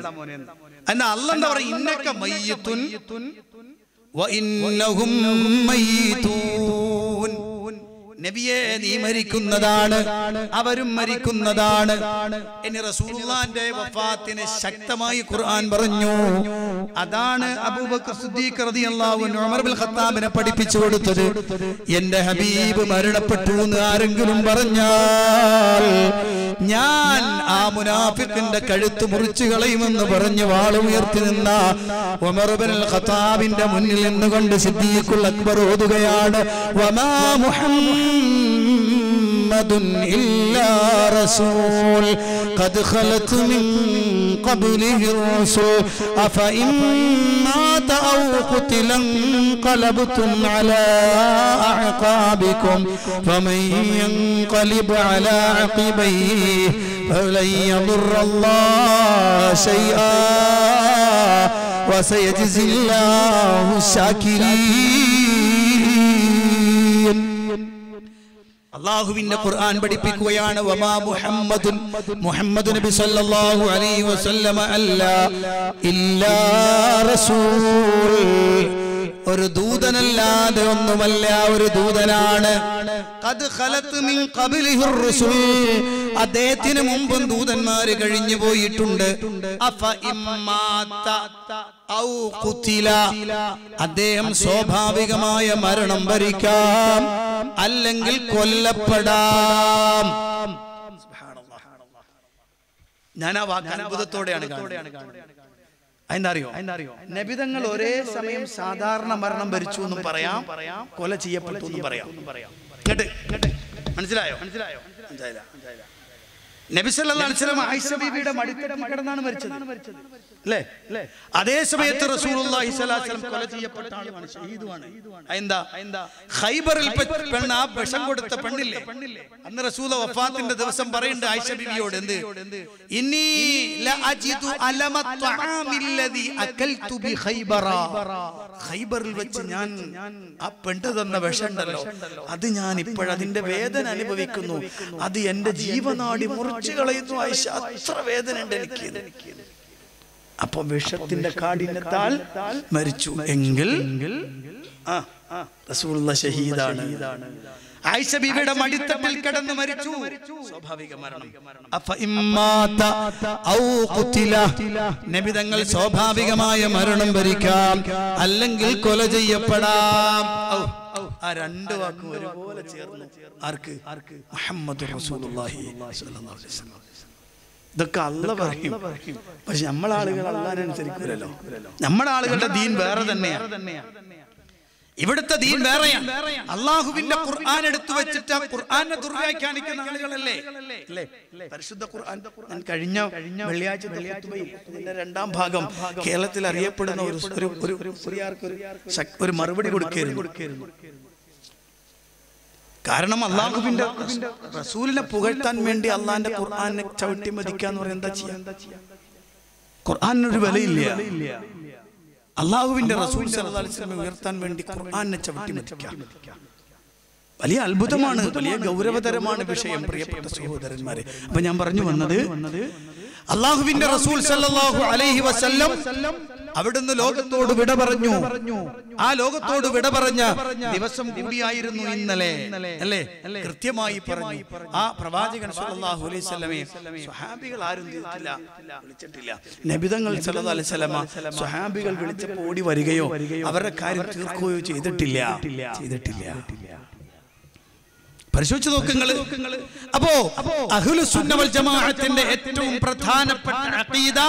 എന്നാ അല്ല എന്താ പറയാ ഇന്നൊക്കെ മയ്യത്തുൻ വഇന്നഹും മയ്യിതൂൻ. നബിയെ നീ മരിക്കുന്നതാണ് അവരും മരിക്കുന്നതാണ്. ഇനി റസൂലുള്ളാന്റെ വഫാത്തിന് ശക്തമായി ഖുർആൻ പറഞ്ഞു. അതാണ് അബൂബക്കർ സിദ്ദീഖ് റളിയല്ലാഹു അൻഹു ഉമർ ബിൻ ഖത്താബിനെ പഠിപ്പിച്ചു കൊടുത്തത് എന്റെ ഹബീബ് മരണപ്പെട്ടു എന്ന് ആരെങ്കിലും പറഞ്ഞാൽ ഞാൻ ആ മുനാഫിക്കിന്റെ കഴുത്ത് മുറിച്ചു കളയുമെന്ന് പറഞ്ഞ് വാളുയർത്തി നിന്ന ഉമർ ബിൻ ഖത്താബിന്റെ മുന്നിൽ നിന്നുകൊണ്ട് സിദ്ദീഖുൽ അക്ബർ ഓതുകയാണ്. വമാ محمد إلا رسول. قد خلت من قبله الرسل أفإن مات أو قتل انقلبتم على أعقابكم. فمن ينقلب على عقبيه فلن يضر الله شيئا. وسيجزي الله الشاكرين. അള്ളാഹുവിന്റെ ഖുർആൻ പഠിപ്പിക്കുകയാണ്. വമാ മുഹമ്മദുൻ മുഹമ്മദ് നബി സല്ലല്ലാഹു അലൈഹി വസല്ലമ അല്ല ഇല്ലാ റസൂൽ. ഒരു ദൂതനല്ലാതെ ഒന്നുമല്ല ഒരു ദൂതനാണ്. അദ്ദേഹത്തിന് മുമ്പും ദൂതന്മാര് കഴിഞ്ഞു പോയിട്ടുണ്ട്. അദ്ദേഹം സ്വാഭാവികമായ മരണം ഭരിക്കാം അല്ലെങ്കിൽ കൊല്ലപ്പെടാം. ഞാൻ ആ വാക്ക് കാണുന്നത്. എന്താ അറിയോ നബിതങ്ങൾ ഒരേ സമയം സാധാരണ മരണം ഭരിച്ചു എന്നും പറയാം. കൊല ചെയ്യപ്പെട്ടു എന്നും പറയാം. മനസ്സിലായോ? മനസ്സിലായോ? മനസ്സിലായില്ല. നബി കിടന്നാണ് മരിച്ചത്. അല്ലേ? അതേ സമയത്ത് കൊല ചെയ്യപ്പെട്ട ആളുമാണ് ഷഹീദുമാണ് എന്താ എന്താ ഖൈബറിൽ പെണ്ണ് ആ വിഷം കൊടുത്ത പെണ്ണില്ലേ? അന്ന് റസൂല വഫാത്തിന്റെ ദിവസം പറയുന്നുണ്ട് ആയിഷ എന്ത്? വെച്ച് ഞാൻ ആ പെണ്ണ് തന്ന വിഷമുണ്ടല്ലോ. അത് ഞാൻ ഇപ്പോഴതിന്റെ വേദന അനുഭവിക്കുന്നു. അത് എന്റെ ജീവനാടി മുറിച്ചു കളയുന്നു ആയിഷ അത്ര വേദന ഉണ്ട് എനിക്ക്. അപ്പൊ വിഷത്തിന്റെ കാഠിന്യത്താൽ മരിച്ചു എങ്കിൽ ഷഹീദാണ് ആയിഷ ബീവിയുടെ മടിത്തട്ടിൽ കിടന്ന് മരിച്ചു. സ്വാഭാവിക മരണം. അഫ ഇമ്മാത്ത ഔ ഖുതില നബി തങ്ങൾ സ്വാഭാവികമായ മരണം ഭരിക്കാം അല്ലെങ്കിൽ കൊല ചെയ്യപ്പെടാം. ആ രണ്ട് വാക്കും ഒരുപോലെ ചേർന്ന്. ആർക്ക്? ആർക്ക്? മുഹമ്മദ് റസൂലുള്ളാഹി സ്വല്ലല്ലാഹു അലൈഹി വസല്ലം. ഇതൊക്കെ അല്ല പറയും. പക്ഷെ നമ്മളെ ആളുകൾ അള്ളാനനുസരിക്കൂലല്ലോ നമ്മുടെ ആളുകളുടെ ദീൻ വേറെ തന്നെയാണ് ഇവിടുത്തെ ദീൻ വേറെയാണ് അള്ളാഹുവിന്റെ ഖുർആൻ എടുത്തു വെച്ചിട്ട് ഖുർആനെ ദുർവ്യാഖ്യാനിക്കുന്ന ആളുകളല്ലേ? പരിശുദ്ധ ഖുർആൻ ഞാൻ കഴിഞ്ഞ വെള്ളിയാഴ്ച രണ്ടാം ഭാഗം കേരളത്തിൽ അറിയപ്പെടുന്ന ഒരു ഒരു ഒരു മറുപടി കൊടുക്കരുന്നു. കാരണം അള്ളാഹുവിന്റെ റസൂലിനെ പുകഴ്ത്താൻ വേണ്ടി അള്ളാഹിന്റെ ഖുർആാനെ ചവിട്ടി മതിക്കുക എന്ന് പറയുന്നത് എന്താ ചെയ്യാ? ഖുർആനൊരു വിലയില്ല. അള്ളാഹുവിന്റെ റസൂൽ ഉയർത്താൻ വേണ്ടി ഖുർആാനെ ചവിട്ടി മതിക്കുക വലിയ അത്ഭുതമാണ് വലിയ ഗൗരവതരമാണ് വിഷയം പ്രിയപ്പെട്ട സഹോദരന്മാരെ. അപ്പൊ ഞാൻ പറഞ്ഞു വന്നത് അള്ളാഹുവിന്റെ റസൂൽ അലൈഹി വസല്ലം അവിടുന്ന് ലോകത്തോട് വിട പറഞ്ഞു. ആ ലോകത്തോട് വിട പറഞ്ഞ ദിവസം കൂടിയായിരുന്നു ഇന്നലെ. അല്ലേ? കൃത്യമായി പറഞ്ഞു. ആ പ്രവാചകൻ സല്ലല്ലാഹു അലൈഹി വസല്ലമയെ സ്വഹാബികൾ ആരും ചെയ്തിട്ടില്ല വിളിച്ചിട്ടില്ല. നബിതങ്ങൾ സല്ലല്ലാഹു അലൈഹി വസല്ലമ സ്വഹാബികൾ വിളിച്ചപ്പോൾ ഓടി വരികയോ അവരുടെ കാര്യം തീർക്കുകയോ ചെയ്തിട്ടില്ല. ചെയ്തിട്ടില്ല. പരിശോധിച്ചു നോക്കുങ്ങൾ അപ്പോ അഹ്ലു സുന്ന വൽ ജമാഅത്തിന്റെ ഏറ്റവും പ്രധാനപ്പെട്ട അഖീദ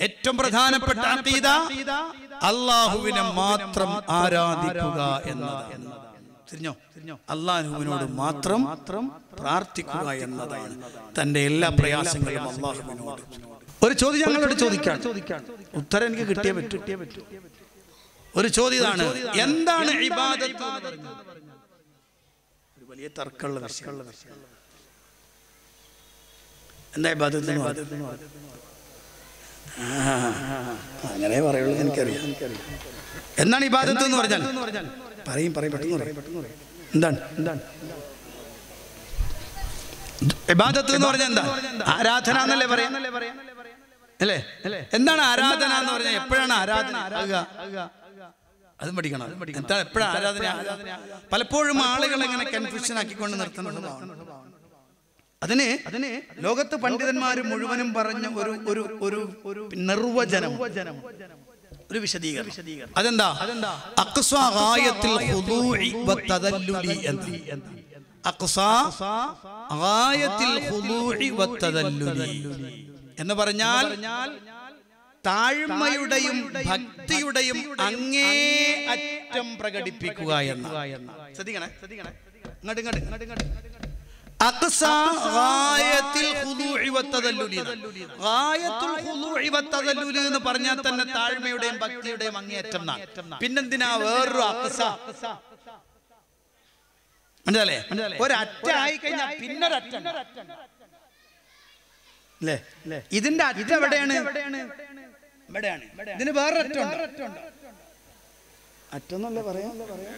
ഏറ്റവും പ്രധാനപ്പെട്ട അഖീദ അള്ളാഹുവിനെ മാത്രം ആരാധിക്കുക എന്നതാണ്. തിരിഞ്ഞോ? അള്ളാഹുവിനോട് മാത്രം പ്രാർത്ഥിക്കുക എന്നതാണ്. തന്റെ എല്ലാ പ്രയാസങ്ങളും അള്ളാഹുവിനോട് ഒരു ചോദ്യം ഞങ്ങളോട് ചോദിക്കാൻ. ഉത്തരം എനിക്ക് കിട്ടിയ പറ്റൂ. ഒരു ചോദ്യം ഇതാണ്. എന്താണ് ഇബാദത്ത് ഒരു വലിയ തർക്കമുള്ള വിഷയമുള്ള വിഷയമുള്ള എന്താ ഇബാദത്ത് അങ്ങനെ പറയുള്ളൂ എനിക്കറിയാം. എന്താണ് ഇബാദത്ത് എന്ന് പറഞ്ഞാൽ? പറയും പറയും പെട്ടെന്ന് എന്താണ്? എന്താണ് ഇബാദത്ത് എന്ന് പറഞ്ഞാൽ എന്താ? ആരാധന എന്നല്ലേ പറയാം? അല്ലേ? എന്താണ് ആരാധന എന്ന് പറഞ്ഞാൽ എപ്പോഴാണ് ആരാധന ആകുക? അതും പഠിക്കണം. എന്താ എപ്പോഴാണ് ആരാധന പലപ്പോഴും ആളുകൾ എങ്ങനെ കൺഫ്യൂഷൻ ആക്കിക്കൊണ്ട് നിർത്തുന്നത് അതിന് അതിന് ലോകത്ത് പണ്ഡിതന്മാർ മുഴുവനും പറഞ്ഞ ഒരു ഒരു ഒരു ഒരു നിർവചനം. ഒരു വിശദീകരണം. അതെന്താ? അതെന്താ? വതദല്ലുലി എന്ന് പറഞ്ഞാൽ താഴ്മയുടെയും ഭക്തിയുടെയും അങ്ങേ അറ്റം പ്രകടിപ്പിക്കുക എന്ന. ശ്രദ്ധിക്കണേ? ശ്രദ്ധിക്കണേ? ഇങ്ങോട്ട് ഇങ്ങോട്ട്. ഇങ്ങോട്ട് ഇങ്ങോട്ട്. എന്ന്. പറഞ്ഞാൽ തന്നെ താഴ്മയുടെയും ഭക്തിയുടെയും അങ്ങേയറ്റം പിന്നെന്തിനാ വേറൊരു അക്സ? മനസ്സിലേ ഒരറ്റ ആയി കഴിഞ്ഞാൽ പിന്നൊരറ്റ ഇതിന്റെ അറ്റ എവിടെയാണ് ഇതിന് വേറൊരറ്റ ഉണ്ട്? പറയാ പറയാ?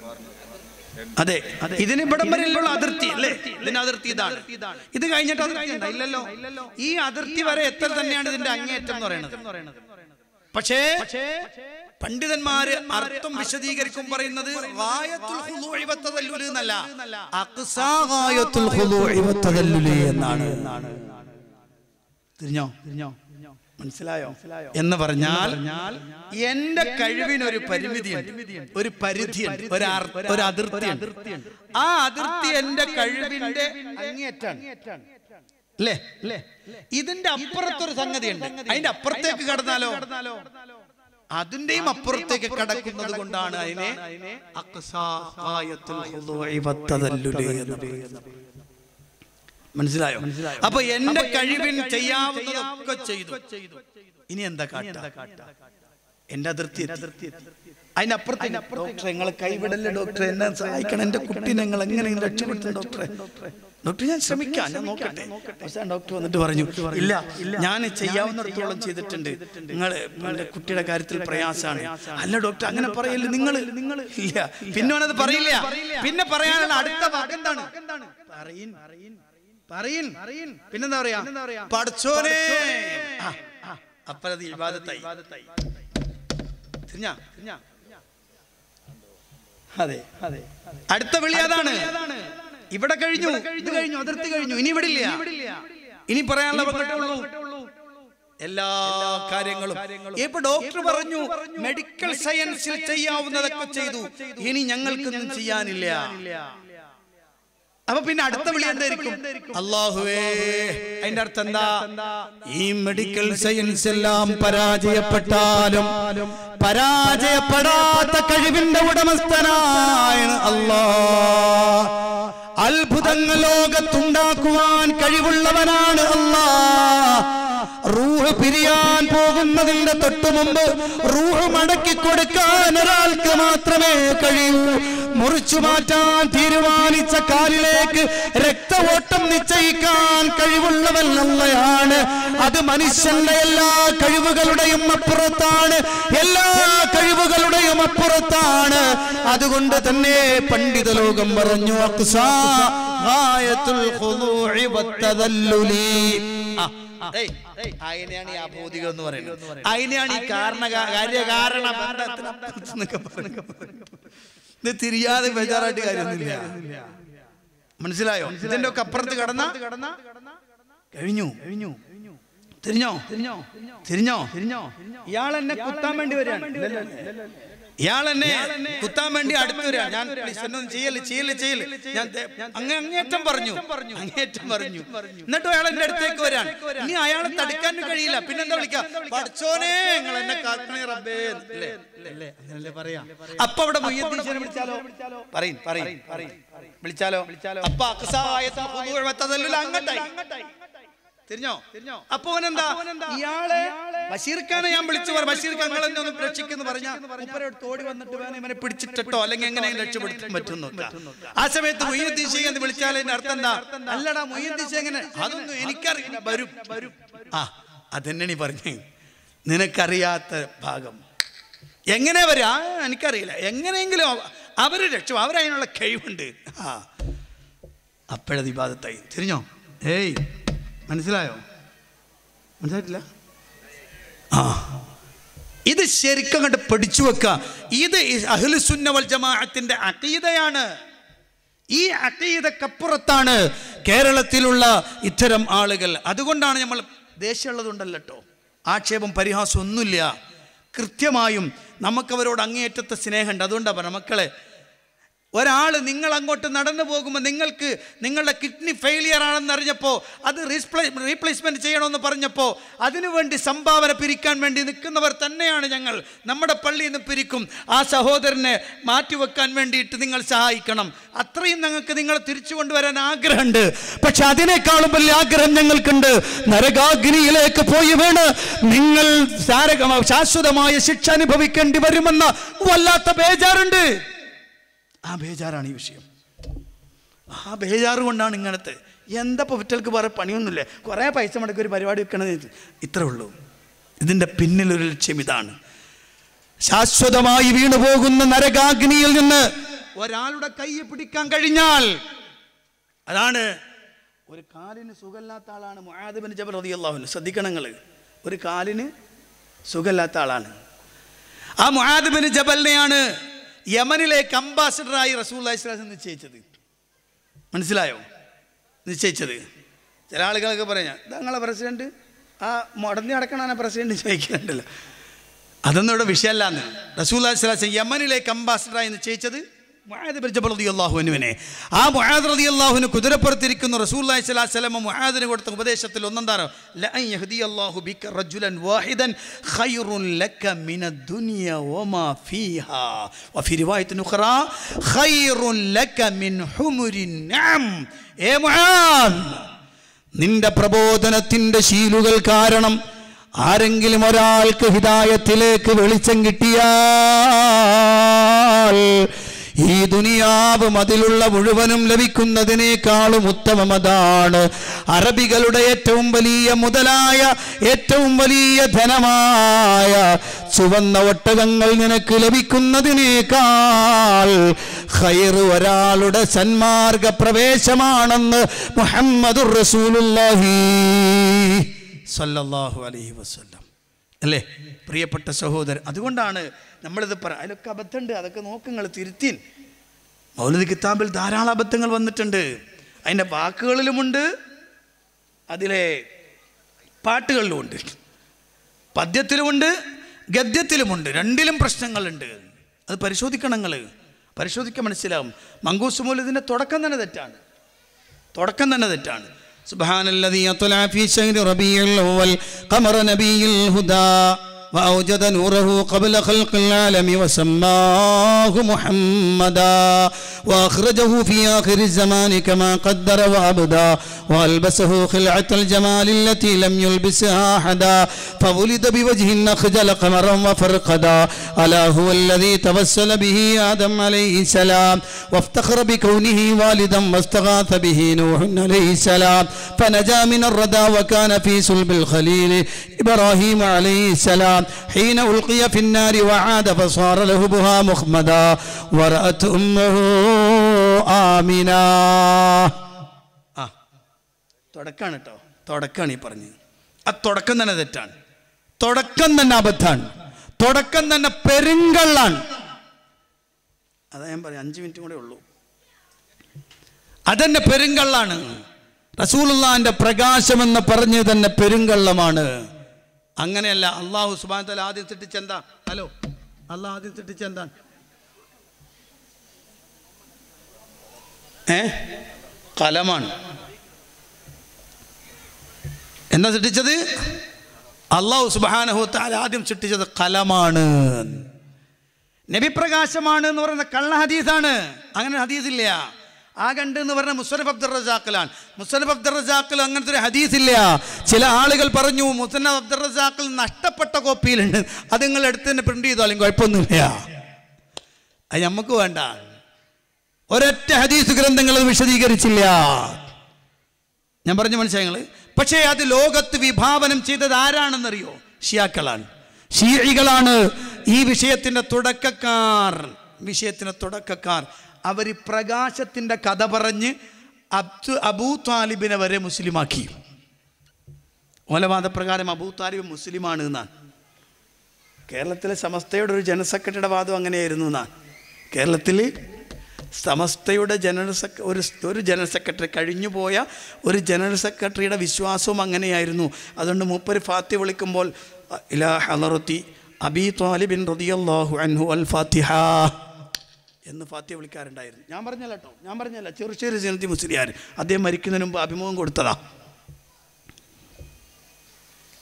അതെ ഇതിന് ഇവിടം വരെയുള്ള അതിർത്തി അല്ലേ? ഇതിന്റെ അതിർത്തി ഇതാണ്. ഇത് കഴിഞ്ഞിട്ട് അതിർത്തി? ഇല്ലല്ലോ. ഈ അതിർത്തി വരെ എത്ര തന്നെയാണ് ഇതിന്റെ അങ്ങേയറ്റം എന്ന് പറയുന്നത്. പക്ഷേ പണ്ഡിതന്മാര് അർത്ഥം വിശദീകരിക്കും പറയുന്നത് എന്നാണ്. തിരിഞ്ഞോ തിരിഞ്ഞോ? മനസ്സിലായോ? എന്ന് പറഞ്ഞാൽ എന്റെ കഴിവിനൊരു പരിമിതിയുണ്ട്. ഒരു പരിധിയുണ്ട്. ഒരു അതിർത്തി ഒരു അതിർത്തിയുണ്ട്. ആ അതിർത്തി എന്റെ കഴിവിന്റെ അങ്ങേറ്റാണ് അല്ലേ അല്ലേ ഇതിന്റെ അപ്പുറത്തൊരു സംഗതിയുണ്ട്. അതിന്റെ അപ്പുറത്തേക്ക് കടന്നാലോ? അതിന്റെയും അപ്പുറത്തേക്ക് കടക്കുന്നത് കൊണ്ടാണ് അതിനെ എന്ന് പറയുന്നത്. മനസ്സിലായോ? അപ്പൊ എന്റെ കഴിവിൽ ചെയ്യാവുന്നതൊക്കെ ചെയ്തു. ഇനി എന്താ കാട്ട? എന്റെ അതിർത്തി. അതിനപ്പുറത്ത് ഡോക്ടറെ നിങ്ങളെ കൈവിടല്ലേ ഡോക്ടറെ എന്നെ സഹായിക്കണം. എന്റെ കുട്ടി നിങ്ങൾ എങ്ങനെ രക്ഷപ്പെടുത്തും ഡോക്ടറെ. ഡോക്ടർ ഞാൻ ശ്രമിക്കാം? ഞാൻ നോക്കട്ടെ? പക്ഷേ ഡോക്ടർ വന്നിട്ട് പറഞ്ഞു ഇല്ല ഞാൻ ചെയ്യാവുന്നിടത്തോളം ചെയ്തിട്ടുണ്ട്. നിങ്ങൾ കുട്ടിയുടെ കാര്യത്തിൽ പ്രയാസമാണ്. അല്ല ഡോക്ടർ അങ്ങനെ പറയല്ലേ നിങ്ങൾ നിങ്ങൾ ഇല്ല. പിന്നെ പറയില്ല. പിന്നെ പറയാനുള്ള അടുത്ത വാക്ക് എന്താണ് പറയിൻ. പറയിൻ പിന്നെന്താ പറയാ? പഠിച്ചോനെ. ഇബാദത്തായി. അതെ അതെ. അടുത്ത വിളി അതാണ്. ഇവിടെ കഴിഞ്ഞു. കഴിഞ്ഞു. അതിർത്തി കഴിഞ്ഞു. ഇനി ഇവിടെ ഇല്ല ഇനി പറയാനുള്ള പങ്കിട്ടുള്ളൂ എല്ലാ കാര്യങ്ങളും. ഇപ്പൊ ഡോക്ടർ പറഞ്ഞു? മെഡിക്കൽ സയൻസിൽ ചെയ്യാവുന്നതൊക്കെ ചെയ്തു. ഇനി ഞങ്ങൾക്കൊന്നും ചെയ്യാനില്ല. അപ്പൊ പിന്നെ അടുത്ത വിളി എന്തായിരിക്കും? അള്ളാഹുവേ അതിന്റെ അർത്ഥം എന്താ? ഈ മെഡിക്കൽ സയൻസ് എല്ലാം പരാജയപ്പെട്ടാലും പരാജയപ്പെടാത്ത കഴിവിന്റെ ഉടമസ്ഥനായ അല്ലാ അത്ഭുതങ്ങൾ ലോകത്തുണ്ടാക്കുവാൻ കഴിവുള്ളവനാണ് അല്ലാ റൂഹ് പിരിയാൻ പോകുന്നതിന്റെ തൊട്ടു മുമ്പ് റൂഹ് മടക്കി കൊടുക്കാൻ ഒരാൾക്ക് മാത്രമേ കഴിയൂ. മുറിച്ചു മാറ്റാൻ തീരുമാനിച്ച കാലിലേക്ക് രക്തഓട്ടം നിശ്ചയിക്കാൻ കഴിവുള്ളവൻ നല്ലയാണ് അത് മനുഷ്യന്റെ എല്ലാ കഴിവുകളുടെയും അപ്പുറത്താണ്. എല്ലാ കഴിവുകളുടെയും അപ്പുറത്താണ്. അതുകൊണ്ട് തന്നെ പണ്ഡിത ലോകം പറഞ്ഞു അക്സാ ഗായത്തുൽ ഖുദൂഇ വത്തദല്ലുലി ആ, അതിനെയാണ് ഈ അബോധികം എന്ന് പറയുന്നത്. അതിനെയാണ് ഈ കാരണ കാര്യകാരണ ഇത് തിരിയാതെ ബേജാറായിട്ട് കാര്യമൊന്നുമില്ല. മനസ്സിലായോ? ഇതിന്റെ ഒക്കെ അപ്പുറത്ത് കടന്ന? കഴിഞ്ഞു. കഴിഞ്ഞു. തിരിഞ്ഞോ? തിരിഞ്ഞോ. തിരിഞ്ഞോ? തിരിഞ്ഞോ. ഇയാൾ എന്നെ കുത്താൻ വേണ്ടി വരികയാണ്. ഇയാൾ എന്നെ കുത്താൻ വേണ്ടി അടുത്തുവരാ ഞാൻ ഒന്നും എന്നൊന്നും ചെയ്യൽ ചെയ്യൽ ചെയ്യൽ ഞാൻ അങ്ങ് അങ്ങേറ്റം പറഞ്ഞു. അങ്ങേറ്റം പറഞ്ഞു. എന്നിട്ടും അയാൾ എന്റെ അടുത്തേക്ക് വരാൻ. ഇനി അയാളെ തടുക്കാൻ കഴിയില്ല. പിന്നെന്താ വിളിക്കാം പഠിച്ചോനെ നിങ്ങൾ എന്നെ കാക്കണേ റബ്ബേ. അങ്ങനല്ലേ പറയാ? അപ്പൊ അവിടെ വിളിച്ചാലോ? പറയും പറയും വിളിച്ചാലോ? വിളിച്ചാലോ? അപ്പൊ അക്സായത്തുൽ അങ്ങോട്ടായി. അങ്ങട്ടായി. തിരിഞ്ഞോ? തിരിഞ്ഞോ? അപ്പൊ ഇയാളെ ബഷീർ ഖാനെ ഞാൻ വിളിച്ചു ബഷീർ ഖാൻ എന്നെ ഒന്ന് രക്ഷിക്കുന്നു പറഞ്ഞ മൂപ്പരോട് ഓടി വന്നിട്ട് വേണം ഇവനെ പിടിച്ചിട്ടോ അല്ലെങ്കിൽ എങ്ങനെ രക്ഷപ്പെടുത്താൻ പറ്റുന്നു ആ സമയത്ത് മുയ്യദ്ദീൻ ഷെയ്ഖ് എന്ന് വിളിച്ചാൽ അതിന്റെ അർത്ഥം എന്താ? അല്ലടാ മുയ്യദ്ദീൻ ഷെയ്ഖ് എങ്ങനെ? അതൊന്നും എനിക്കറിയില്ല. വരും. വരും ആ അതെന്നെ നീ പറഞ്ഞു. നിനക്കറിയാത്ത ഭാഗം. എങ്ങനെ വരാ? എനിക്കറിയില്ല. എങ്ങനെയെങ്കിലും അവ- അവർ രക്ഷ അവരതിനുള്ള കഴിവുണ്ട്. ആ. അപ്പോഴത് വിവാദത്തായി. തിരിഞ്ഞോ? ഏയ്. മനസ്സിലായോ? മനസ്സിലായിട്ടില്ല? ആ. ഇത് ശരിക്കും കണ്ട് പഠിച്ചു വെക്കുക ഇത് അഹ്ലുസുന്ന വൽ ജമാഅത്തിന്റെ അഖീദയാണ്. ഈ അഖീദക്കപ്പുറത്താണ് കേരളത്തിലുള്ള ഇത്തരം ആളുകൾ. അതുകൊണ്ടാണ് നമ്മൾ ദേഷ്യമുള്ളതുണ്ടല്ലോ ആക്ഷേപം പരിഹാസം ഒന്നുമില്ല കൃത്യമായും നമുക്കവരോട് അങ്ങേയറ്റത്തെ സ്നേഹമുണ്ട്. അതുകൊണ്ടാണ് മക്കളെ ഒരാൾ നിങ്ങൾ അങ്ങോട്ട് നടന്നു പോകുമ്പോൾ നിങ്ങൾക്ക് നിങ്ങളുടെ കിഡ്നി ഫെയിലിയർ ആണെന്ന് അറിഞ്ഞപ്പോൾ അത് റീപ്ലേ റീപ്ലേസ്മെന്റ് ചെയ്യണമെന്ന് പറഞ്ഞപ്പോൾ അതിനുവേണ്ടി സംഭാവന പിരിക്കാൻ വേണ്ടി നിൽക്കുന്നവർ തന്നെയാണ് ഞങ്ങൾ. നമ്മുടെ പള്ളിയിൽ നിന്ന് പിരിക്കും. ആ സഹോദരനെ മാറ്റിവെക്കാൻ വേണ്ടിയിട്ട് നിങ്ങൾ സഹായിക്കണം. അത്രയും ഞങ്ങൾക്ക് നിങ്ങളെ തിരിച്ചു കൊണ്ടുവരാൻ ആഗ്രഹമുണ്ട്. പക്ഷെ അതിനേക്കാളും വലിയ ആഗ്രഹം ഞങ്ങൾക്കുണ്ട്. നരകാഗ്നിയിലേക്ക് പോയി വീണ് നിങ്ങൾ സാരക- ശാശ്വതമായ ശിക്ഷ അനുഭവിക്കേണ്ടി വരുമെന്ന വല്ലാത്ത ബേജാറുണ്ട്. ആ ബേജാറാണ് ഈ വിഷയം. ആ ബേജാറ് കൊണ്ടാണ് ഇങ്ങനത്തെ. എന്താ പൊറ്റൽക്ക് വേറെ പണിയൊന്നുമില്ല. കുറേ പൈസ മുടക്കി ഒരു പരിപാടി വെക്കണത് ഇത്രേ ഉള്ളൂ. ഇതിന്റെ പിന്നിലൊരു ലക്ഷ്യം ഇതാണ്. ശാശ്വതമായി വീണുപോകുന്ന നരകാഗ്നിയിൽ നിന്ന് ഒരാളുടെ കൈ പിടിക്കാൻ കഴിഞ്ഞാൽ അതാണ് ഒരു കാലിന് സുഖമില്ലാത്ത ആളാണ് മുഹാദിബിൻ ജബർ റളിയല്ലാഹു ശ്രദ്ധിക്കണം നിങ്ങൾ ഒരു കാലിന് സുഖമില്ലാത്ത ആളാണ്. ആ മുഹാദിബിൻ ജബലിനെയാണ് യമനിലേക്ക് അംബാസിഡറായി റസൂൽ അലൈഹി നിശ്ചയിച്ചത്. മനസ്സിലായോ? നിശ്ചയിച്ചത്. ചില ആളുകളൊക്കെ പറയാം ഞങ്ങളെ പ്രസിഡന്റ്. ആ മുടഞ്ഞു നടക്കണ പ്രസിഡന്റ് ചോദിക്കുന്നുണ്ടല്ലോ. അതൊന്നും ഇവിടെ വിഷയമല്ലാന്ന്. റസൂൽ അലൈഹി യമനിലേക്ക് അംബാസിഡറായി നിശ്ചയിച്ചത് ആ കുതിരപ്പുറത്തിരിക്കുന്ന റസൂലുള്ളാഹി സ്വല്ലല്ലാഹു അലൈഹി വസല്ലം മുആദിന് കൊടുത്ത ഉപദേശത്തിൽ ഒന്നെന്താണോ? നിന്റെ പ്രബോധനത്തിന്റെ ശീലുകൾ കാരണം ആരെങ്കിലും ഒരാൾക്ക് ഹിതായത്തിലേക്ക് വെളിച്ചം കിട്ടിയാൽ ഈ ദുനിയാവ് അതിലുള്ള മുഴുവനും ലഭിക്കുന്നതിനേക്കാളും ഉത്തമമതാണ്. അറബികളുടെ ഏറ്റവും വലിയ മുതലായ ഏറ്റവും വലിയ ധനമായ ചുവന്ന ഒട്ടകങ്ങൾ നിനക്ക് ലഭിക്കുന്നതിനേക്കാൾ ഒരാളുടെ സന്മാർഗ പ്രവേശമാണെന്ന് സല്ലല്ലാഹു അലൈഹി വസല്ലം. അല്ലേ? പ്രിയപ്പെട്ട സഹോദരൻ അതുകൊണ്ടാണ് നമ്മളിത് പറ. അതിലൊക്കെ അബദ്ധമുണ്ട്. അതൊക്കെ നോക്ക് നിങ്ങൾ തിരുത്തിൻ. മൗലത് കിതാബിൽ ധാരാളം അബദ്ധങ്ങൾ വന്നിട്ടുണ്ട്. അതിന്റെ വാക്കുകളിലുമുണ്ട്. അതിലെ പാട്ടുകളിലുമുണ്ട്. പദ്യത്തിലുമുണ്ട് ഗദ്യത്തിലുമുണ്ട്. രണ്ടിലും പ്രശ്നങ്ങളുണ്ട്. അത് പരിശോധിക്കണം നിങ്ങൾ പരിശോധിക്കാൻ മനസ്സിലാവും. മങ്കൂസ് മൗലതിന്റെ തുടക്കം തന്നെ തെറ്റാണ്. തുടക്കം തന്നെ തെറ്റാണ്. സുബാനല്ലതീ അത്തുലാഫി അവൽ ഖമർ നബിയുൽ ഹുദാ. وأوجد نوره قبل خلق العالم وسماه محمدا وأخرجه في آخر الزمان كما قدر وأبدى وألبسه خلعة الجمال التي لم يلبسها أحدا فولد بوجه أخجل قمرا وفرقدا. ألا هو الذي توسل به آدم عليه السلام وافتخر بكونه والدا واستغاث به نوح عليه السلام. فنجا من الردى وكان في صلب الخليل إبراهيم عليه السلام. حين ألقي في النار وعاد فصار لهبها مخمدا ورأت أمه آمنا ആ തുടക്കാണ് കേട്ടോ തുടക്കാണ് ഈ പറഞ്ഞത് ആ തുടക്കം തന്നെ തെറ്റാണ് തുടക്കം തന്നെ അബദ്ധാണ് തുടക്കം തന്നെ പെരുങ്കള്ളാണ് അതാ ഞാൻ പറയാം അഞ്ച് മിനിറ്റും കൂടെ ഉള്ളൂ അതെന്നെ പെരുങ്കള്ളാണ് റസൂലുള്ളാന്റെ പ്രകാശമെന്ന് പറഞ്ഞ് തന്നെ പെരുങ്കള്ളമാണ് അങ്ങനെയല്ല അള്ളാഹു സുബാൻ തല ആദ്യം സൃഷ്ടിച്ചെന്താ ഹലോ അള്ളാഹ് ആദ്യം സൃഷ്ടിച്ചെന്താ ഏ? കലമാണ്. എന്താ സൃഷ്ടിച്ചത് അള്ളാഹു സുബാനഹുത്താൽ ആദ്യം സൃഷ്ടിച്ചത് കലമാണ്. നബിപ്രകാശമാണ് എന്ന് പറയുന്ന കള്ള ഹദീസാണ്. അങ്ങനെ ഹദീസില്ല ആ കണ്ട് എന്ന് പറഞ്ഞ മുസ്ലഫ് അബ്ദുൾ റസാഖിലാണ് മുസ്ലഫ് അബ്ദുൾ റസാഖിൽ അങ്ങനത്തെ ഒരു ഹദീസില്ല. ചില ആളുകൾ പറഞ്ഞു മുസനഫ് അബ്ദുൾ റസാഖിൽ നഷ്ടപ്പെട്ട കോപ്പിയിലുണ്ട്. അത് നിങ്ങൾ എടുത്ത് തന്നെ പ്രിന്റ് ചെയ്തോളും കുഴപ്പമൊന്നുമില്ല. അത് നമുക്ക് വേണ്ട. ഒരൊറ്റ ഹദീസ് ഗ്രന്ഥങ്ങൾ വിശദീകരിച്ചില്ല. ഞാൻ പറഞ്ഞു മനസ്സിലായി പക്ഷേ അത് ലോകത്ത് വിഭാവനം ചെയ്തത് ആരാണെന്നറിയോ? ഷിയാക്കളാണ്. ഷീഴികളാണ് ഈ വിഷയത്തിന്റെ തുടക്കക്കാർ. വിഷയത്തിന്റെ തുടക്കക്കാർ. അവർ പ്രകാശത്തിന്റെ കഥ പറഞ്ഞ് അബ്ദു അബൂ താലിബിനെ വരെ മുസ്ലിമാക്കി. മൂലവാദപ്രകാരം അബൂ താലിബ് മുസ്ലിമാണ് എന്നാണ് കേരളത്തിലെ സമസ്തയുടെ ഒരു ജനറൽ വാദം അങ്ങനെയായിരുന്നു എന്നാണ് കേരളത്തിൽ സമസ്തയുടെ ജനറൽ സെക്ര ഒരു ഒരു ജനറൽ സെക്രട്ടറി കഴിഞ്ഞു പോയ ഒരു ജനറൽ സെക്രട്ടറിയുടെ വിശ്വാസവും അങ്ങനെയായിരുന്നു. അതുകൊണ്ട് മൂപ്പർ ഫാത്തി വിളിക്കുമ്പോൾ ഇലാ ഹലറുത്തി അബി താലിബിൻ റതിയല്ലാഹു അൻഹു അൽ ഫാത്തിഹ. എന്ന് ഫാത്തിയ വിളിക്കാറുണ്ടായിരുന്നു. ഞാൻ പറഞ്ഞല്ല കേട്ടോ ഞാൻ പറഞ്ഞല്ല ചെറുശ്ശേരി ജനതി മുസ്ലിയാർ. അദ്ദേഹം മരിക്കുന്നതിന് മുമ്പ് അഭിമുഖം കൊടുത്തതാ.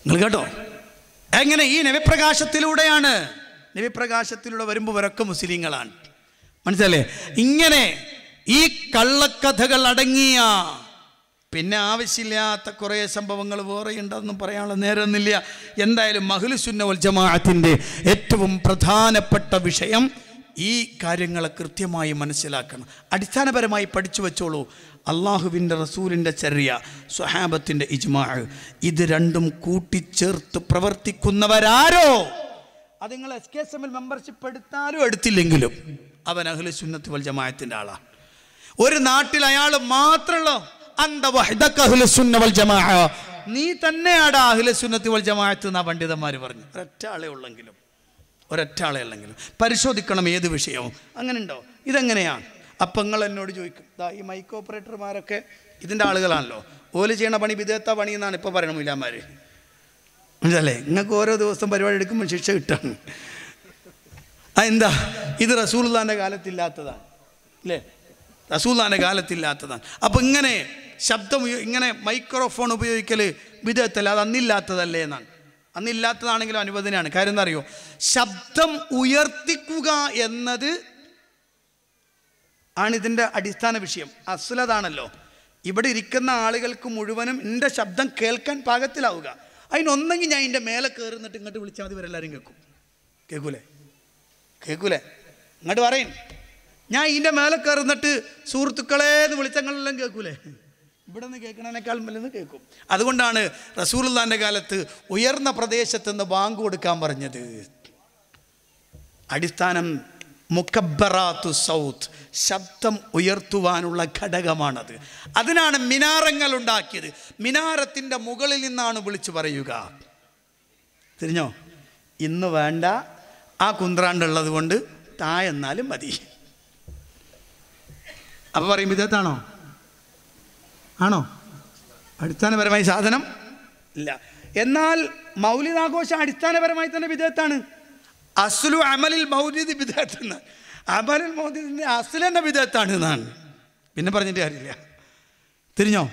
നിങ്ങൾ കേട്ടോ? എങ്ങനെ ഈ നവിപ്രകാശത്തിലൂടെയാണ് നവിപ്രകാശത്തിലൂടെ വരുമ്പോൾ ഇവരൊക്കെ മുസ്ലിങ്ങളാണ്. മനസ്സിലല്ലേ ഇങ്ങനെ ഈ കള്ളക്കഥകൾ അടങ്ങിയ പിന്നെ ആവശ്യമില്ലാത്ത കുറേ സംഭവങ്ങൾ വേറെ ഉണ്ടെന്നും പറയാനുള്ള നേരമൊന്നുമില്ല. എന്തായാലും മഹ്ലുസുന്ന വൽ ജമാഅത്തിന്റെ ഏറ്റവും പ്രധാനപ്പെട്ട വിഷയം ഈ കാര്യങ്ങൾ കൃത്യമായി മനസ്സിലാക്കണം. അടിസ്ഥാനപരമായി പഠിച്ചു വെച്ചോളൂ. അള്ളാഹുവിന്റെ റസൂലിന്റെ ചര്യ സ്വഹാബത്തിന്റെ ഇജ്മാ ഇത് രണ്ടും കൂട്ടിച്ചേർത്ത് പ്രവർത്തിക്കുന്നവരാരോ? അത് നിങ്ങൾ എസ് കെ എസ് എമ്മിൽ മെമ്പർഷിപ്പ് എടുത്താലും എടുത്തില്ലെങ്കിലും അവൻ അഹ്ലു സുന്നത്ത് വൽ ജമായത്തിന്റെ ആളാണ് ഒരു നാട്ടിൽ അയാൾ മാത്രമല്ലോ നീ തന്നെയാടാ അഹ്ലു സുന്നത്ത് വൽ ജമായത്ത് എന്നാ പണ്ഡിതന്മാർ പറഞ്ഞു. ഒരൊറ്റ ആളെ ഉള്ളെങ്കിലും. ഒരൊറ്റ ആളെ ഉള്ളെങ്കിലും പരിശോധിക്കണം ഏത് വിഷയവും. അങ്ങനെ ഉണ്ടോ ഇതെങ്ങനെയാണ് അപ്പം നിങ്ങൾ എന്നോട് ചോദിക്കും. ഇതാ ഈ മൈക്ക് ഓപ്പറേറ്റർമാരൊക്കെ ഇതിന്റെ ആളുകളാണല്ലോ. ഓൽ ചെയ്യണ പണി വിദേത്ത പണി എന്നാണ് ഇപ്പോൾ പറയണം ഇല്ലാമാർ മനസ്സിലല്ലേ നിങ്ങൾക്ക് ഓരോ ദിവസം പരിപാടി എടുക്കുമ്പോൾ ശിക്ഷ കിട്ടാണ്. എന്താ? ഇത് റസൂൽദാന്റെ കാലത്തില്ലാത്തതാണ് അല്ലേ റസൂൽദാന്റെ കാലത്തില്ലാത്തതാണ്. അപ്പോൾ ഇങ്ങനെ ശബ്ദം ഇങ്ങനെ മൈക്രോഫോൺ ഉപയോഗിക്കൽ വിധത്തല്ല അത് അന്നില്ലാത്തതല്ലേ എന്നാണ്. അന്നില്ലാത്തതാണെങ്കിലും അനുവദനയാണ്. കാര്യം എന്താ അറിയോ? ശബ്ദം ഉയർത്തിക്കുക എന്നത് ആണ് ഇതിന്റെ അടിസ്ഥാന വിഷയം. അസുലതാണല്ലോ ഇവിടെ ഇരിക്കുന്ന ആളുകൾക്ക് മുഴുവനും എന്റെ ശബ്ദം കേൾക്കാൻ പാകത്തിലാവുക. അതിനൊന്നെങ്കിൽ ഞാൻ എന്റെ മേലെ കയറുന്നിട്ട് ഇങ്ങോട്ട് വിളിച്ചാൽ മതി ഇവരെല്ലാവരും കേൾക്കും. കേൾക്കൂലേ? കേൾക്കൂലേ? ഇങ്ങോട്ട് പറയും. ഞാൻ ഇതിന്റെ മേലെ കയറുന്നിട്ട് സുഹൃത്തുക്കളേന്ന് വിളിച്ചങ്ങളെല്ലാം കേൾക്കൂലേ? ഇവിടെ നിന്ന് കേൾക്കണേക്കാൾ വലുത് കേൾക്കും. അതുകൊണ്ടാണ് റസൂലുള്ളാന്റെ കാലത്ത് ഉയർന്ന പ്രദേശത്ത് നിന്ന് ബാങ്ക് കൊടുക്കാൻ പറഞ്ഞത്. അടിസ്ഥാനം മുക്കബറാത്തു സൗത്ത് ശബ്ദം ഉയർത്തുവാനുള്ള ഘടകമാണത്. അതിനാണ് മിനാരങ്ങൾ ഉണ്ടാക്കിയത്. മിനാരത്തിന്റെ മുകളിൽ നിന്നാണ് വിളിച്ചു പറയുക. തിരിഞ്ഞോ? ഇന്ന് വേണ്ട. ആ കുന്ത്രാണ്ടുള്ളത് കൊണ്ട് തായെന്നാലും മതി. അപ്പോൾ പറയും ഇതാണോ ആണോ? അടിസ്ഥാനപരമായി സാധനം? ഇല്ല. എന്നാൽ മൗലികാഘോഷം അടിസ്ഥാനപരമായി തന്നെ വിധേയത്താണ്. അസ്ലു അമലിൽ മൗലിദ് വിധേയത്തെന്ന്. അമലിൽ മൗലിദിന്റെ അസുലെന്ന തന്നെ വിധേയത്താണ് എന്നാണ്. പിന്നെ പറഞ്ഞിട്ട് കാര്യമില്ല. തിരിഞ്ഞോ?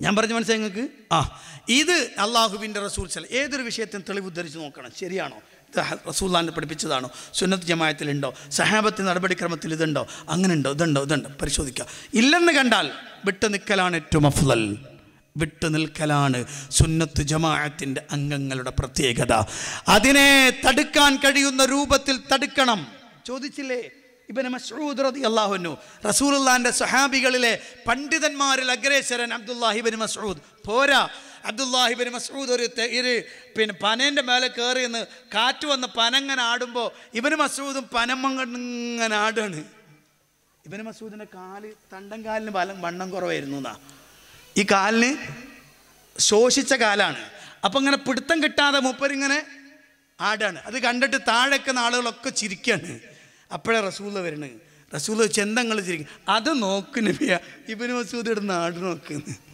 ഞാൻ പറഞ്ഞ മനസ്സിലായി നിങ്ങൾക്ക്? ആ. ഇത് അള്ളാഹുബിന്റെ റസൂൽ സല ഏതൊരു വിഷയത്തിനും തെളിവ് ഉദ്ധരിച്ച് നോക്കണം. ശരിയാണോ? റസൂല്ലാന്റെ പഠിപ്പിച്ചതാണോ? സുന്നത്ത് ജമായത്തിലുണ്ടോ സഹാബത്ത് നടപടിക്രമത്തിൽ ഇതുണ്ടോ? അങ്ങനെ ഉണ്ടോ ഇതുണ്ടോ? ഇതുണ്ടോ? പരിശോധിക്കുക. ഇല്ലെന്ന് കണ്ടാൽ വിട്ടു നിൽക്കലാണ് ഏറ്റവും അഫ്ലൽ വിട്ടു നിൽക്കലാണ് സുന്നത്ത് ജമാഅത്തിന്റെ അംഗങ്ങളുടെ പ്രത്യേകത. അതിനെ തടുക്കാൻ കഴിയുന്ന രൂപത്തിൽ തടുക്കണം. ചോദിച്ചില്ലേ? ഇബന് മസ്ഊദ് അള്ളാഹുനു റസൂലുള്ളാന്റെ സഹാബികളിലെ പണ്ഡിതന്മാരിൽ അഗ്രേശ്വരൻ അബ്ദുല്ലാഹിബിൻ മസ്ഊദ്. പോരാ. അബ്ദുല്ലാഹിബിൻ മസൂദ് ഒരു ഇര് പിന്നെ പനേന്റെ മേലെ കയറി എന്ന് കാറ്റ് വന്ന് പനങ്ങനെ ആടുമ്പോൾ ഇബന് മസൂദും പനമങ്ങനെ ആടാണ്. ഇബന് മസൂദിന്റെ കാൽ തണ്ടൻ കാലിന് ബലം വണ്ണം കുറവായിരുന്നു എന്നാ. ഈ കാലിന് ശോഷിച്ച കാലാണ്. അപ്പം ഇങ്ങനെ പിടുത്തം കിട്ടാതെ മൂപ്പരിങ്ങനെ ആടാണ്. അത് കണ്ടിട്ട് താഴെക്കുന്ന ആളുകളൊക്കെ ചിരിക്കാണ്. അപ്പോഴേ റസൂല വരുന്നത് റസൂല വെച്ച് എന്തെങ്ങൾ ചിരിക്കും. അത് നോക്ക് നബിയ ഇബന് മസൂദ് ഇടുന്ന ആട് നോക്കുന്നു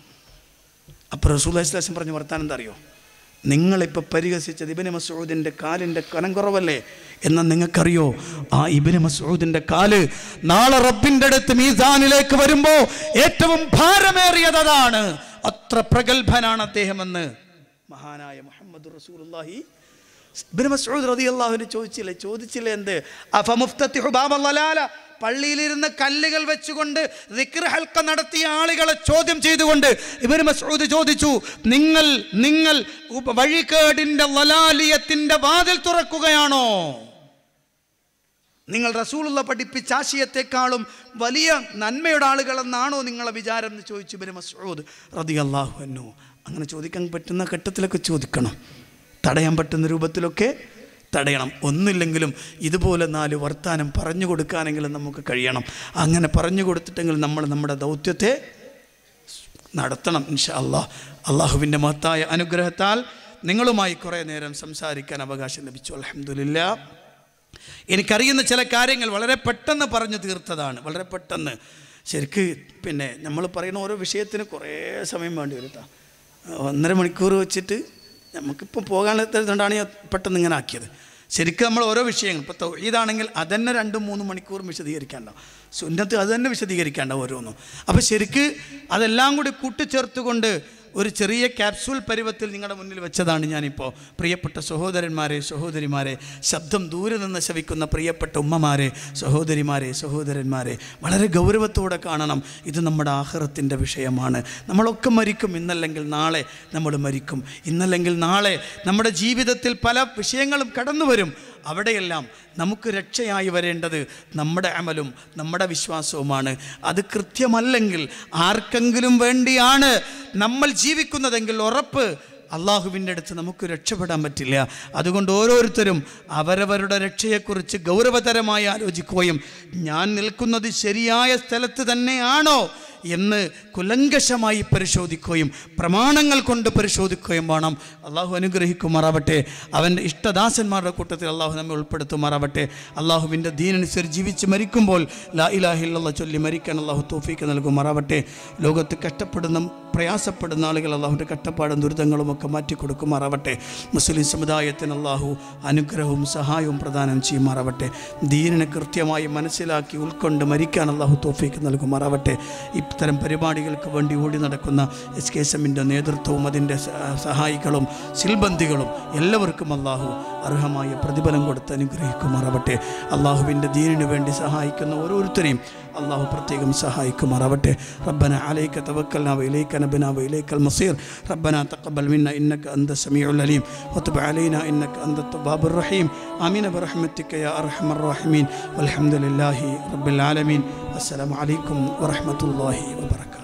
അപ്പോൾ റസൂൽ അസ്ലാസം പറഞ്ഞ വർത്താനം എന്താ അറിയോ നിങ്ങളിപ്പോൾ പരിഹസിച്ചത് ഇബിന് മസൂദിന്റെ കാലിന്റെ കനം കുറവല്ലേ? എന്നാൽ നിങ്ങൾക്കറിയോ ആ ഇബിന് മസൂദിന്റെ കാൽ നാളെ റബ്ബിന്റെ അടുത്ത് മീസാനിലേക്ക് വരുമ്പോൾ ഏറ്റവും ഭാരമേറിയത് അതാണ്. അത്ര പ്രഗത്ഭനാണ് അദ്ദേഹമെന്ന്. മഹാനായ മുഹമ്മദ് റസൂലുള്ളാഹി ഇബ്നു റതി അള്ളാഹുവിന് ചോദിച്ചില്ലേ? ചോദിച്ചില്ലേ എന്ത്? അഫമുഫ്തത്തി ബാബൽ ലലാല പള്ളിയിലിരുന്ന് കല്ലുകൾ വെച്ചുകൊണ്ട് ദിക്ർ ഹൽക്ക നടത്തിയ ആളുകളെ ചോദ്യം ചെയ്തുകൊണ്ട് ഇബിന് മസൂദ് ചോദിച്ചു നിങ്ങൾ നിങ്ങൾ വഴികേടിന്റെ വഴികേടിന്റെ ലലാലിയത്തിന്റെ വാതിൽ തുറക്കുകയാണോ? നിങ്ങൾ റസൂലുള്ള പഠിപ്പിച്ച ആശയത്തെക്കാളും വലിയ നന്മയുടെ ആളുകളെന്നാണോ നിങ്ങളെ വിചാരം? എന്ന് ചോദിച്ചു ഇബ്നു മസൂദ് റതി അള്ളാഹു അങ്ങനെ ചോദിക്കാൻ പറ്റുന്ന ഘട്ടത്തിലൊക്കെ ചോദിക്കണം. തടയാൻ പറ്റുന്ന രൂപത്തിലൊക്കെ തടയണം. ഒന്നില്ലെങ്കിലും ഇതുപോലെ നാല് വർത്താനം പറഞ്ഞു കൊടുക്കാനെങ്കിലും നമുക്ക് കഴിയണം. അങ്ങനെ പറഞ്ഞു കൊടുത്തിട്ടെങ്കിൽ നമ്മൾ നമ്മുടെ ദൗത്യത്തെ നടത്തണം ഇൻഷാ അള്ളാഹ് അള്ളാഹുവിന്റെ മഹത്തായ അനുഗ്രഹത്താൽ നിങ്ങളുമായി കുറേ നേരം സംസാരിക്കാൻ അവകാശം ലഭിച്ചു. അലഹമില്ല എനിക്കറിയുന്ന ചില കാര്യങ്ങൾ വളരെ പെട്ടെന്ന് പറഞ്ഞു തീർത്തതാണ്. വളരെ പെട്ടെന്ന്. ശരിക്ക് പിന്നെ നമ്മൾ പറയുന്ന ഓരോ വിഷയത്തിന് കുറേ സമയം വേണ്ടി വരും ട്ടാ. ഒന്നര മണിക്കൂർ വെച്ചിട്ട് നമുക്കിപ്പോൾ പോകാനുള്ളതുകൊണ്ടാണ് പെട്ടെന്ന് ഇങ്ങനെ ആക്കിയത്. ശരിക്കും നമ്മൾ ഓരോ വിഷയങ്ങൾ ഇപ്പോൾ ഇതാണെങ്കിൽ അതന്നെ രണ്ടും മൂന്നും മണിക്കൂറും വിശദീകരിക്കാണ്ടാവും. സുന്നത്ത് അത് തന്നെ വിശദീകരിക്കാണ്ടാവും ഓരോന്നും. അപ്പോൾ ശരിക്ക് അതെല്ലാം കൂടി കൂട്ടിച്ചേർത്തുകൊണ്ട് ഒരു ചെറിയ ക്യാപ്സൂൾ പരുവത്തിൽ നിങ്ങളുടെ മുന്നിൽ വെച്ചതാണ് ഞാനിപ്പോൾ പ്രിയപ്പെട്ട സഹോദരന്മാരെ സഹോദരിമാരെ ശബ്ദം ദൂരെ നിന്ന് ശവിക്കുന്ന പ്രിയപ്പെട്ട ഉമ്മമാരെ സഹോദരിമാരെ സഹോദരന്മാരെ വളരെ ഗൗരവത്തോടെ കാണണം. ഇത് നമ്മുടെ ആഹ്റത്തിന്റെ വിഷയമാണ്. നമ്മളൊക്കെ മരിക്കും ഇന്നല്ലെങ്കിൽ നാളെ നമ്മൾ മരിക്കും. ഇന്നല്ലെങ്കിൽ നാളെ നമ്മുടെ ജീവിതത്തിൽ പല വിഷയങ്ങളും കടന്നു വരും അവിടെയെല്ലാം നമുക്ക് രക്ഷയായി വരേണ്ടത് നമ്മുടെ അമലും നമ്മുടെ വിശ്വാസവുമാണ്. അത് കൃത്യമല്ലെങ്കിൽ ആർക്കെങ്കിലും വേണ്ടിയാണ് നമ്മൾ ജീവിക്കുന്നതെങ്കിൽ ഉറപ്പ് അള്ളാഹുവിന്റെ അടുത്ത് നമുക്ക് രക്ഷപ്പെടാൻ പറ്റില്ല. അതുകൊണ്ട് ഓരോരുത്തരും അവരവരുടെ രക്ഷയെക്കുറിച്ച് ഗൗരവതരമായി ആലോചിക്കുകയും ഞാൻ നിൽക്കുന്നത് ശരിയായ സ്ഥലത്ത് തന്നെയാണോ? എന്ന് കുലങ്കശമായി പരിശോധിക്കുകയും പ്രമാണങ്ങൾ കൊണ്ട് പരിശോധിക്കുകയും വേണം. അള്ളാഹു അനുഗ്രഹിക്കുമാറാവട്ടെ. അവന്റെ ഇഷ്ടദാസന്മാരുടെ കൂട്ടത്തിൽ അള്ളാഹു നമ്മെ ഉൾപ്പെടുത്തുമാറാവട്ടെ. അള്ളാഹുവിന്റെ ദീനനുസരിച്ച് ജീവിച്ച് മരിക്കുമ്പോൾ ലാ ഇലാഹില്ല ചൊല്ലി മരിക്കാൻ അള്ളാഹു തോഫീക്ക് നൽകുമാറാവട്ടെ. ലോകത്ത് കഷ്ടപ്പെടുന്ന പ്രയാസപ്പെടുന്ന ആളുകൾ അള്ളാഹുവിന്റെ കഷ്ടപ്പാടും ദുരിതങ്ങളും ഒക്കെ മാറ്റി കൊടുക്കുമാറാവട്ടെ മുസ്ലിം സമുദായത്തിന് അള്ളാഹു അനുഗ്രഹവും സഹായവും പ്രദാനം ചെയ്യുമാറാവട്ടെ. ദീനിനെ കൃത്യമായി മനസ്സിലാക്കി ഉൾക്കൊണ്ട് മരിക്കാൻ അള്ളാഹു തോഫീക്ക് നൽകുമാറാവട്ടെ. ഇത്തരം പരിപാടികൾക്ക് വേണ്ടി ഓടി നടക്കുന്ന എസ് കെ എസ് എമ്മിന്റെ നേതൃത്വവും അതിന്റെ സഹായികളും സിൽബന്ധികളും എല്ലാവർക്കും അള്ളാഹു അർഹമായ പ്രതിഫലം കൊടുത്ത് അനുഗ്രഹിക്കുമാറാവട്ടെ. അള്ളാഹുവിന്റെ ദീനിനു വേണ്ടി സഹായിക്കുന്ന ഓരോരുത്തരെയും അള്ളാഹു പ്രത്യേകം സഹായിക്കുമാറാവട്ടെ. റബ്ബന അലൈക്ക തവക്കൽന വൈലൈക്ക നബിന വൈലൈക്കൽ മസീർ റബ്ബന തക്കബൽ മിന്ന ഇന്നക അന്ത സമീഉൽ അലീം. വത്തുബ് അലൈന ഇന്നക അന്ത തബാബുർ റഹീം. ആമീന ബറഹ്മത്തിക്ക യാ അർഹമർ റഹീമീൻ. വൽഹംദുലില്ലാഹി റബ്ബിൽ ആലമീൻ. അസ്സലാമു അലൈക്കും വറഹ്മത്തുള്ളാഹി വബറകാതുഹു